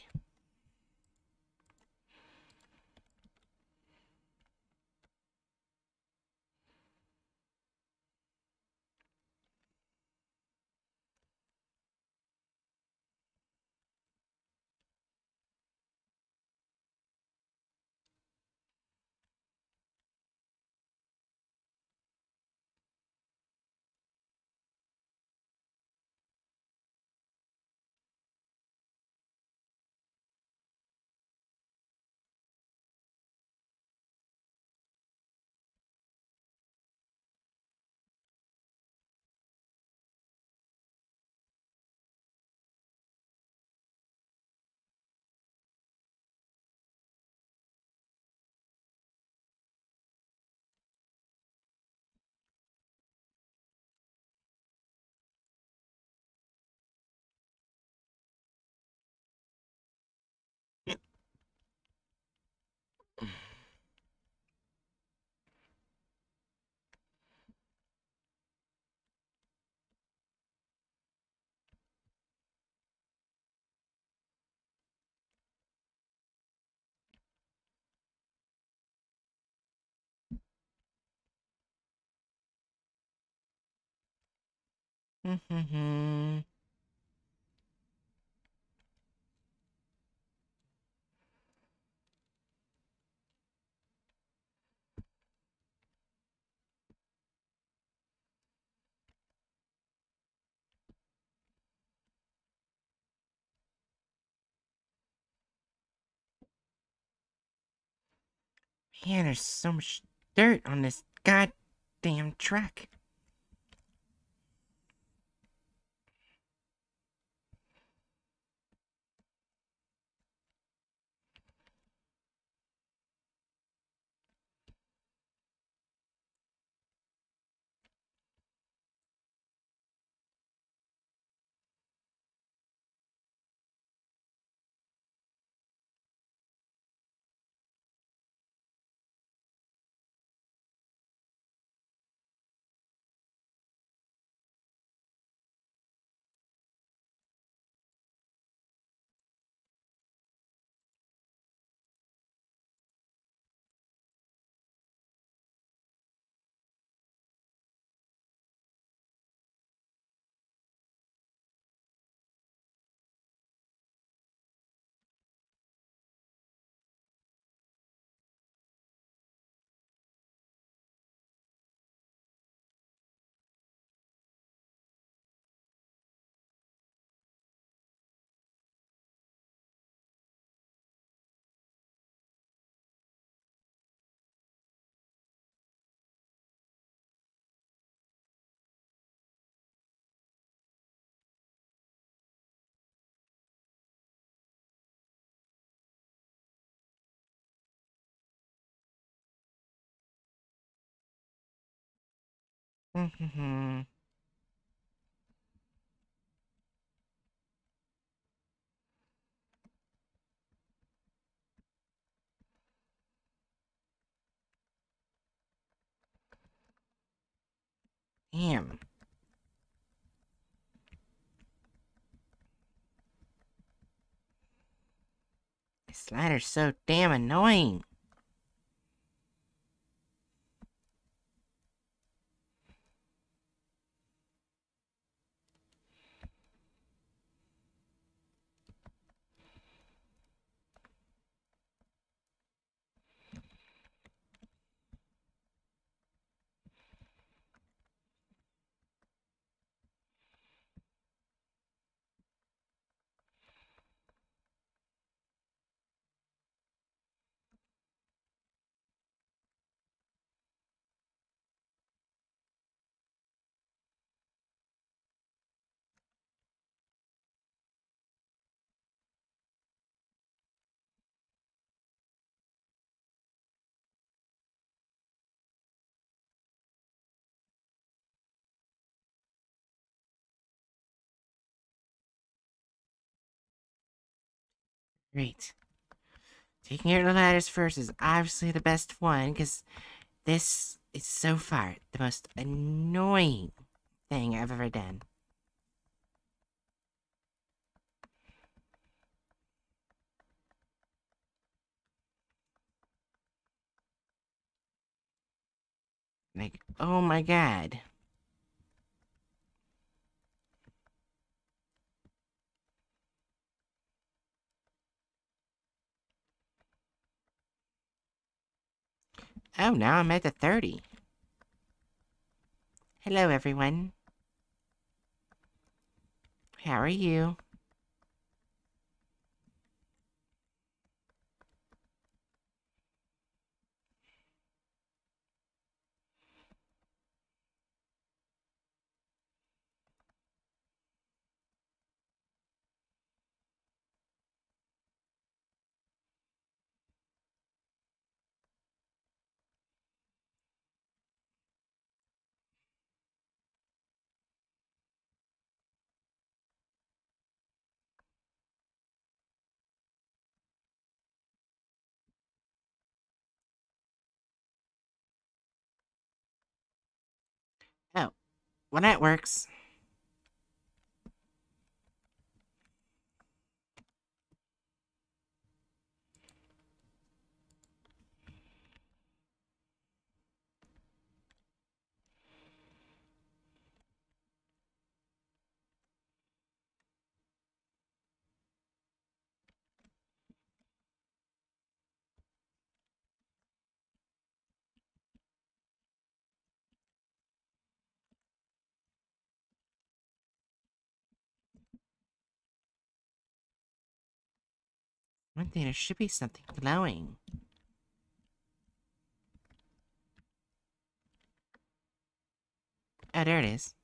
Mm-hmm. Man, there's so much dirt on this goddamn track. Mm-hmm. Damn. This ladder's so damn annoying. Great. Taking out the ladders first is obviously the best one, because this is so far the most annoying thing I've ever done. Like, oh my god. Oh, now I'm at the 30. Hello, everyone. How are you? Oh, well, that works. One thing, there should be something glowing. Oh, there it is.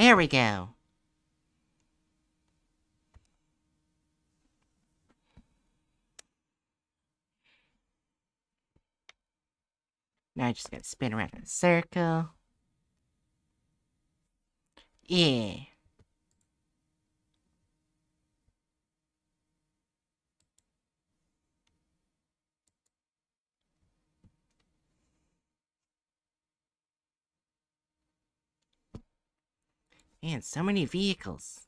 There we go. Now I just gotta spin around in a circle. Yeah. Man, so many vehicles.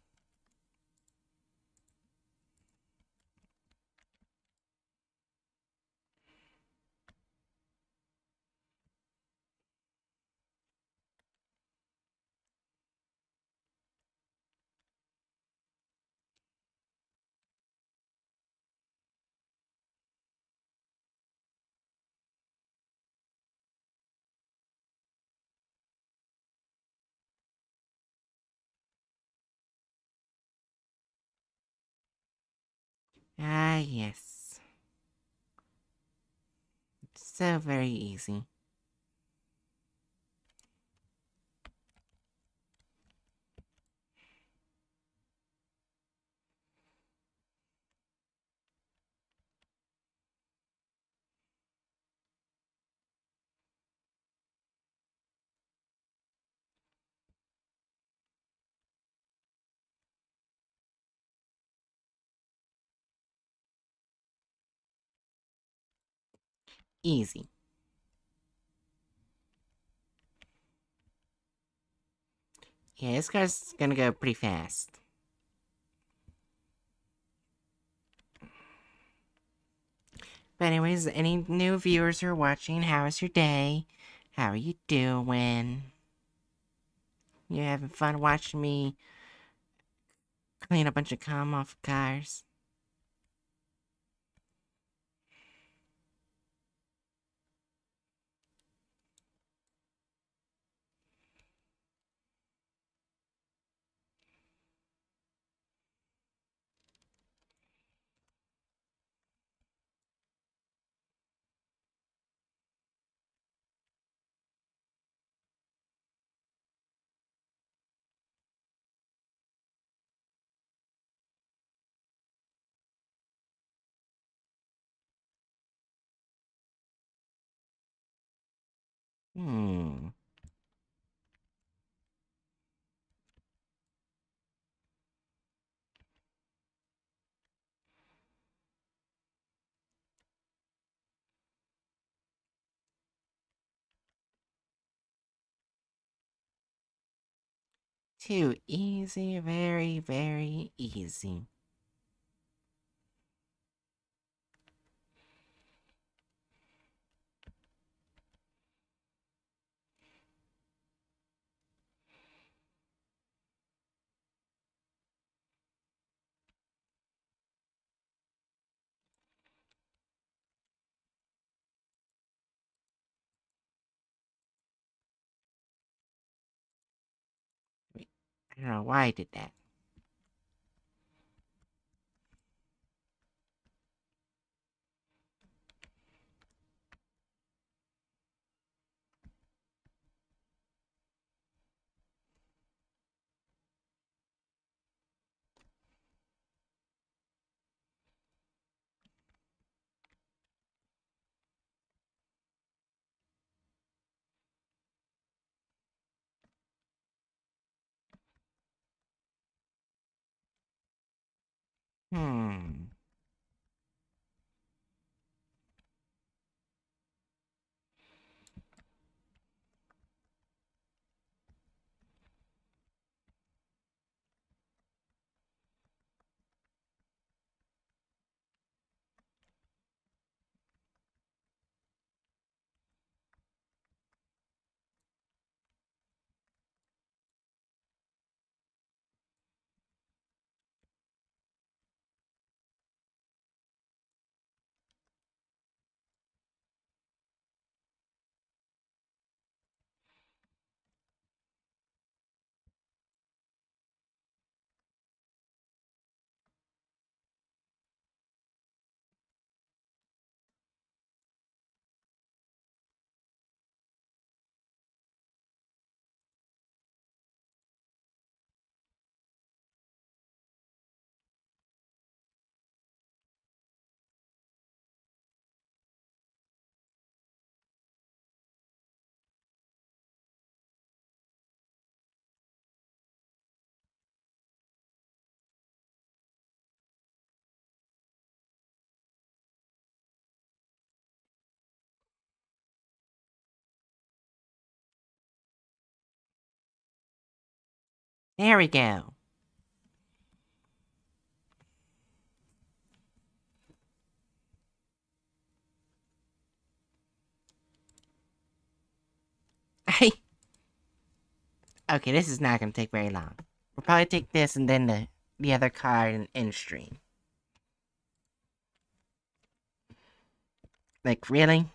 Ah, yes. It's so very easy. Easy. Yeah, this car's gonna go pretty fast. But anyways, any new viewers who are watching, how was your day? How are you doing? You having fun watching me clean a bunch of cum off cars? Hmm. Too easy, very, very easy. Know why I did that. Hmm. There we go. Hey. okay, this is not gonna take very long. We'll probably take this and then the the other card in, in stream. Like really?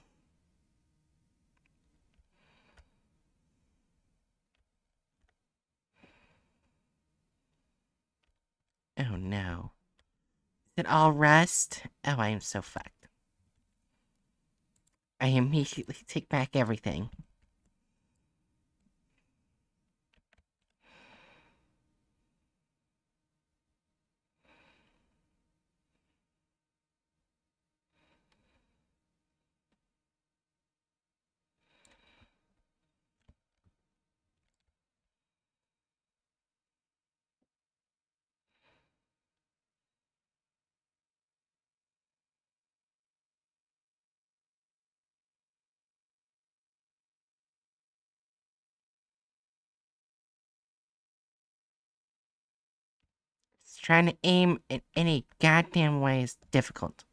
Oh no. Is it all rust? Oh, I am so fucked. I immediately take back everything. Trying to aim in any goddamn way is difficult.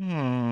Hmm.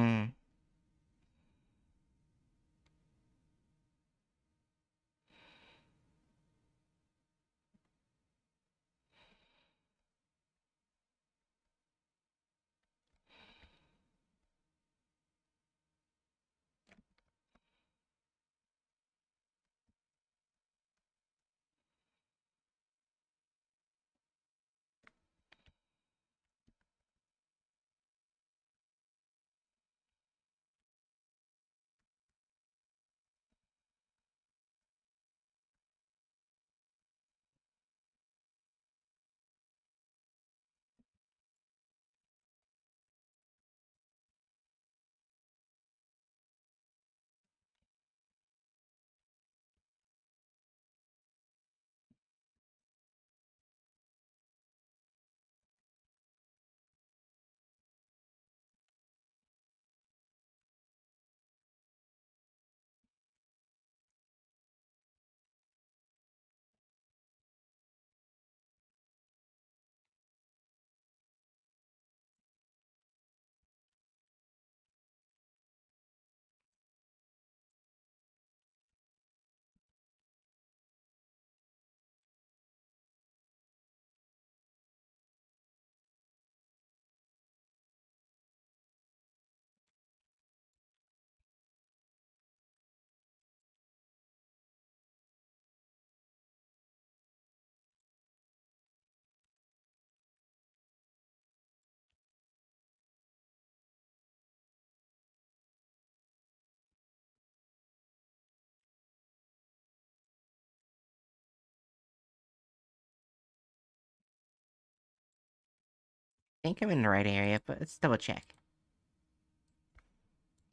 Think I'm in the right area, but let's double check.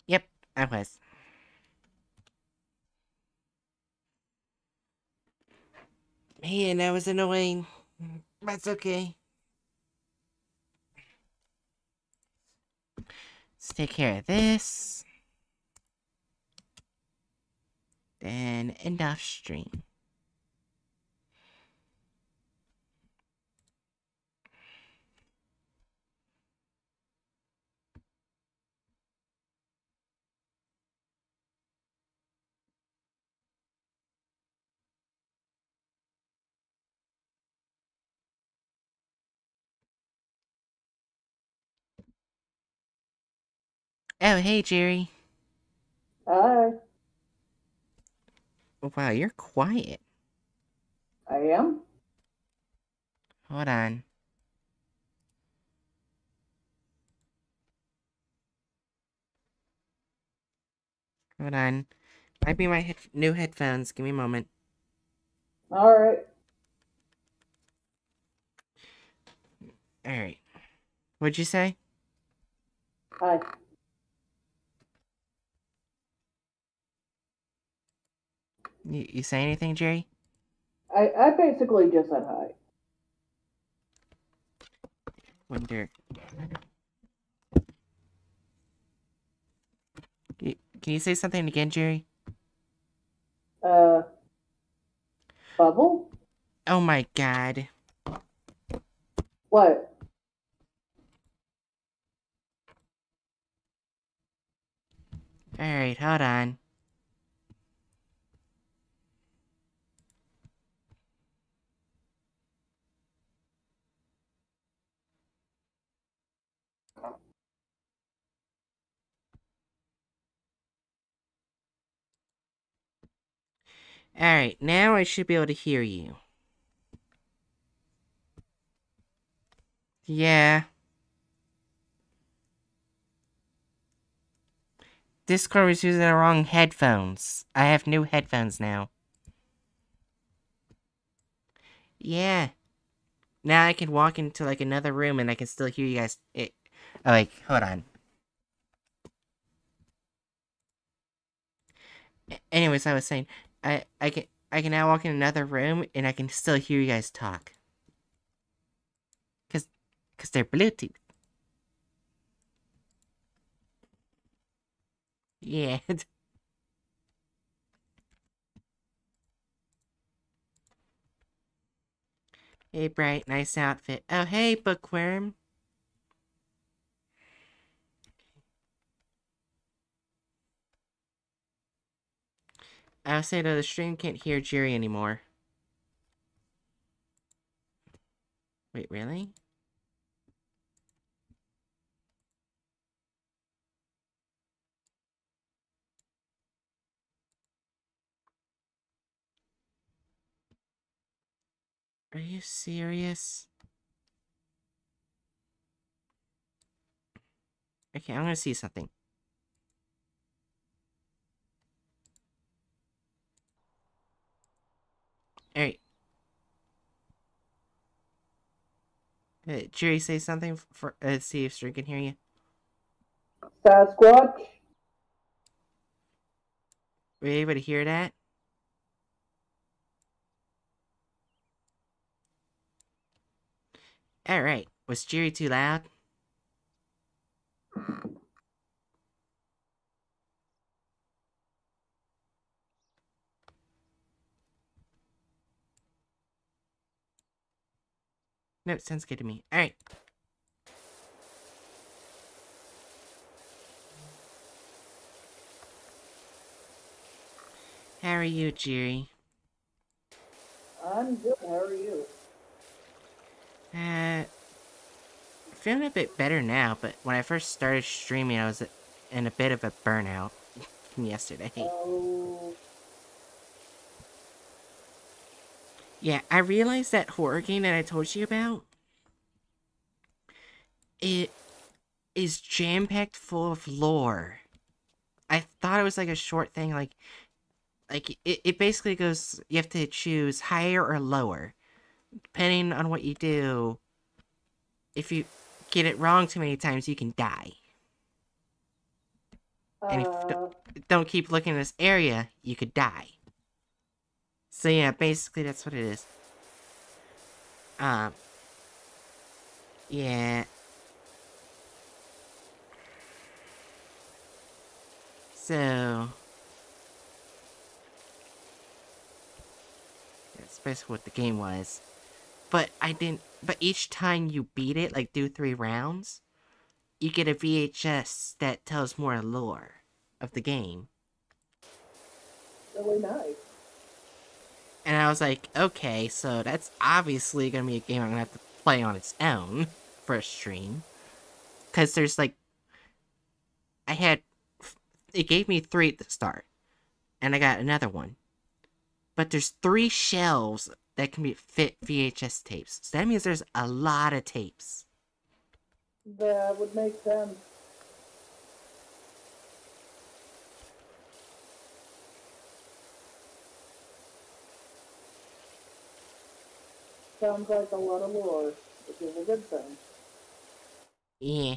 Yep, I was. Man, that was annoying. That's okay. Let's take care of this. Then end off stream. Oh, hey, Jerry. Hi, oh, Wow, you're quiet. I am. Hold on. Hold on. Might be my head new headphones. Give me a moment. All right. Alright. What'd you say? Hi. You, you say anything, Jerry? I, I basically just said hi. wonder. Y- Can you say something again, Jerry? Uh, bubble? Oh my god. What? Alright, hold on. Alright, now I should be able to hear you. Yeah. Discord was using the wrong headphones. I have new headphones now. Yeah. Now I can walk into like another room and I can still hear you guys. It, like, hold on. Anyways, I was saying, I I can I can now walk in another room and I can still hear you guys talk. Cause, cause they're Bluetooth. Yeah. hey, Bright, nice outfit. Oh, hey, Bookworm. I saying that the stream can't hear Jerry anymore. Wait, really? Are you serious? Okay, I'm gonna see something. Alright. Uh, Jerry, say something for uh, see if Stream can hear you. Sasquatch? Were you able to hear that? Alright. Was Jerry too loud? No, sounds good to me. Alright. How are you, Jerry? I'm good. How are you? Uh, feeling a bit better now, but when I first started streaming, I was in a bit of a burnout yesterday. Oh, Yeah, I realized that horror game that I told you about. It is jam packed full of lore. I thought it was like a short thing, like, like it, it basically goes. You have to choose higher or lower, depending on what you do. If you get it wrong too many times, you can die. And if uh, Don't keep looking in this area, you could die. So yeah, basically that's what it is. Um. Yeah. So. That's basically what the game was. But I didn't. But each time you beat it, like do three rounds, you get a VHS that tells more lore of the game. really nice. And I was like, okay, so that's obviously gonna be a game I'm gonna have to play on its own for a stream. Cause there's like, I had, it gave me three at the start, and I got another one. But there's three shelves that can be fit VHS tapes. So that means there's a lot of tapes. That would make sense. Sounds like a lot of lore, which is a good thing. Yeah.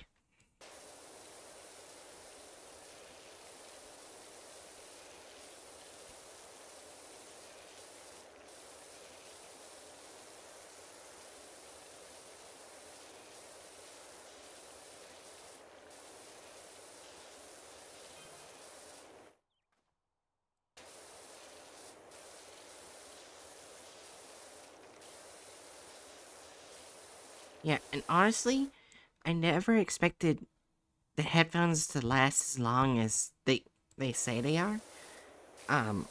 Yeah, and honestly, I never expected the headphones to last as long as they they say they are. Um,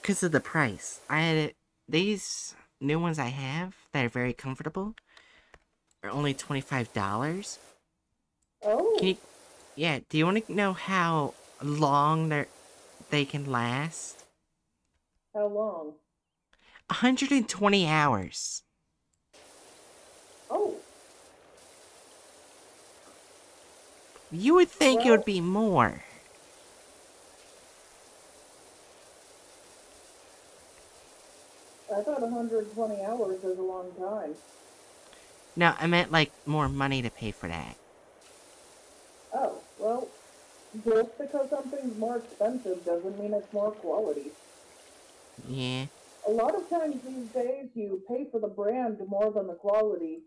because of the price. I had these new ones I have that are very comfortable are only twenty five dollars. Oh, you? Yeah. Do you want to know how long they they can last? how long? 120 hours. Oh, You would think it would be more. I thought 120 hours is a long time. No, I meant like more money to pay for that. Oh, well, just because something's more expensive doesn't mean it's more quality. Yeah. A lot of times these days you pay for the brand more than the quality.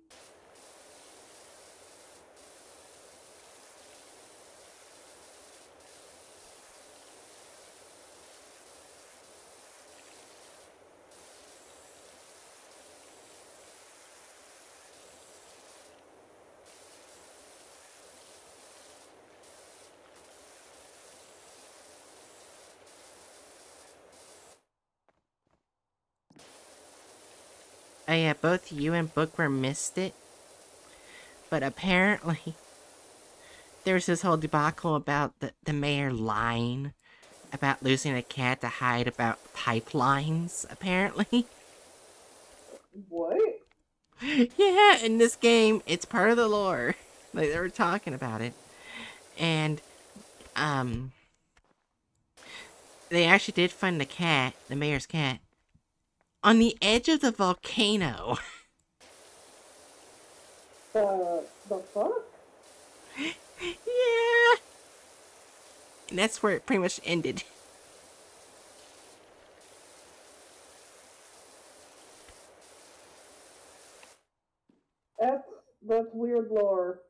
Oh yeah, both you and Bookworm missed it. But apparently, there's this whole debacle about the, the mayor lying about losing a cat to hide about pipelines, apparently. What? yeah, in this game, it's part of the lore. Like, they were talking about it. And, um, they actually did find the cat, the mayor's cat, on the edge of the volcano. The, the fuck? yeah. And that's where it pretty much ended. That's, that's weird lore.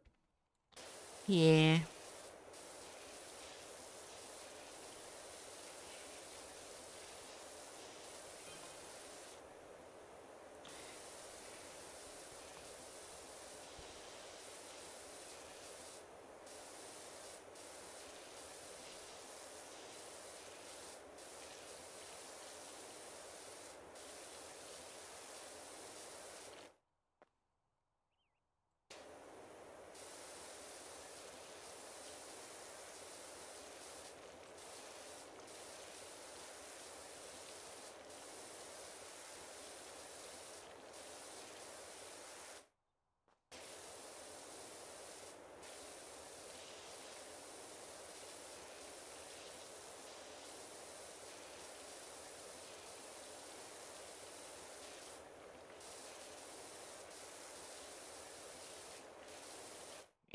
Yeah.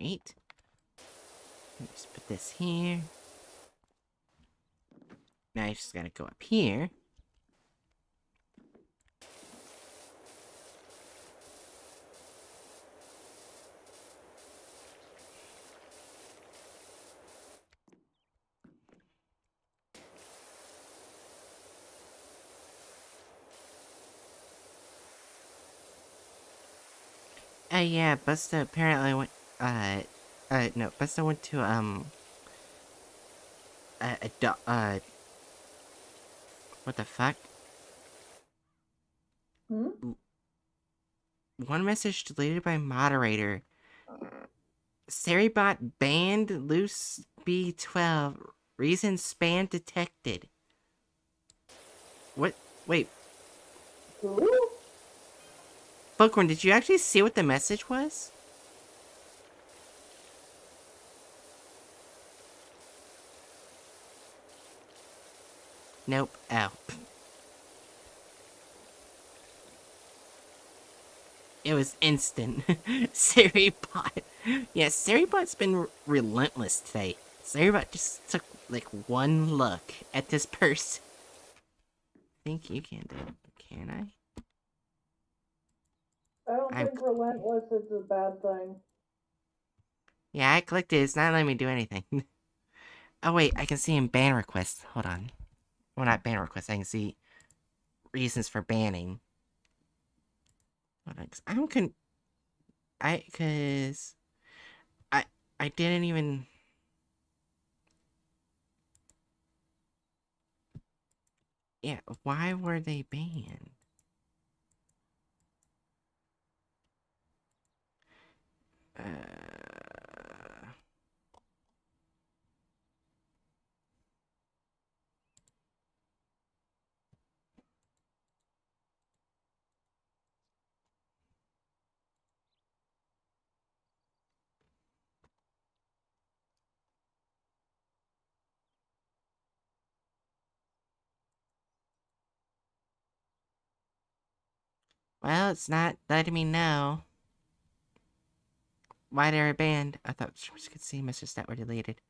Right. Just put this here. Now you just gotta go up here. Uh, yeah, Busta apparently went, uh, uh, no, Busta went to, um, a, a do- uh, what the fuck? Hmm? One message deleted by moderator. Sery_Bot banned loose B12. Reason spam detected. What? Wait? Bookworm, did you actually see what the message was? Nope. Oh. It was instant. Sery_Bot. Yeah, Sery_Bot's been relentless today. Sery_Bot just took, like, one look at this purse. I think you can do it. Can I? I don't think relentless is a bad thing. Yeah, I clicked it. It's not letting me do anything. oh, wait. I can see in ban requests. Hold on. Well, not ban requests. I can see reasons for banning. I'm con... I, cause I, I didn't even. Yeah, why were they banned? Uh, well, it's not letting me know why they were banned. I thought streamers could see messages that were deleted.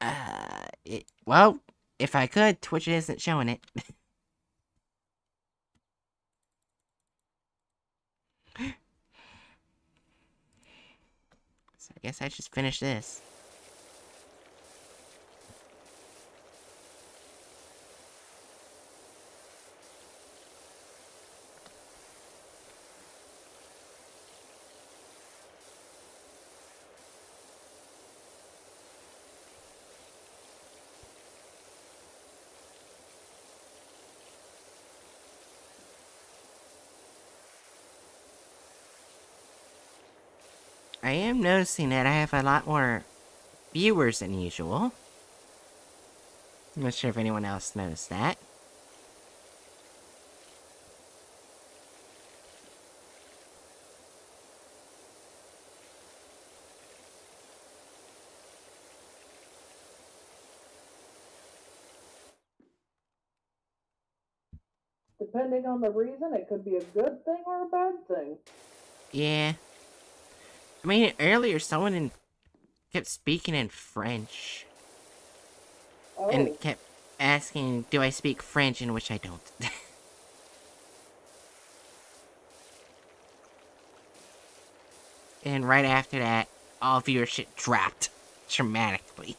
Uh, it, well, if I could, Twitch isn't showing it. so I guess I just finish this. I am noticing that I have a lot more viewers than usual. I'm not sure if anyone else noticed that. Depending on the reason, it could be a good thing or a bad thing. Yeah. I mean, earlier someone in, kept speaking in French. Oh, And kept asking, do I speak French? In which I don't. and right after that, all viewership dropped dramatically.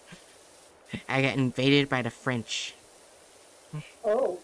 I got invaded by the French. oh.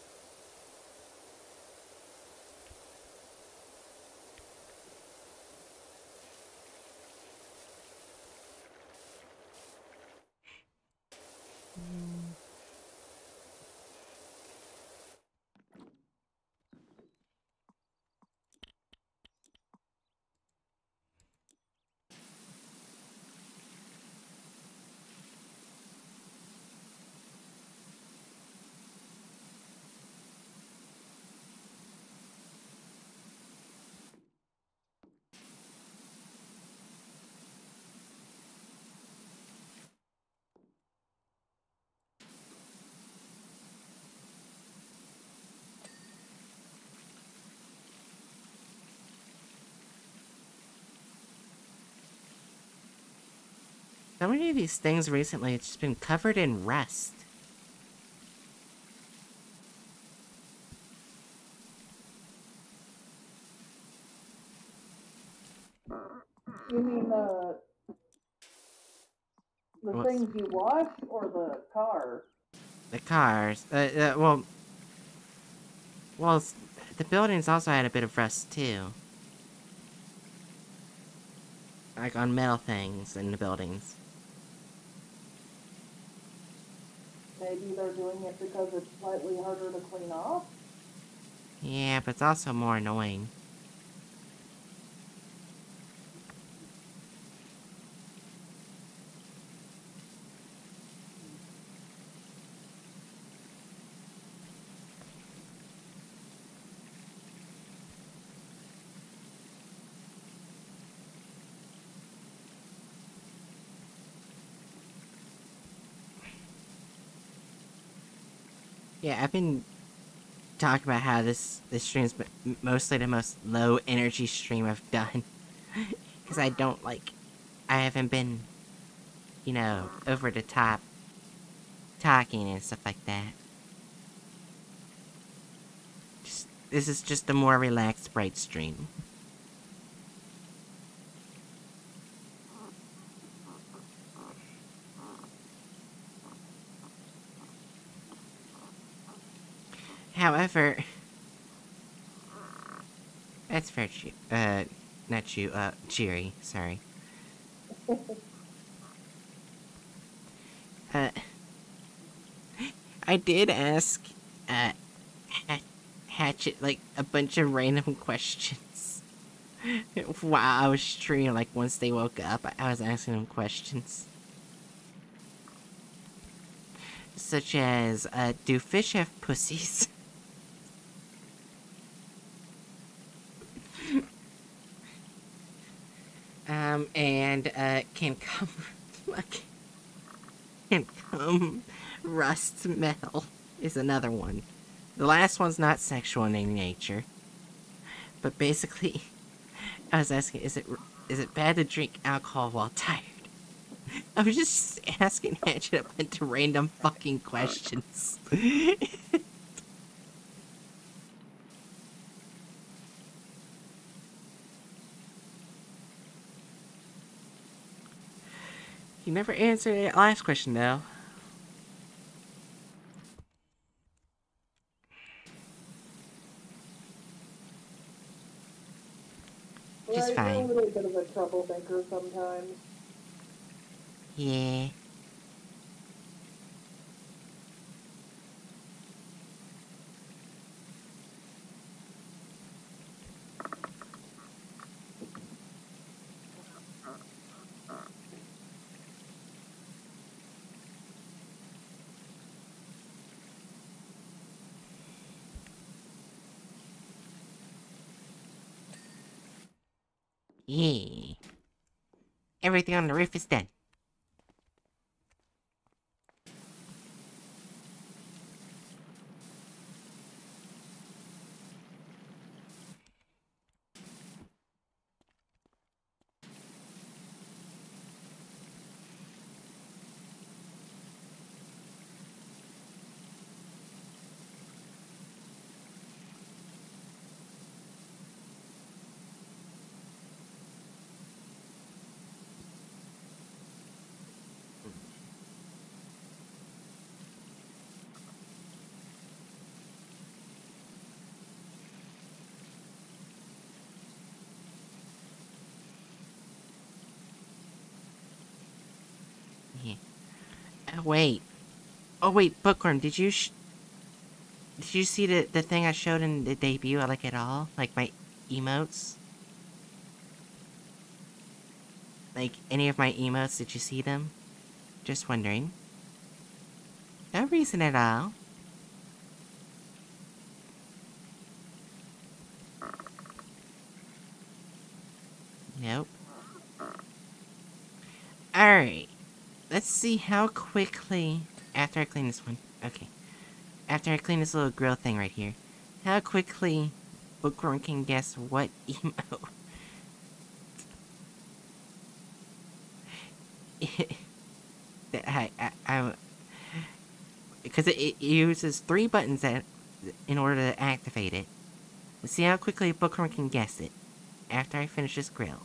So many of these things recently, it's just been covered in rust. You mean the What's- things you wash or the car? The cars, uh, uh well, well, the buildings also had a bit of rust too. Like on metal things in the buildings. Maybe they're doing it because it's slightly harder to clean off. Yeah, but it's also more annoying. Yeah, I've been talking about how this this stream's mostly the most low energy stream I've done because I don't like I haven't been you know over the top talking and stuff like that. Just this is just a more relaxed bright stream. However, That's fair, Chew. Uh, not Chew, uh, Cheery, sorry. uh, I did ask, uh, Hatchet, like, a bunch of random questions. While I was streaming, like, once they woke up, I was asking them questions. Such as, uh, do fish have pussies? um, and, uh, can come, can come rust metal is another one. The last one's not sexual in nature. But basically, I was asking, is it is it bad to drink alcohol while tired? I was just asking Hatchet a bunch of random fucking questions. Never answered that last question, though. Just fine. You're a little bit of a troublemaker sometimes. Yeah. Yeah. Everything on the roof is done. Yeah. Oh, wait. Oh, wait, Bookworm, did you Did you see the, the thing I showed in the debut, I like it all? Like my emotes? Like, any of my emotes, did you see them? Just wondering. No reason at all. Nope. Alright. Let's see how quickly, after I clean this one, okay. After I clean this little grill thing right here, how quickly Bookworm can guess what emote. I, I, I, because it, it uses three buttons that, in order to activate it. Let's see how quickly Bookworm can guess it after I finish this grill.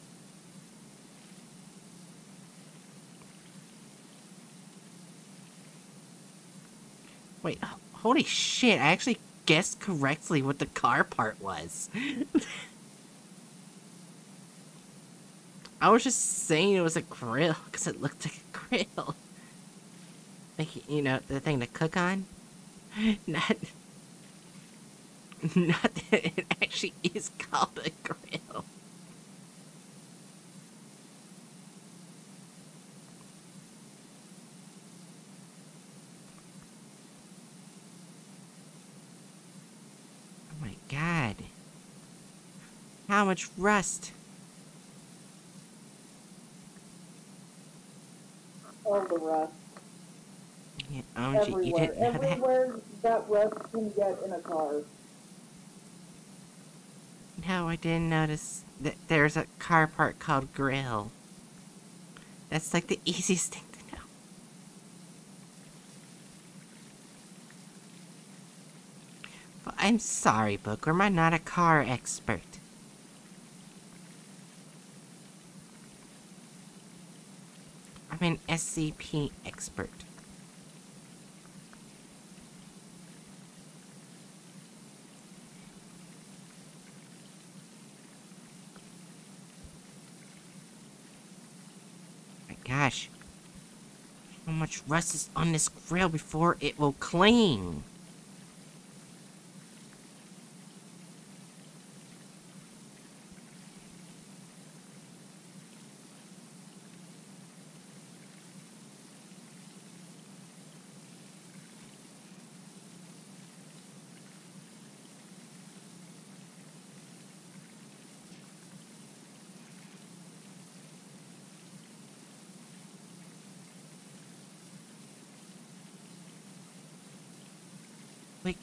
Wait, holy shit, I actually guessed correctly what the car part was. I was just saying it was a grill because it looked like a grill. Like, you know, the thing to cook on? Not. Not that it actually is called a grill. Oh my god. How much rust? All the rust. Yeah, oh, you, you didn't know that? Everywhere that rust can get in a car. No, I didn't notice that there's a car part called grill. That's like the easiest thing I'm sorry, Bookworm, I'm not a car expert. I'm an SCP expert. My gosh, how much rust is on this grill before it will clean?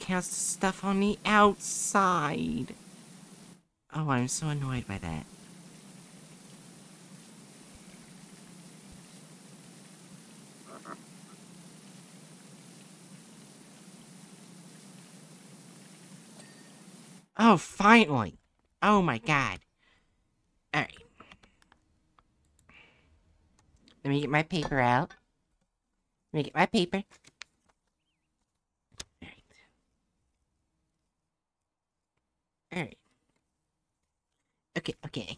The stuff on the outside. Oh, I'm so annoyed by that. Oh, finally! Oh my god. Alright. Let me get my paper out. Let me get my paper. Alright. Okay, okay.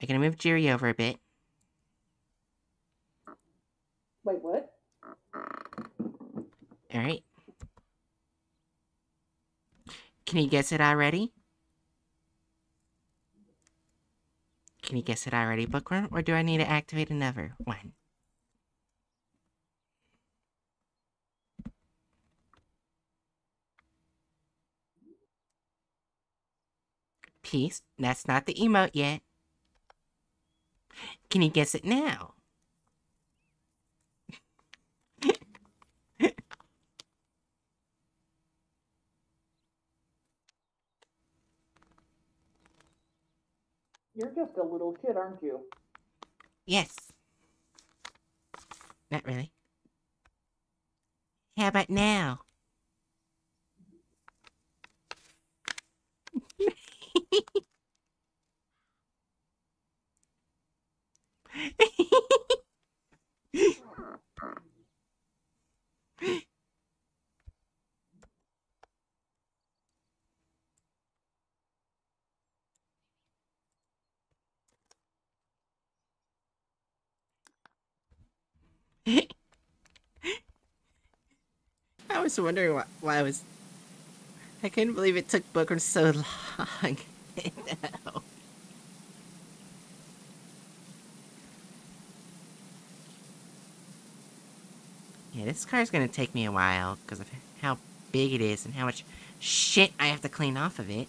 I'm gonna move Jerry over a bit. Wait, what? Alright. Can you guess it already? Can you guess it already, Bookworm? Or do I need to activate another one? That's not the emote yet. Can you guess it now? You're just a little kid, aren't you? Yes. Not really. How about now? I was wondering why, why I was. I couldn't believe it took Booker so long. Yeah, this car's gonna take me a while because of how big it is and how much shit I have to clean off of it.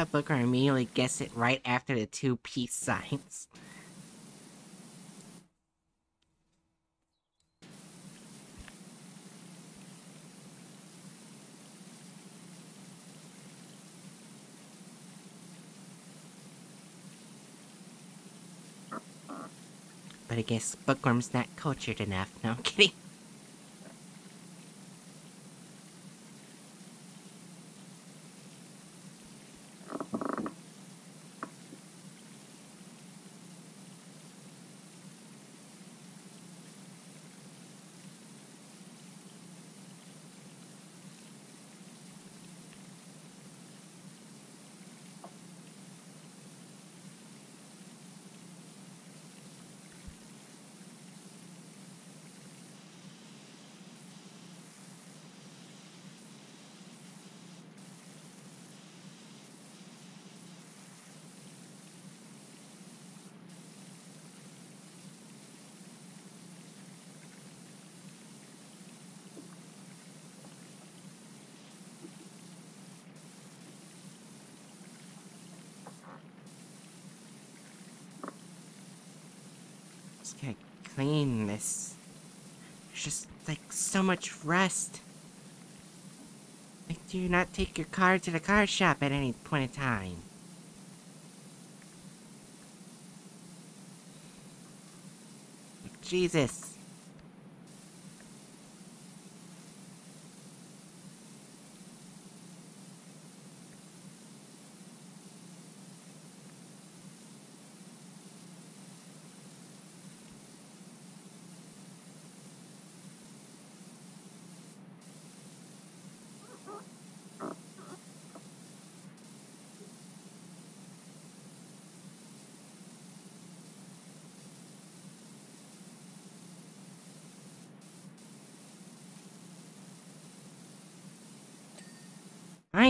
That immediately gets it right after the two peace signs. But I guess Bookworm's not cultured enough. No, I'm kidding. Just gotta clean this. There's just like so much rust. Like, do you not take your car to the car shop at any point in time? Jesus.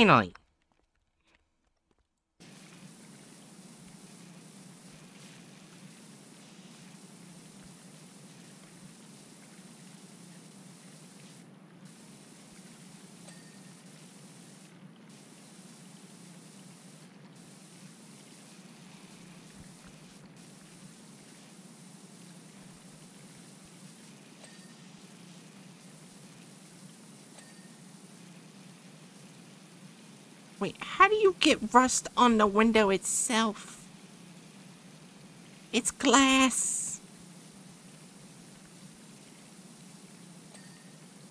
Finally. Wait, how do you get rust on the window itself? It's glass.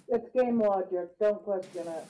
It's game logic. Don't question it.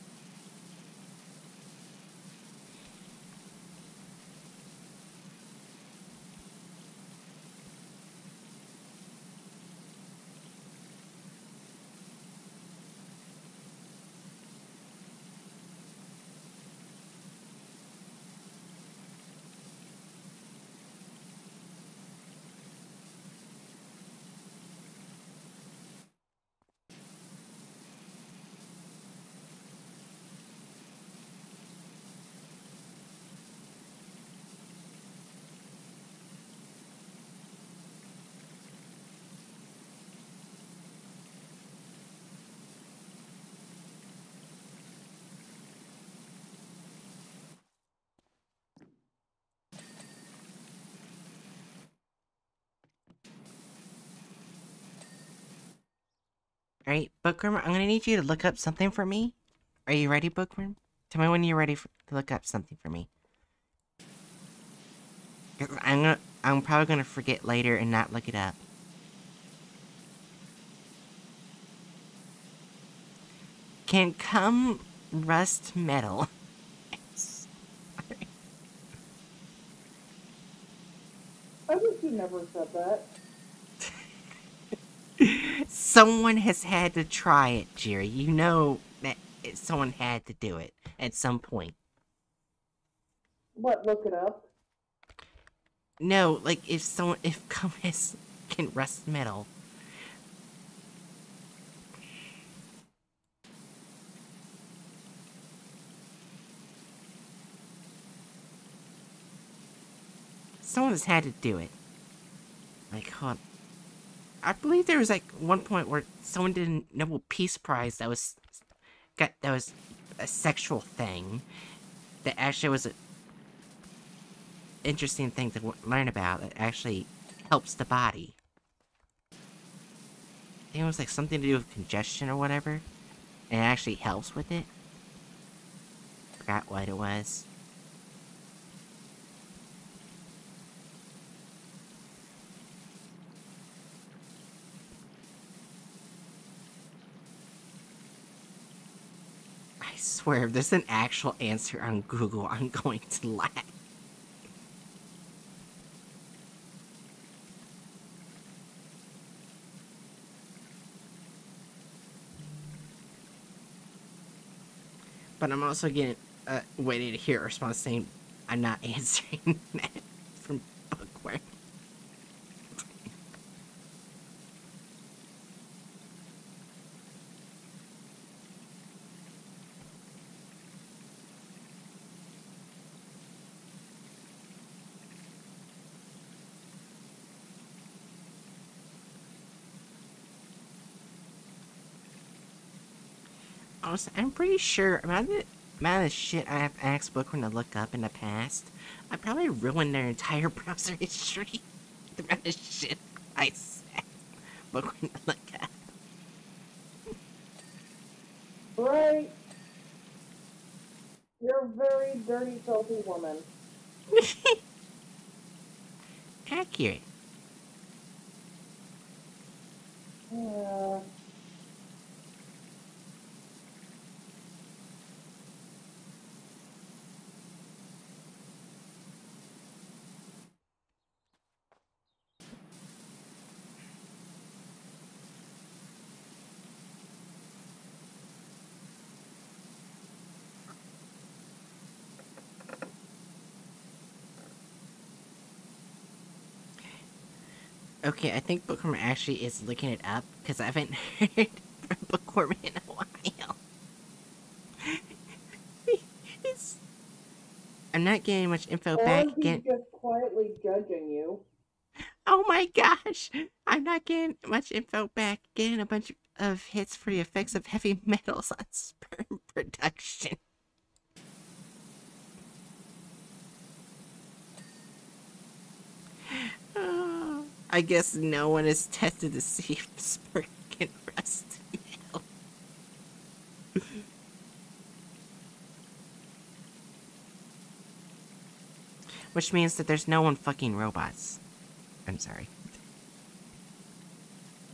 Alright, Bookworm, I'm gonna need you to look up something for me. Are you ready, Bookworm? Tell me when you're ready for, to look up something for me. I'm gonna, I'm probably gonna forget later and not look it up. Can come rust metal. I wish you never said that. Someone has had to try it, Jerry. You know that someone had to do it at some point. What, look it up? No, like if someone if Gomez can rust metal. Someone has had to do it. Like, hold. I believe there was like one point where someone did a Nobel Peace Prize that was got that was a sexual thing that actually was an interesting thing to learn about that actually helps the body. I think it was like something to do with congestion or whatever, and it actually helps with it. Forgot what it was. I swear, if there's an actual answer on Google, I'm going to laugh. But I'm also getting uh, waiting to hear a response saying I'm not answering that from Bookworm. Honestly, I'm pretty sure amount of the amount of shit I have asked Bookworm to look up in the past, I probably ruined their entire browser history. the amount of shit I said. bookworm like that. Right. You're a very dirty, filthy woman. Accurate. Yeah. Okay, I think Bookworm actually is looking it up because I haven't heard from Bookworm in a while. It's- I'm not getting much info Or back. he's Get, just quietly judging you. oh my gosh! I'm not getting much info back. Getting a bunch of hits for the effects of heavy metals on sperm production. Oh, I guess no one has tested to see if sperm can rust metal. Which means that there's no one fucking robots. I'm sorry.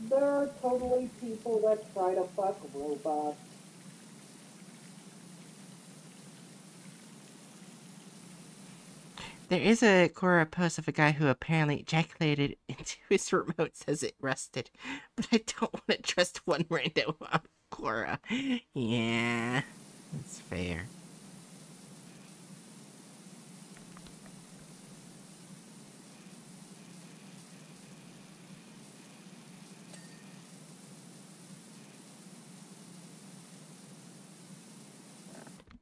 There are totally people that try to fuck robots. There is a Quora post of a guy who apparently ejaculated into his remote says it rusted, but I don't want to trust one random on Quora. Yeah, that's fair.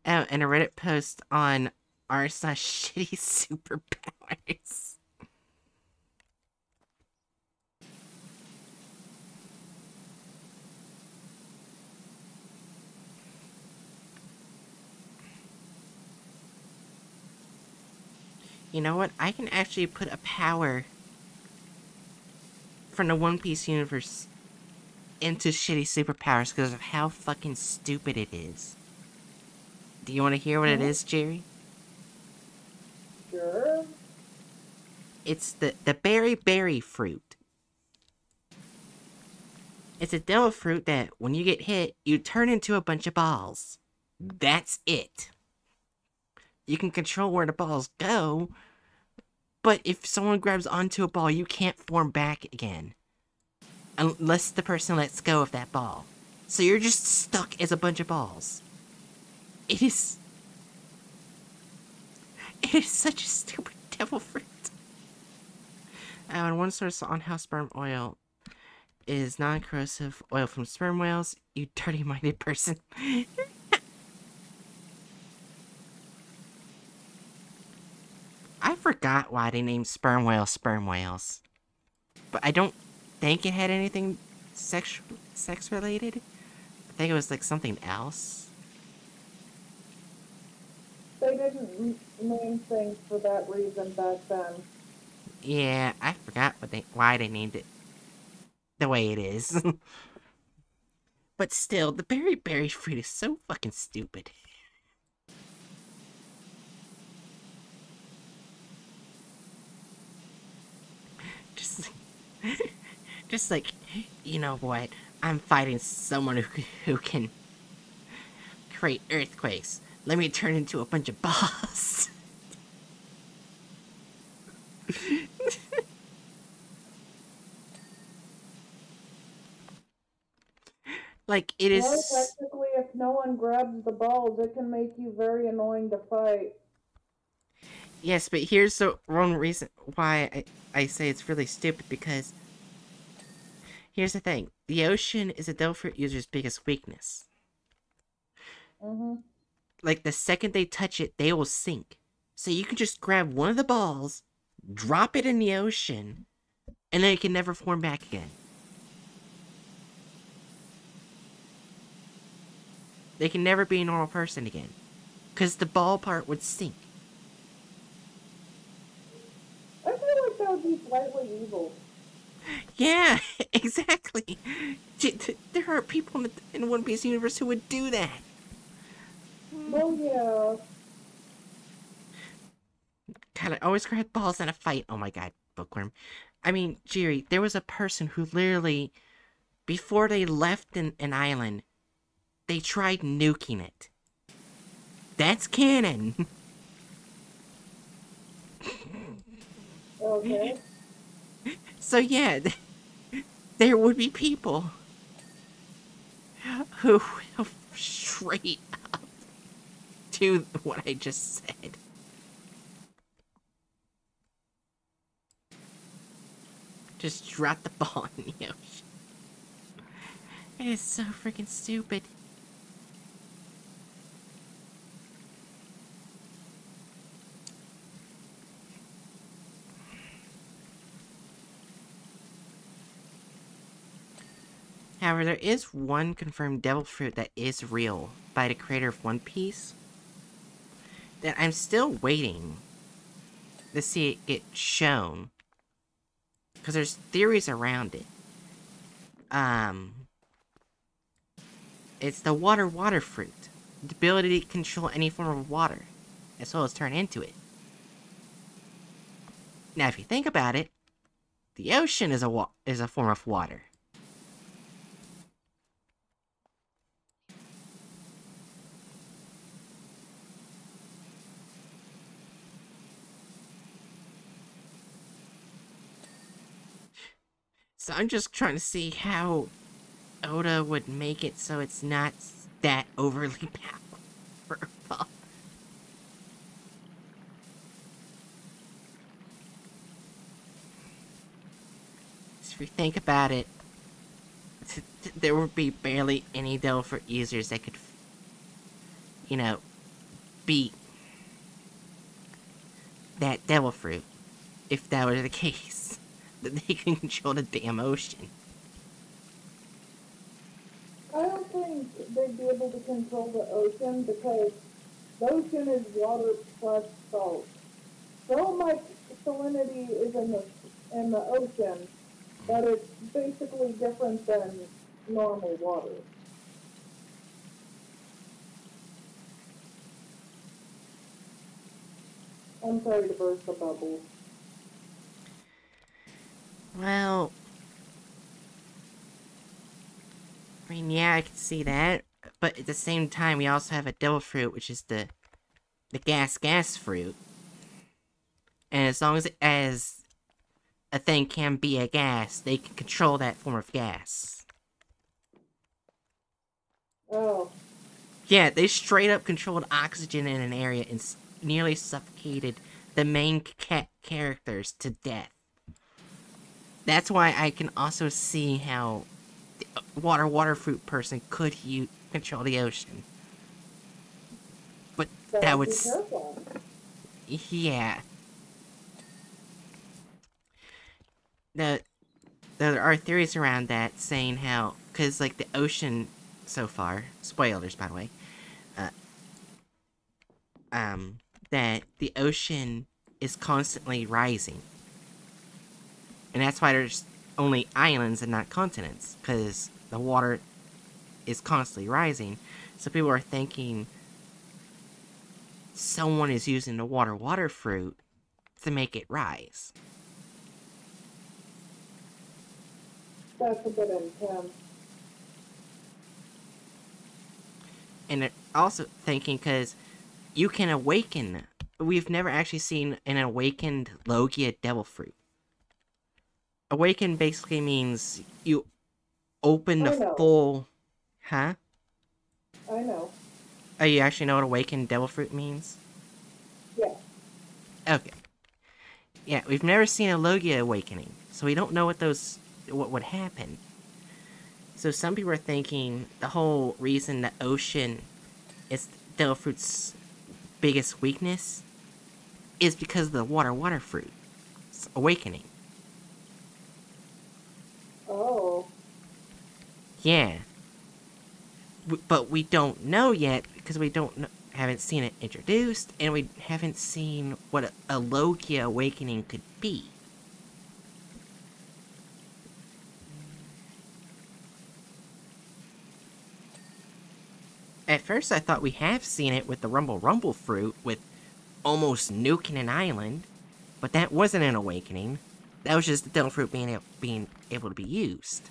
Oh, and a Reddit post on r slash shitty superpowers. You know what? I can actually put a power from the One Piece universe into shitty superpowers because of how fucking stupid it is. Do you want to hear what it Mhm. Jerry? Sure. It's the the berry berry fruit. It's a devil fruit that when you get hit, you turn into a bunch of balls. That's it. You can control where the balls go, but if someone grabs onto a ball, you can't form back again. Unless the person lets go of that ball. So you're just stuck as a bunch of balls. It is. It is such a stupid devil fruit. And one source on how sperm oil is non corrosive oil from sperm whales, you dirty minded person. I forgot why they named sperm whales sperm whales. But I don't think it had anything sex sex related. I think it was like something else. They didn't n- name things for that reason back then. Um, yeah, I forgot what they why they named it the way it is. but still, the berry berry fruit is so fucking stupid. Just, just like, you know what? I'm fighting someone who who can create earthquakes. Let me turn into a bunch of balls. like it is. Well, technically, if no one grabs the balls, it can make you very annoying to fight. Yes, but here's the one reason why I, I say it's really stupid because here's the thing the ocean is a fruit user's biggest weakness. Mm-hmm. Like the second they touch it, they will sink. So you can just grab one of the balls, drop it in the ocean, and then it can never form back again. They can never be a normal person again. Because the ball part would sink. I feel like that would be slightly evil. Yeah, exactly. There are people in, the, in One Piece universe who would do that. Yeah. God, I always grab balls in a fight. Oh my god, bookworm. I mean, Jerry, there was a person who literally, before they left an, an island, they tried nuking it. That's canon. Okay. So yeah, there would be people who will straight do what I just said. Just drop the ball in the ocean. It is so freaking stupid. However, there is one confirmed devil fruit that is real by the creator of One Piece that I'm still waiting to see it get shown. Because there's theories around it. Um, it's the water water fruit. The ability to control any form of water, as well as turn into it. Now, if you think about it, the ocean is a is a form of water. So I'm just trying to see how Oda would make it so it's not that overly powerful. if you think about it, there would be barely any devil users that could, you know, beat that Devil Fruit, if that were the case that they can control the damn ocean. I don't think they'd be able to control the ocean because the ocean is water plus salt. So much salinity is in the in the ocean that it's basically different than normal water. I'm sorry to burst the bubble. Well... I mean, yeah, I can see that. But at the same time, we also have a devil fruit, which is the the gas gas fruit. And as long as as a thing can be a gas, they can control that form of gas. Oh. Yeah, they straight up controlled oxygen in an area and nearly suffocated the main ca characters to death that's why I can also see how water water fruit person could you control the ocean. But so that would yeah. The there are theories around that saying how because like the ocean so far spoilers by the way uh, um that the ocean is constantly rising and that's why there's only islands and not continents, because the water is constantly rising. So people are thinking someone is using the water water fruit to make it rise. That's a good intense. And also thinking because you can awaken. We've never actually seen an awakened Logia devil fruit. Awaken basically means you open the full. Huh? I know. Oh, you actually know what awakened devil fruit means? Yeah. Okay. Yeah, we've never seen a Logia awakening, so we don't know what those what would happen. So some people are thinking the whole reason the ocean is devil fruit's biggest weakness is because of the water water fruit awakening. Oh. Yeah. But we don't know yet because we don't know, haven't seen it introduced, and we haven't seen what a, a awakening could be. At first, I thought we have seen it with the Rumble Rumble fruit, with almost nuking an island, but that wasn't an awakening. That was just the devil fruit being, being able to be used.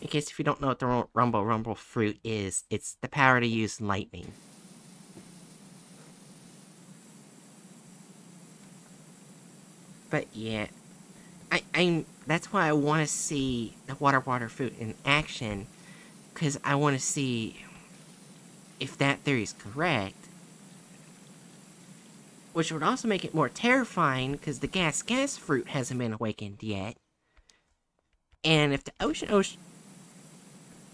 In case if you don't know what the Rumble Rumble fruit is, it's the power to use lightning. But yeah, I, I'm. That's why I want to see the water water fruit in action, because I want to see if that theory is correct. Which would also make it more terrifying, because the gas gas fruit hasn't been awakened yet. And if the ocean ocean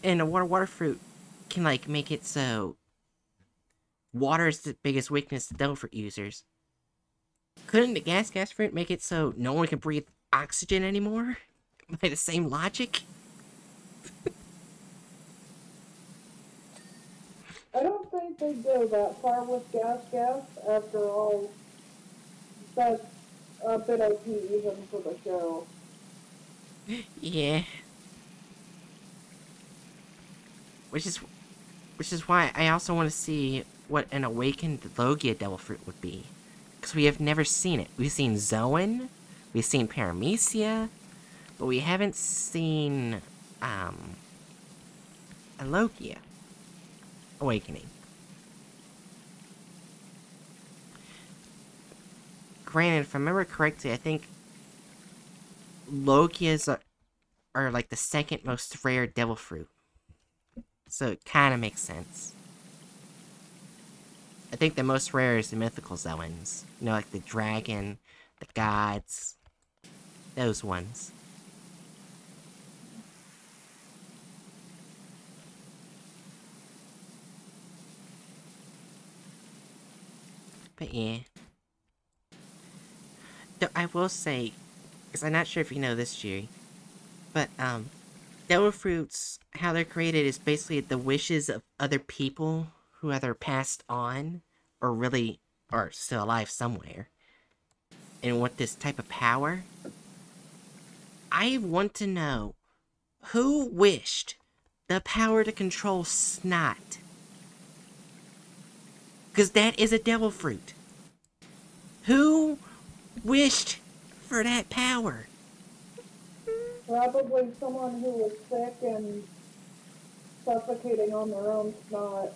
and the water water fruit can like make it so water is the biggest weakness to fruit users. Couldn't the gas gas fruit make it so no one can breathe oxygen anymore? By the same logic? I don't think they go that far with gas gas. After all, that's a bit OP even for the show. Yeah. Which is, which is why I also want to see what an awakened Logia Devil Fruit would be. Because we have never seen it. We've seen Zoan, we've seen Paramecia, but we haven't seen, um, a Logia Awakening. Granted, if I remember correctly, I think Logias are, are like the second most rare devil fruit. So it kind of makes sense. I think the most rare is the mythical Zoans. You know, like the dragon, the gods, those ones. But yeah. Though I will say, because I'm not sure if you know this, Jerry, but, um, Devil fruits, how they're created is basically the wishes of other people who either passed on or really are still alive somewhere and want this type of power. I want to know who wished the power to control snot. Because that is a devil fruit. Who wished for that power? Probably someone who was sick and suffocating on their own snot.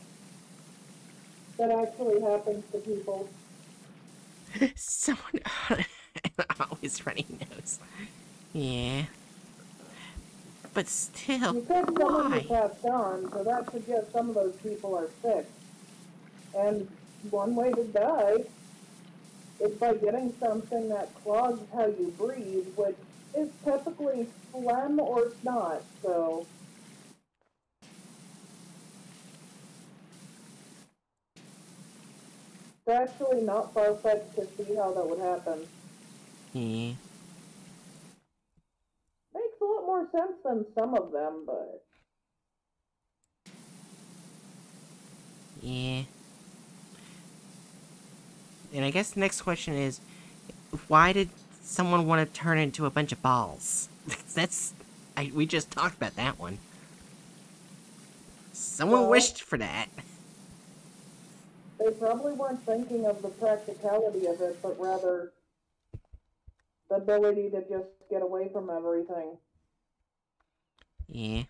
That actually happens to people. Someone always running nose. Yeah. But still, You said someone who passed on, so that suggests some of those people are sick. And one way to die is by getting something that clogs how you breathe, which is typically phlegm or snot, so. It's actually not far-fetched to see how that would happen. Yeah. Makes a lot more sense than some of them, but Yeah. And I guess the next question is, why did someone want to turn into a bunch of balls? That's, I, we just talked about that one. Someone Well- wished for that. they probably weren't thinking of the practicality of it, but rather the ability to just get away from everything. Yeah.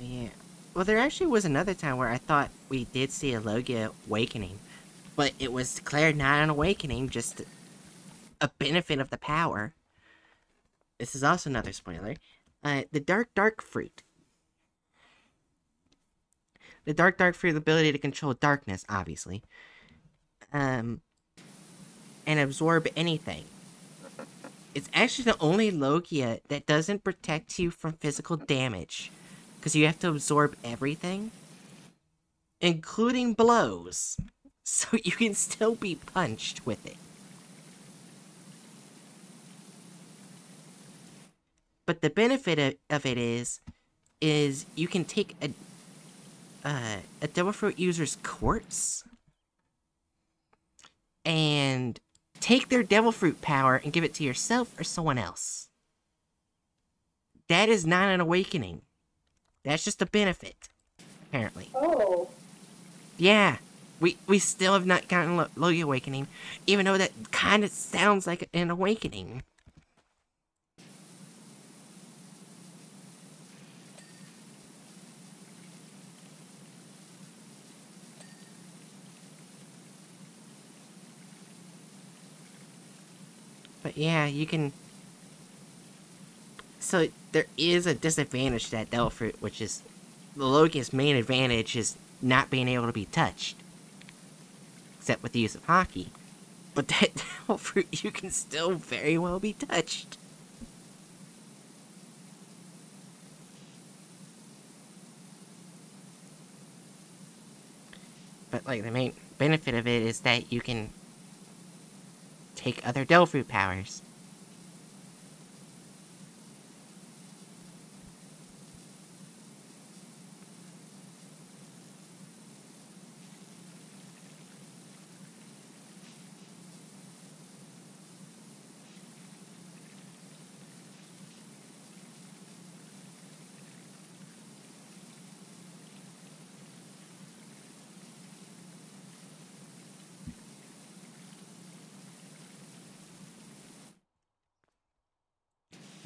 Yeah. Well, there actually was another time where I thought we did see a Logia awakening, but it was declared not an awakening, just a benefit of the power. This is also another spoiler. Uh, the Dark Dark Fruit. the dark dark fruit the ability to control darkness, obviously. Um, and absorb anything. It's actually the only Logia that doesn't protect you from physical damage. Because you have to absorb everything. Including blows. So you can still be punched with it. But the benefit of, of it is, is you can take a, uh, a Devil Fruit user's corpse and take their Devil Fruit power and give it to yourself or someone else. That is not an awakening. That's just a benefit, apparently. Oh, Yeah, we we still have not gotten Lo- Awakening, even though that kind of sounds like an awakening. But yeah, you can. So there is a disadvantage to that Devil Fruit, which is the Logia's main advantage is not being able to be touched. Except with the use of Haki. But that Devil Fruit, you can still very well be touched. But like the main benefit of it is that you can take other Devil Fruit powers.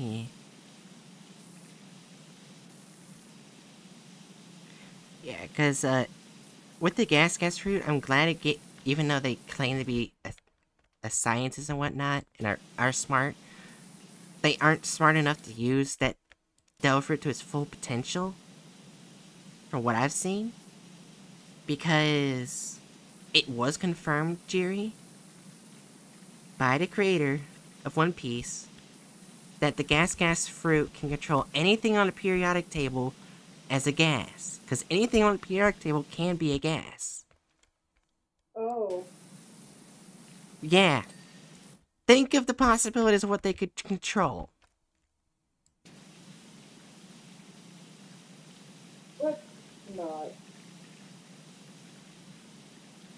Yeah. Yeah, because uh, with the gas gas fruit, I'm glad it get even though they claim to be a, a scientist and whatnot and are, are smart, they aren't smart enough to use that fruit to its full potential. From what I've seen, because it was confirmed, Jerry, by the creator of One Piece that the gas gas fruit can control anything on the periodic table as a gas. Because anything on the periodic table can be a gas. oh, Yeah. Think of the possibilities of what they could control. let's not.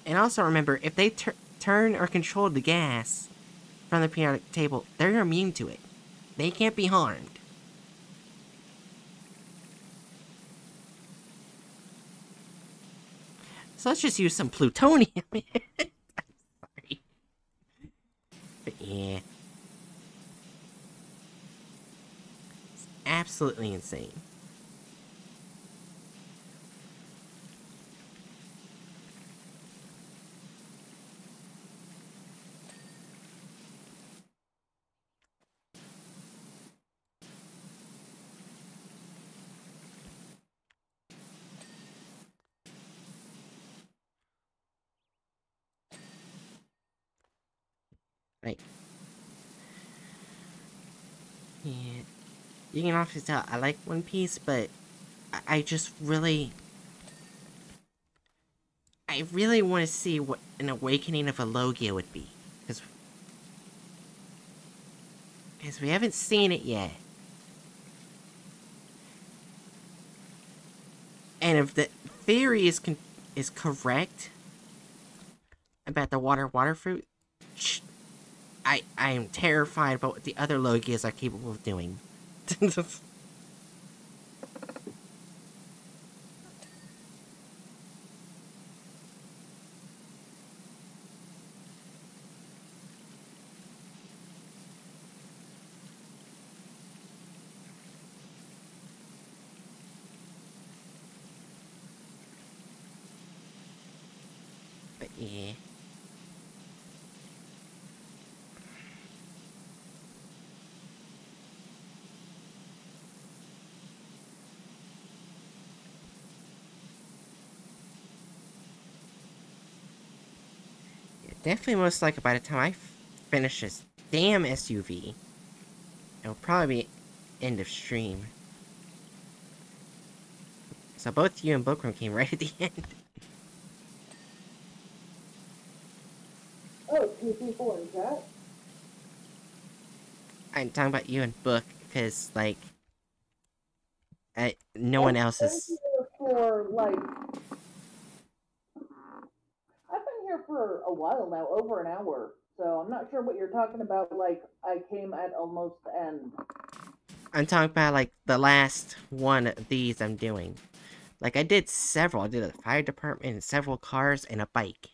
And also remember, if they tur- turn or control the gas from the periodic table, they're immune to it. They can't be harmed. So let's just use some plutonium. Sorry. But yeah. It's absolutely insane. Right. Yeah. You can obviously tell I like One Piece, but I, just really. I really want to see what an awakening of a Logia would be. Because. Because we haven't seen it yet. And if the theory is is correct about the water water fruit, I I am terrified about what the other Logias are capable of doing. but yeah. Definitely most likely by the time I finish this damn SUV, it'll probably be end of stream. So both you and Bookworm came right at the end. Oh, two people in chat? I'm talking about you and Book, because, like, I, no one else is... for, like... I've been here for a while now, over an hour. So I'm not sure what you're talking about, like, I came at almost the end. I'm talking about, like, the last one of these I'm doing. Like, I did several. I did a fire department, several cars, and a bike.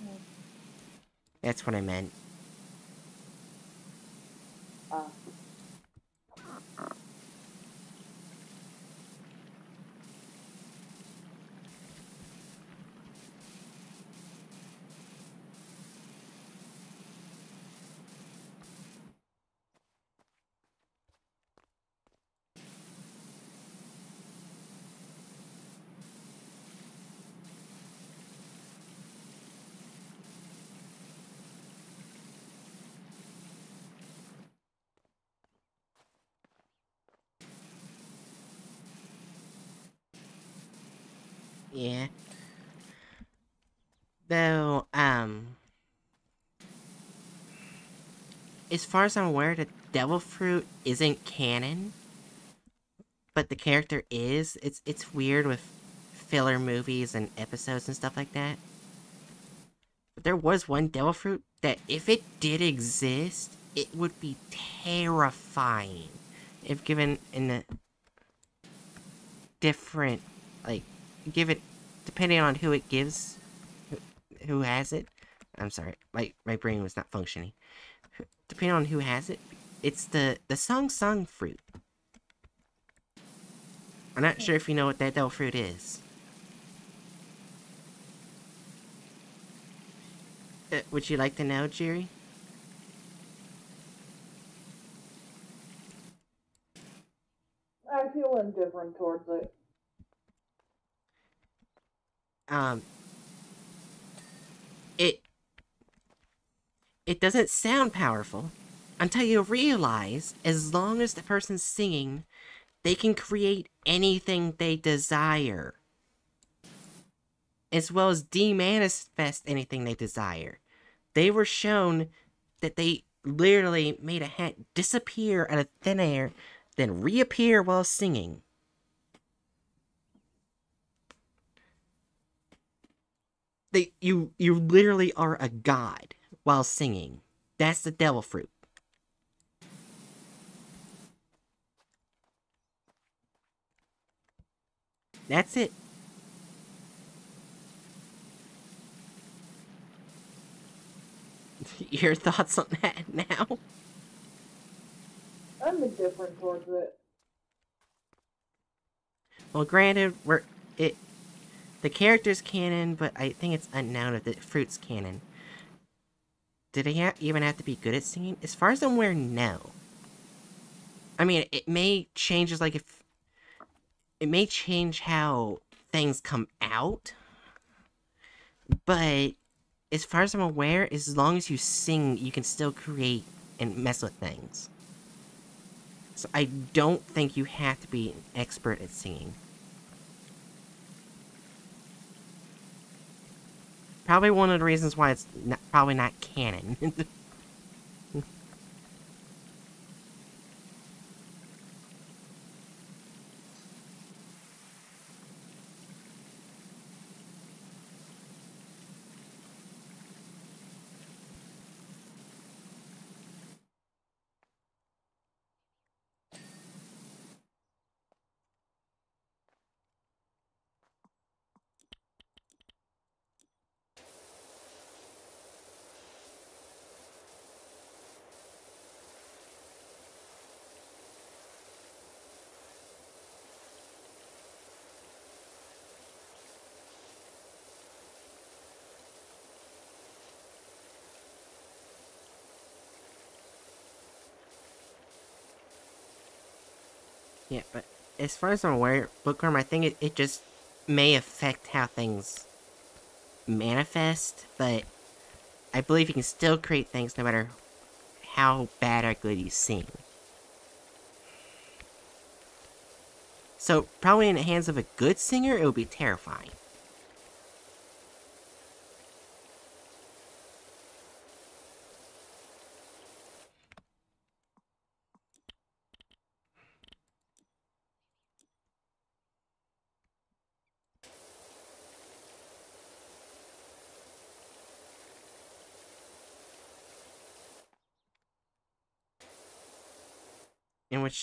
Hmm. That's what I meant. Uh, Yeah. Though, um... As far as I'm aware, the Devil Fruit isn't canon. But the character is. It's it's weird with filler movies and episodes and stuff like that. But there was one Devil Fruit that if it did exist, it would be terrifying. If given in a different, like, give it, depending on who it gives, who, has it. I'm sorry, my, my brain was not functioning. Depending on who has it, it's the, the Song Song fruit. I'm not sure if you know what that devil fruit is. Uh, would you like to know, Jerry? I feel indifferent towards it. Um it it doesn't sound powerful until you realize as long as the person's singing they can create anything they desire as well as demanifest anything they desire. They were shown that they literally made a hat disappear out of thin air then reappear while singing they you you literally are a god while singing. That's the devil fruit. That's it. Your thoughts on that now? I'm indifferent towards it. Well, granted, we're it the character's canon, but I think it's unknown if the fruit's canon. Did they ha even have to be good at singing? As far as I'm aware, no. I mean, it may change as like if it may change how things come out, but as far as I'm aware, as long as you sing, you can still create and mess with things. So I don't think you have to be an expert at singing. Probably one of the reasons why it's not, probably not canon. Yeah, but as far as I'm aware, Bookworm, I think it, it just may affect how things manifest, but I believe you can still create things no matter how bad or good you sing. So, probably in the hands of a good singer, it would be terrifying.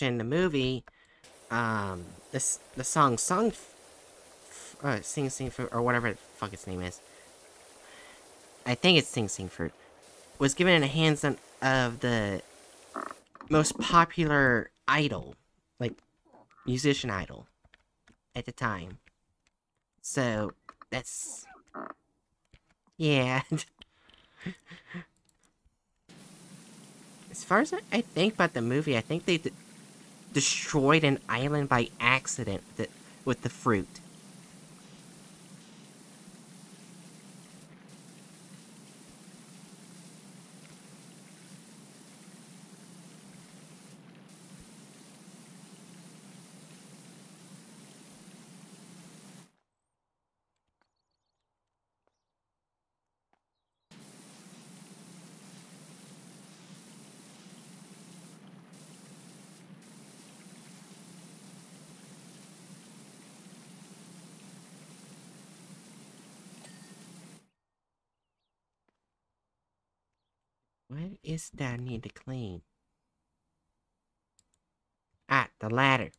In the movie, um, this the song "Song," uh, "Sing Sing Fruit" or whatever the fuck its name is. I think it's "Sing Sing Fruit," was given in the hands of the most popular idol, like musician idol, at the time. So that's yeah. as far as I think about the movie, I think they destroyed an island by accident with the, with the fruit. What is that I need to clean? Ah, the ladder.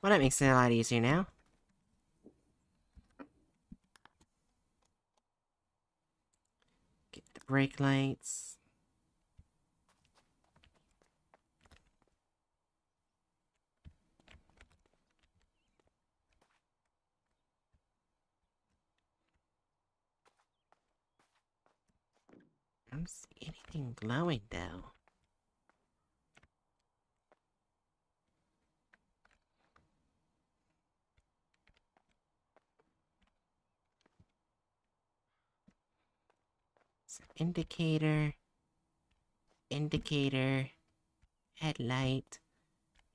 Well, that makes it a lot easier now. Brake lights. I don't see anything glowing though. Indicator, indicator, headlight,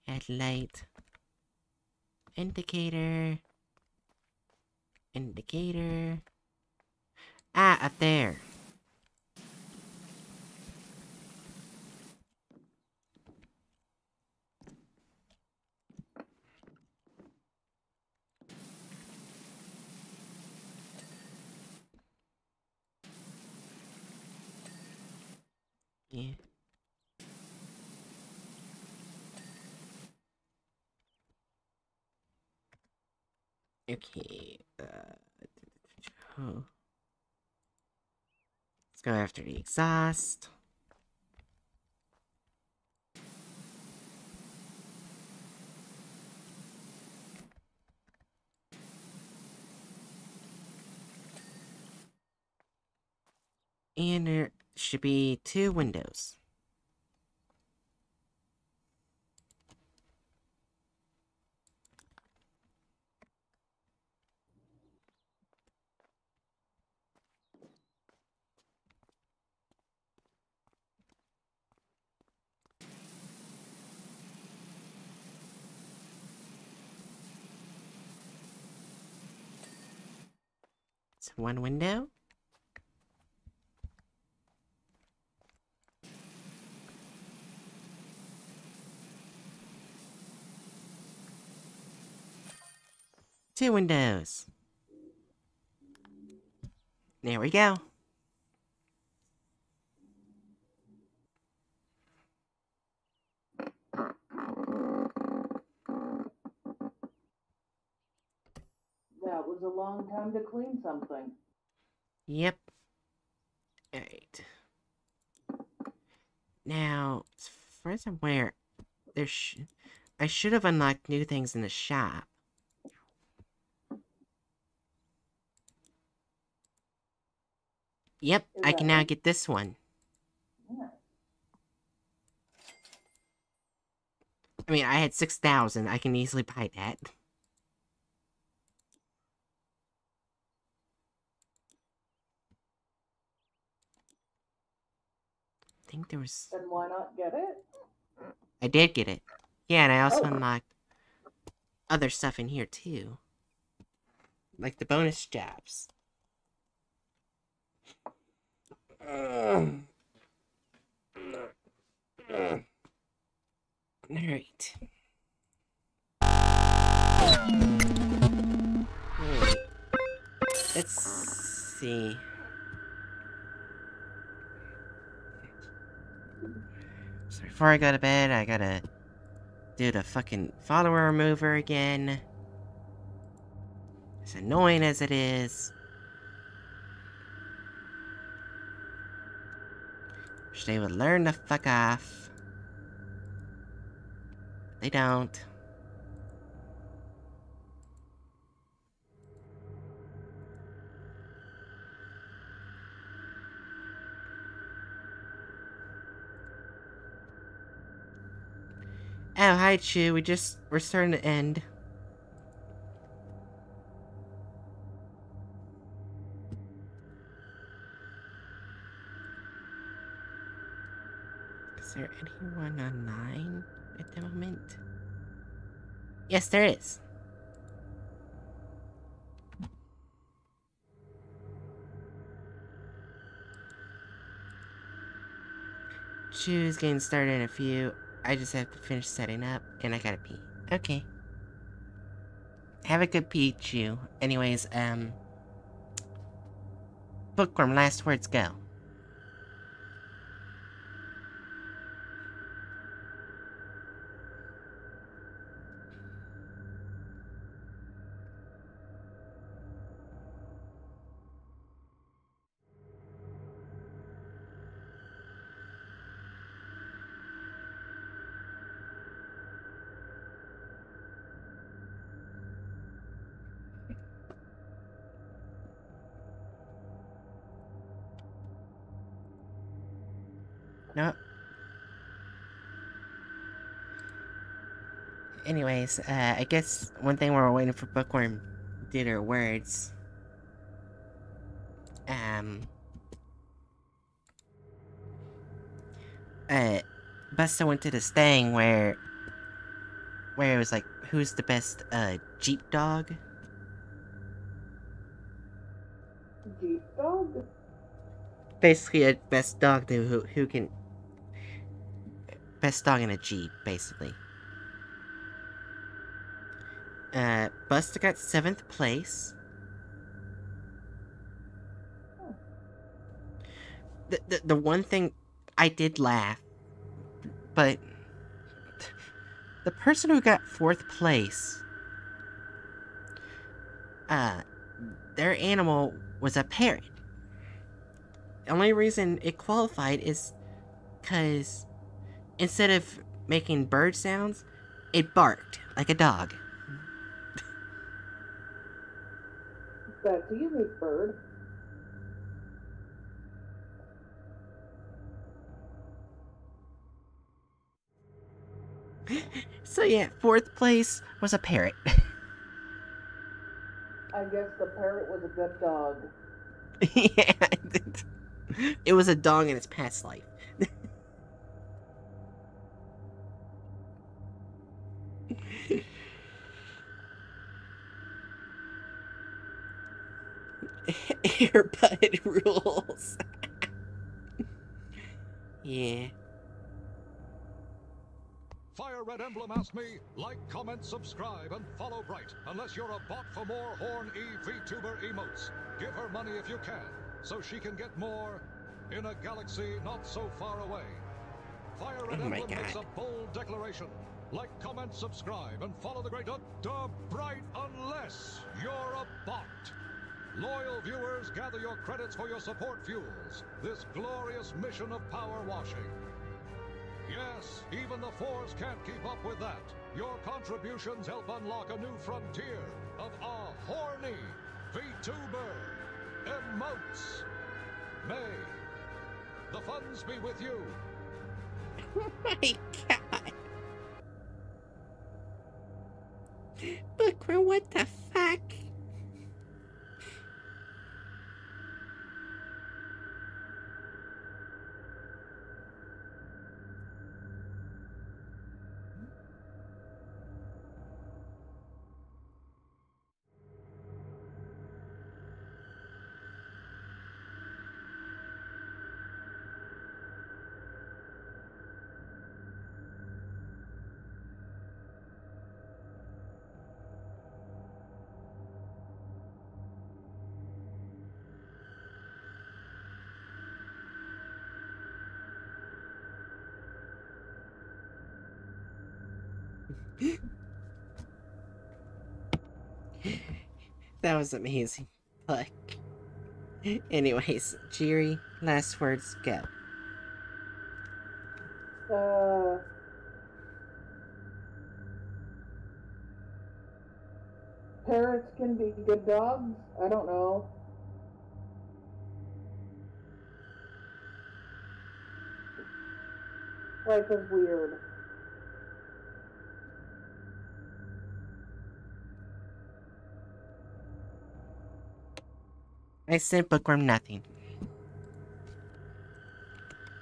headlight, indicator, indicator. Ah, up there. Yeah. Okay, uh... Let's go after the exhaust. And there should be two windows. It's one window. Two windows. There we go. That was a long time to clean something. Yep. Alright. Now, as far as I'm aware, there sh I should have unlocked new things in the shop. Yep, I can now get this one. I mean, I had 6,000. I can easily buy that. I think there was... Then why not get it? I did get it. Yeah, and I also Oh. unlocked other stuff in here, too. Like the bonus jabs. Alright. Alright. Hmm. Let's see. So before I go to bed, I gotta do the fucking follower remover again. As annoying as it is. Wish they would learn to fuck off. They don't. Oh, hi, Chew. We just... We're starting to end. There anyone online at the moment? Yes, there is. Chew's getting started in a few. I just have to finish setting up, and I gotta pee. Okay. Have a good pee, Chew. Anyways, um... Bookworm, last words go. Uh, I guess one thing we're waiting for Bookworm did her words. Um. Uh, Busta went to this thing where, where it was like, who's the best, uh, Jeep dog? Jeep dog? Basically, a best dog to who, who can, best dog in a Jeep, basically. Uh, Busta got seventh place. The, the, the one thing I did laugh, but the person who got fourth place, uh, their animal was a parrot. The only reason it qualified is because instead of making bird sounds, it barked like a dog. That's easy, bird. So yeah, fourth place was a parrot. I guess the parrot was a good dog. yeah, it was a dog in its past life. Airbud rules. yeah. Fire Red Emblem asked me, like, comment, subscribe, and follow Bright. Unless you're a bot for more Horn E VTuber emotes. Give her money if you can, so she can get more in a galaxy not so far away. Fire Red Oh Emblem makes a bold declaration. Like, comment, subscribe, and follow the great uh, Bright unless you're a bot. Loyal viewers, gather your credits for your support fuels this glorious mission of power washing. Yes, even the Force can't keep up with that. Your contributions help unlock a new frontier of a horny VTuber emotes. May the funds be with you. My god. Bookworm, what the fuck? That was amazing. Look. Anyways, Jerry, last words go. Uh, parrots can be good dogs. I don't know. Life is weird. I sent Bookworm nothing.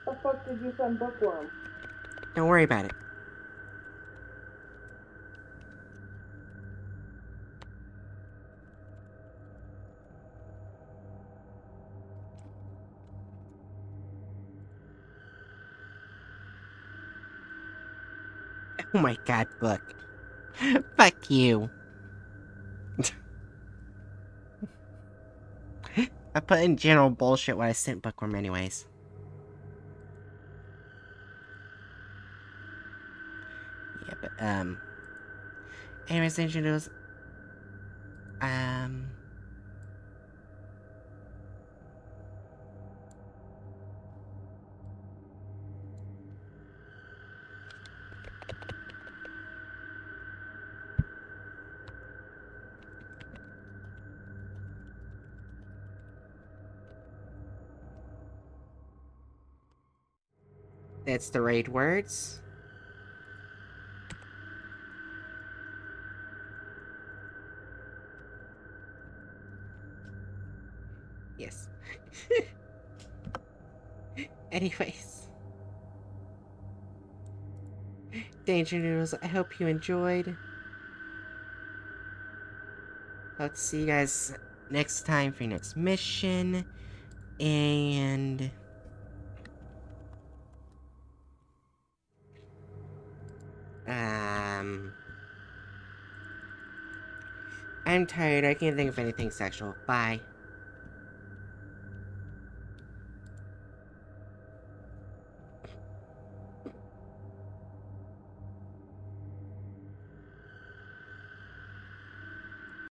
The fuck did you send Bookworm? Don't worry about it. Oh my god, Book. Fuck you. I put in general bullshit when I sent Bookworm anyways. Yeah, but, um... Anyways, Noodles... Um... That's the right words. Yes. Anyways. Danger Noodles, I hope you enjoyed. To see you guys next time for your next mission. And... Um... I'm tired. I can't think of anything sexual. Bye.